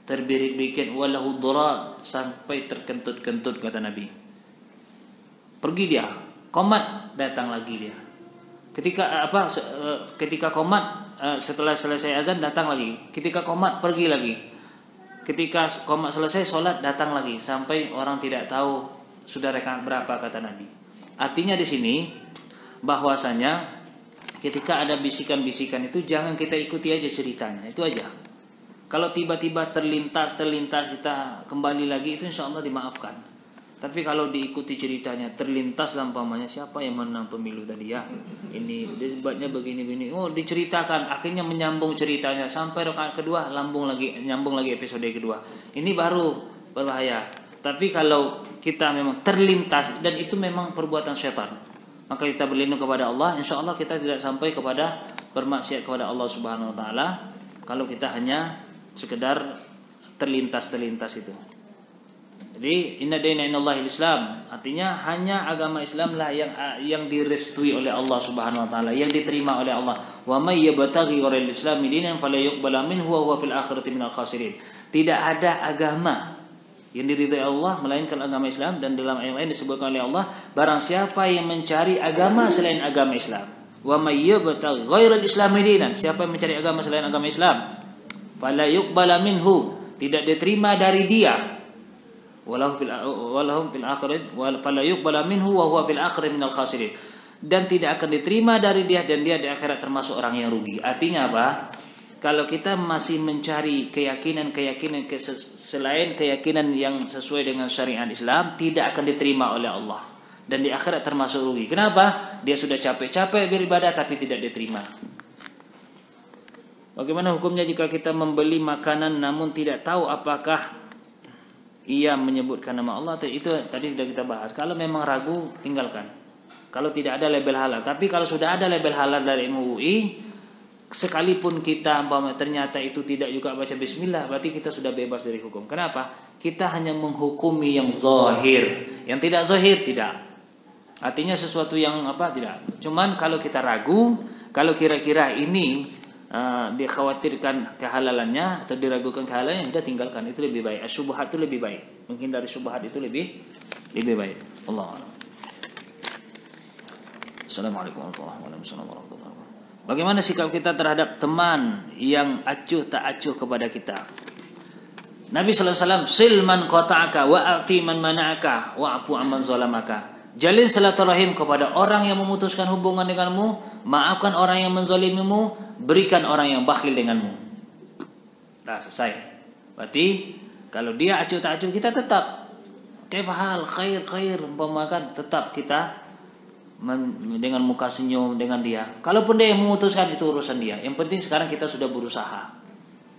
terbirik-birik walahu dora sampai terkentut-kentut kata Nabi. Pergi dia, komat datang lagi dia. Ketika apa eh, ketika komat eh, setelah selesai azan datang lagi. Ketika komat pergi lagi. Ketika komat selesai sholat datang lagi sampai orang tidak tahu sudah rekaat berapa kata Nabi. Artinya di sini bahwasanya ketika ada bisikan-bisikan itu jangan kita ikuti aja ceritanya itu aja kalau tiba-tiba terlintas terlintas kita kembali lagi itu insya Allah dimaafkan. Tapi kalau diikuti ceritanya terlintas lampamanya siapa yang menang pemilu tadi ya. Ini debatnya begini-begini. Oh, diceritakan akhirnya menyambung ceritanya sampai rakaat kedua lambung lagi nyambung lagi episode kedua. Ini baru berbahaya. Tapi kalau kita memang terlintas dan itu memang perbuatan setan, maka kita berlindung kepada Allah, insya Allah kita tidak sampai kepada bermaksiat kepada Allah Subhanahu Wa Taala. Kalau kita hanya sekedar terlintas-terlintas itu. Jadi inna dina Allah Islam artinya hanya agama Islam lah yang yang direstui oleh Allah Subhanahu wa taala, yang diterima oleh Allah. Wa may yabtaghi ghairal Islam dinan fala yuqbala minhu wa huwa fil akhirati minal khasirin. Tidak ada agama yang diridhai Allah melainkan agama Islam dan dalam ayat lain disebutkan oleh Allah barang siapa yang mencari agama selain agama Islam. Wa may yabtaghi ghairal Islam dinan. Siapa yang mencari agama selain agama Islam? Fala yuqbala minhu. Tidak diterima dari dia walahum fil fala yuqbala minhu wa huwa fil khasirin dan tidak akan diterima dari dia dan dia di akhirat termasuk orang yang rugi. Artinya apa? Kalau kita masih mencari keyakinan-keyakinan selain keyakinan yang sesuai dengan syariat Islam tidak akan diterima oleh Allah dan di akhirat termasuk rugi. Kenapa? Dia sudah capek-capek beribadah tapi tidak diterima. Bagaimana hukumnya jika kita membeli makanan namun tidak tahu apakah ia menyebutkan nama Allah itu tadi sudah kita bahas. Kalau memang ragu tinggalkan. Kalau tidak ada label halal, tapi kalau sudah ada label halal dari MUI, sekalipun kita ternyata itu tidak juga baca bismillah, berarti kita sudah bebas dari hukum. Kenapa? Kita hanya menghukumi yang zahir, yang tidak zahir tidak. Artinya sesuatu yang apa tidak. Cuman kalau kita ragu, kalau kira-kira ini uh, dikhawatirkan kehalalannya atau diragukan kehalalannya sudah tinggalkan. Itu lebih baik. Syubhat itu lebih baik. Menghindari syubhat itu lebih lebih baik. Allah Assalamualaikum warahmatullahi wabarakatuh. Bagaimana sikap kita terhadap teman yang acuh tak acuh kepada kita? Nabi SAW silman qata'aka wa a'ti man mana'aka wa apu amman zalamaka Jalin silaturahim kepada orang yang memutuskan hubungan denganmu, maafkan orang yang menzalimimu, berikan orang yang bakhil denganmu. Nah, selesai. Berarti kalau dia acuh tak acuh kita tetap kefahal khair khair umpamakan tetap kita dengan muka senyum dengan dia. Kalaupun dia yang memutuskan itu urusan dia. Yang penting sekarang kita sudah berusaha.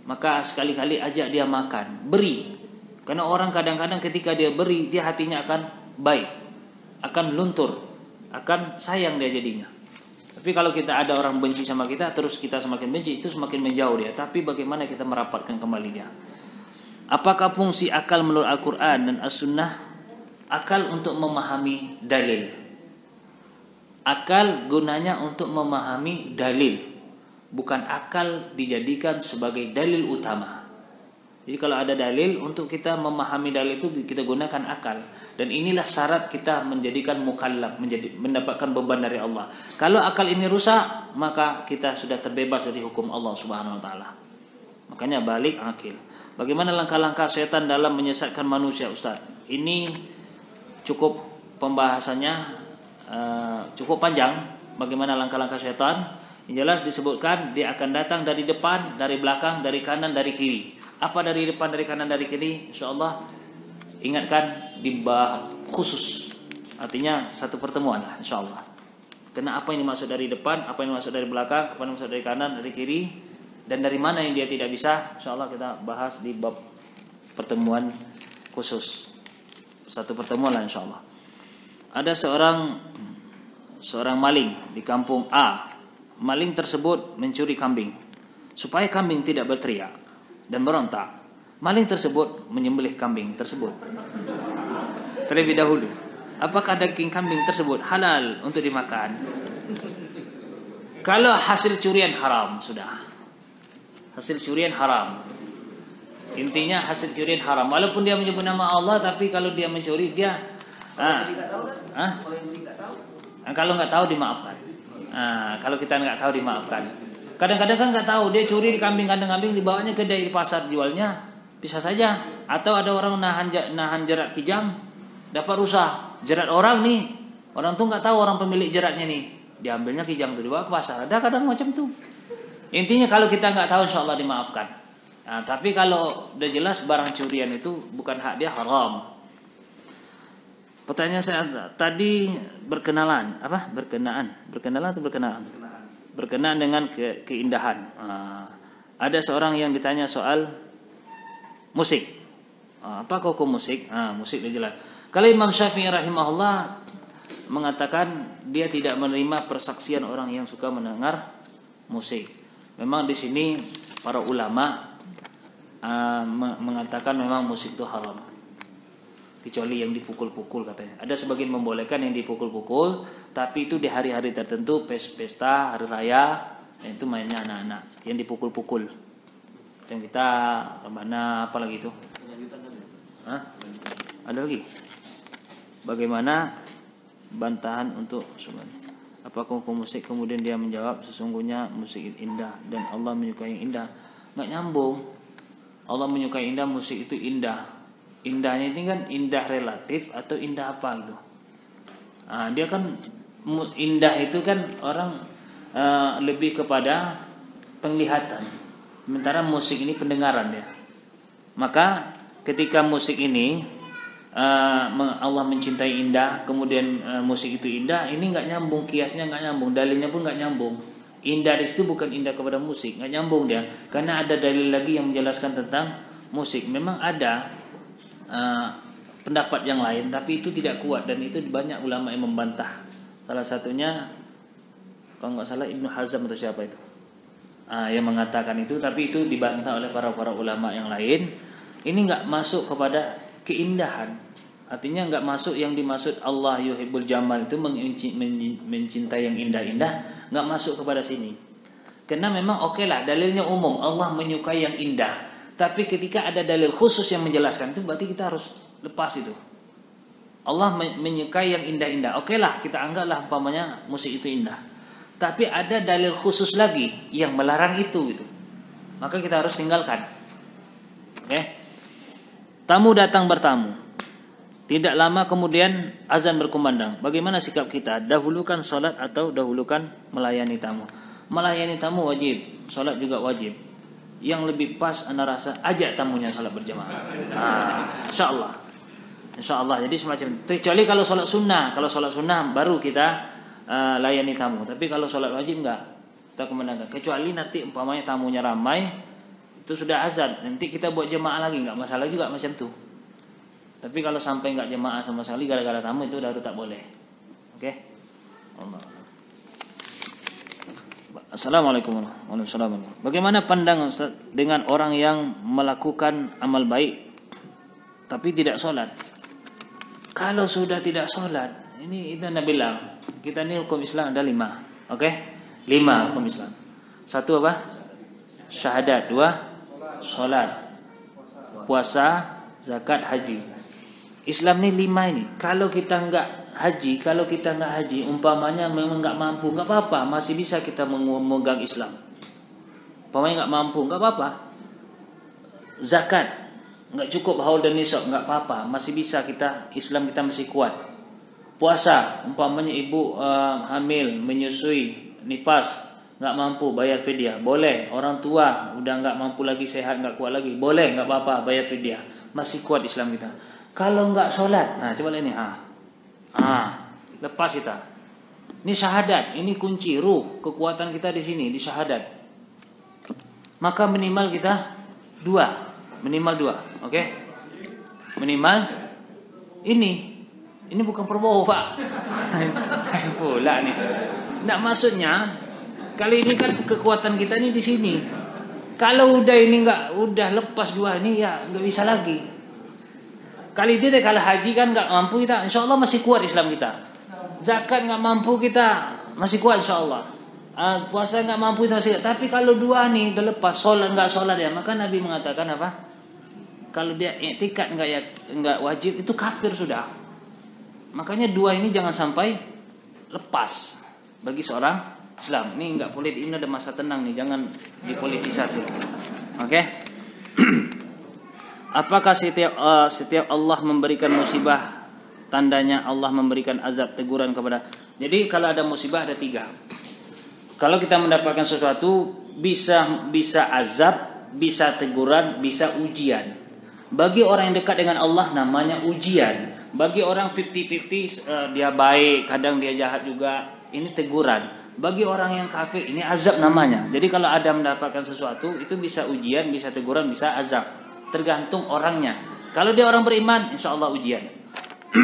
Maka sekali-kali ajak dia makan, beri. Karena orang kadang-kadang ketika dia beri, dia hatinya akan baik akan luntur, akan sayang dia jadinya. Tapi kalau kita ada orang benci sama kita, terus kita semakin benci, itu semakin menjauh dia. Tapi bagaimana kita merapatkan kembali dia? Apakah fungsi akal menurut Al-Quran dan As-Sunnah? Akal untuk memahami dalil. Akal gunanya untuk memahami dalil. Bukan akal dijadikan sebagai dalil utama. Jadi kalau ada dalil untuk kita memahami dalil itu kita gunakan akal dan inilah syarat kita menjadikan mukallaf menjadi mendapatkan beban dari Allah. Kalau akal ini rusak maka kita sudah terbebas dari hukum Allah Subhanahu wa taala. Makanya balik akil. Bagaimana langkah-langkah setan dalam menyesatkan manusia Ustaz? Ini cukup pembahasannya uh, cukup panjang bagaimana langkah-langkah setan. Yang jelas disebutkan dia akan datang dari depan, dari belakang, dari kanan, dari kiri. Apa dari depan dari kanan dari kiri? Insyaallah ingatkan di bab khusus. Artinya satu pertemuan lah insyaallah. Karena apa yang dimaksud dari depan apa yang dimaksud dari belakang apa yang dimaksud dari kanan dari kiri dan dari mana yang dia tidak bisa insyaallah kita bahas di bab pertemuan khusus. Satu pertemuan lah insyaallah. Ada seorang seorang maling di kampung A maling tersebut mencuri kambing supaya kambing tidak berteriak dan berontak. Maling tersebut menyembelih kambing tersebut. Terlebih dahulu, apakah daging kambing tersebut halal untuk dimakan? Kalau hasil curian haram sudah. Hasil curian haram. Intinya hasil curian haram. Walaupun dia menyebut nama Allah, tapi kalau dia mencuri dia, ah, ah, kalau nggak tahu dimaafkan. Ah, kalau kita nggak tahu dimaafkan. Kadang-kadang kan nggak tahu dia curi di kambing kandang kambing dibawanya ke dari pasar jualnya bisa saja. Atau ada orang nahan nahan jerat kijang dapat rusak. Jerat orang nih orang tuh nggak tahu orang pemilik jeratnya nih. Diambilnya kijang tuh dibawa ke pasar. Ada kadang macam tuh. Intinya kalau kita nggak tahu insya Allah dimaafkan. Nah, tapi kalau udah jelas barang curian itu bukan hak dia haram Pertanyaan saya tadi berkenalan apa? Berkenaan, berkenalan atau berkenaan? Berkenaan dengan ke, keindahan. Uh, ada seorang yang ditanya soal musik. Uh, apa hukum musik? Uh, musik dia jelas. Kalau Imam Syafi'i rahimahullah mengatakan dia tidak menerima persaksian orang yang suka mendengar musik. Memang di sini para ulama uh, mengatakan memang musik itu haram kecuali yang dipukul-pukul katanya. Ada sebagian membolehkan yang dipukul-pukul, tapi itu di hari-hari tertentu, pesta, hari raya, ya itu mainnya anak-anak yang dipukul-pukul. Yang kita ke mana apa lagi itu? Hah? Ada lagi? Bagaimana bantahan untuk semuanya? Apakah hukum musik kemudian dia menjawab sesungguhnya musik indah dan Allah menyukai yang indah? Nggak nyambung. Allah menyukai indah, musik itu indah indahnya ini kan indah relatif atau indah apa gitu. Nah, dia kan indah itu kan orang uh, lebih kepada penglihatan. Sementara musik ini pendengaran ya maka ketika musik ini uh, Allah mencintai indah kemudian uh, musik itu indah ini nggak nyambung kiasnya nggak nyambung dalilnya pun nggak nyambung. Indah di situ bukan indah kepada musik nggak nyambung dia. Karena ada dalil lagi yang menjelaskan tentang musik. Memang ada uh, pendapat yang lain tapi itu tidak kuat dan itu banyak ulama yang membantah. Salah satunya kalau nggak salah Ibnu Hazm atau siapa itu. Uh, yang mengatakan itu tapi itu dibantah oleh para para ulama yang lain. Ini nggak masuk kepada keindahan. Artinya nggak masuk yang dimaksud Allah yuhibbul jamal itu mencintai yang indah-indah nggak masuk kepada sini. Karena memang oke okay lah dalilnya umum. Allah menyukai yang indah tapi ketika ada dalil khusus yang menjelaskan itu berarti kita harus lepas itu. Allah menyukai yang indah-indah. Oke lah kita anggaplah umpamanya musik itu indah. Tapi ada dalil khusus lagi yang melarang itu gitu. Maka kita harus tinggalkan. Oke. Tamu datang bertamu. Tidak lama kemudian azan berkumandang. Bagaimana sikap kita? Dahulukan sholat atau dahulukan melayani tamu? Melayani tamu wajib, sholat juga wajib yang lebih pas anda rasa ajak tamunya sholat berjamaah. Nah, insya Allah, insya Allah. Jadi semacam kecuali kalau sholat sunnah, kalau sholat sunnah baru kita uh, layani tamu. Tapi kalau sholat wajib enggak kita kemenangan. Kecuali nanti umpamanya tamunya ramai, itu sudah azan. Nanti kita buat jemaah lagi enggak masalah juga macam tuh. Tapi kalau sampai enggak jemaah sama sekali gara-gara tamu itu udah tak boleh. Oke? Okay? Allah. Assalamualaikum warahmatullahi wabarakatuh. Bagaimana pandang Ustaz dengan orang yang melakukan amal baik tapi tidak sholat? Kalau sudah tidak sholat, ini itu anda bilang kita ini hukum Islam ada lima, oke? Okay? Lima hukum Islam. Satu apa? Syahadat. Dua, sholat, puasa, zakat, haji. Islam ini lima ini. Kalau kita enggak haji kalau kita nggak haji umpamanya memang nggak mampu nggak apa-apa masih bisa kita memegang Islam. Umpamanya nggak mampu nggak apa-apa. Zakat nggak cukup haul dan nisab nggak apa-apa masih bisa kita Islam kita masih kuat. Puasa umpamanya ibu uh, hamil menyusui nifas nggak mampu bayar fidyah. Boleh orang tua udah nggak mampu lagi sehat nggak kuat lagi boleh nggak apa-apa bayar fidyah. Masih kuat Islam kita. Kalau nggak sholat nah coba ini ha Ah, lepas kita. Ini syahadat, ini kunci ruh kekuatan kita di sini di syahadat. Maka minimal kita dua, minimal dua, oke? Okay? Minimal ini, ini bukan perbohong pak, pula nih. Tidak maksudnya kali ini kan kekuatan kita ini di sini. Kalau udah ini nggak udah lepas dua ini ya nggak bisa lagi. Kali deh kalau haji kan nggak mampu kita, insya Allah masih kuat Islam kita. Zakat nggak mampu kita masih kuat insya Allah. Uh, puasa nggak mampu kita masih. Tapi kalau dua nih udah lepas sholat nggak sholat ya, maka Nabi mengatakan apa? Kalau dia etikat nggak ya nggak wajib itu kafir sudah. Makanya dua ini jangan sampai lepas bagi seorang Islam. Ini nggak politik ini ada masa tenang nih, jangan dipolitisasi. Oke? Okay? [clears throat] Apakah setiap uh, setiap Allah memberikan musibah tandanya Allah memberikan azab teguran kepada Jadi kalau ada musibah ada tiga Kalau kita mendapatkan sesuatu bisa bisa azab, bisa teguran, bisa ujian. Bagi orang yang dekat dengan Allah namanya ujian. Bagi orang 50-50 uh, dia baik, kadang dia jahat juga. Ini teguran. Bagi orang yang kafir ini azab namanya. Jadi kalau ada mendapatkan sesuatu itu bisa ujian, bisa teguran, bisa azab. Tergantung orangnya. Kalau dia orang beriman, insya Allah ujian. [clears throat]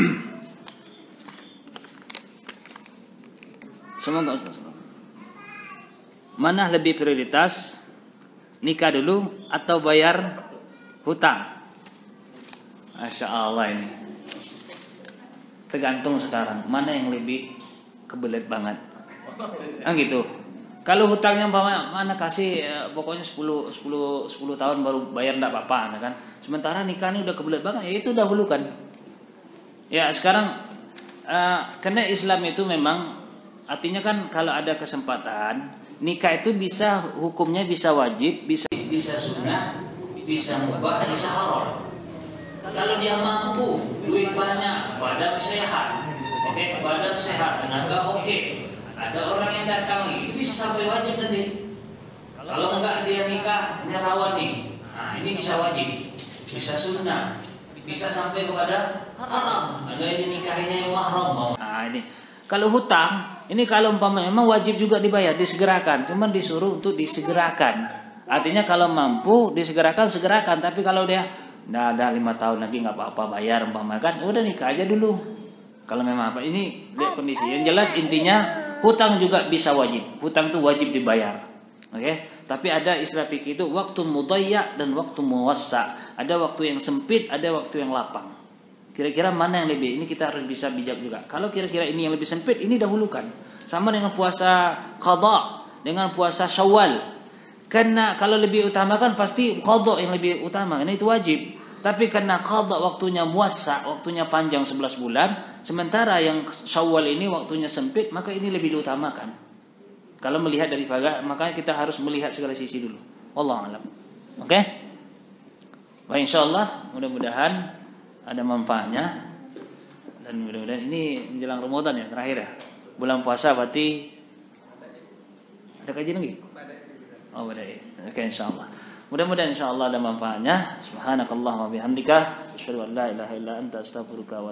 Semoga Mana lebih prioritas? Nikah dulu atau bayar hutang? Masya Allah ini. Tergantung sekarang mana yang lebih kebelet banget. Kan gitu. Kalau hutangnya mana, mana kasih ya, pokoknya 10 10 10 tahun baru bayar enggak apa-apa kan. Sementara nikah ini udah kebelet banget ya itu dahulukan. Ya sekarang uh, karena Islam itu memang artinya kan kalau ada kesempatan nikah itu bisa hukumnya bisa wajib, bisa bisa sunnah, bisa mubah, bisa haram. Kalau dia mampu, duit banyak, badan sehat, oke, okay, badan sehat, tenaga oke, okay. Ada orang yang datang itu bisa sampai wajib nanti. Kalau enggak dia nikah, dia rawan nih. Nah, ini bisa wajib, bisa sunnah, bisa sampai kepada haram. Ada yang nikahinya yang mahram. Nah, ini kalau hutang, ini kalau umpama memang wajib juga dibayar, disegerakan. Cuman disuruh untuk disegerakan. Artinya kalau mampu disegerakan, segerakan. Tapi kalau dia Nah ada lima tahun lagi nggak apa-apa bayar umpama kan udah nikah aja dulu kalau memang apa ini lihat kondisi yang jelas intinya hutang juga bisa wajib. Hutang itu wajib dibayar. Oke? Okay? tapi ada istilah fikih itu waktu mudayya dan waktu muwassa. Ada waktu yang sempit ada waktu yang lapang. Kira-kira mana yang lebih? Ini kita harus bisa bijak juga. Kalau kira-kira ini yang lebih sempit ini dahulukan. Sama dengan puasa qada dengan puasa syawal. Karena kalau lebih utamakan pasti kodok yang lebih utama. Ini itu wajib. Tapi karena kodok waktunya muasa, waktunya panjang 11 bulan, sementara yang Syawal ini waktunya sempit, maka ini lebih diutamakan. Kalau melihat dari pada, makanya kita harus melihat segala sisi dulu. Allah alam. Oke? Okay? Baik insyaallah mudah-mudahan ada manfaatnya dan mudah-mudahan ini menjelang Ramadan ya terakhir ya. Bulan puasa berarti ada kajian lagi? Oh, badai. Oke, insyaallah. Mudah-mudahan insyaallah ada manfaatnya. Subhanakallah wa bihamdika asyhadu an la ilaha illa anta astaghfiruka wa.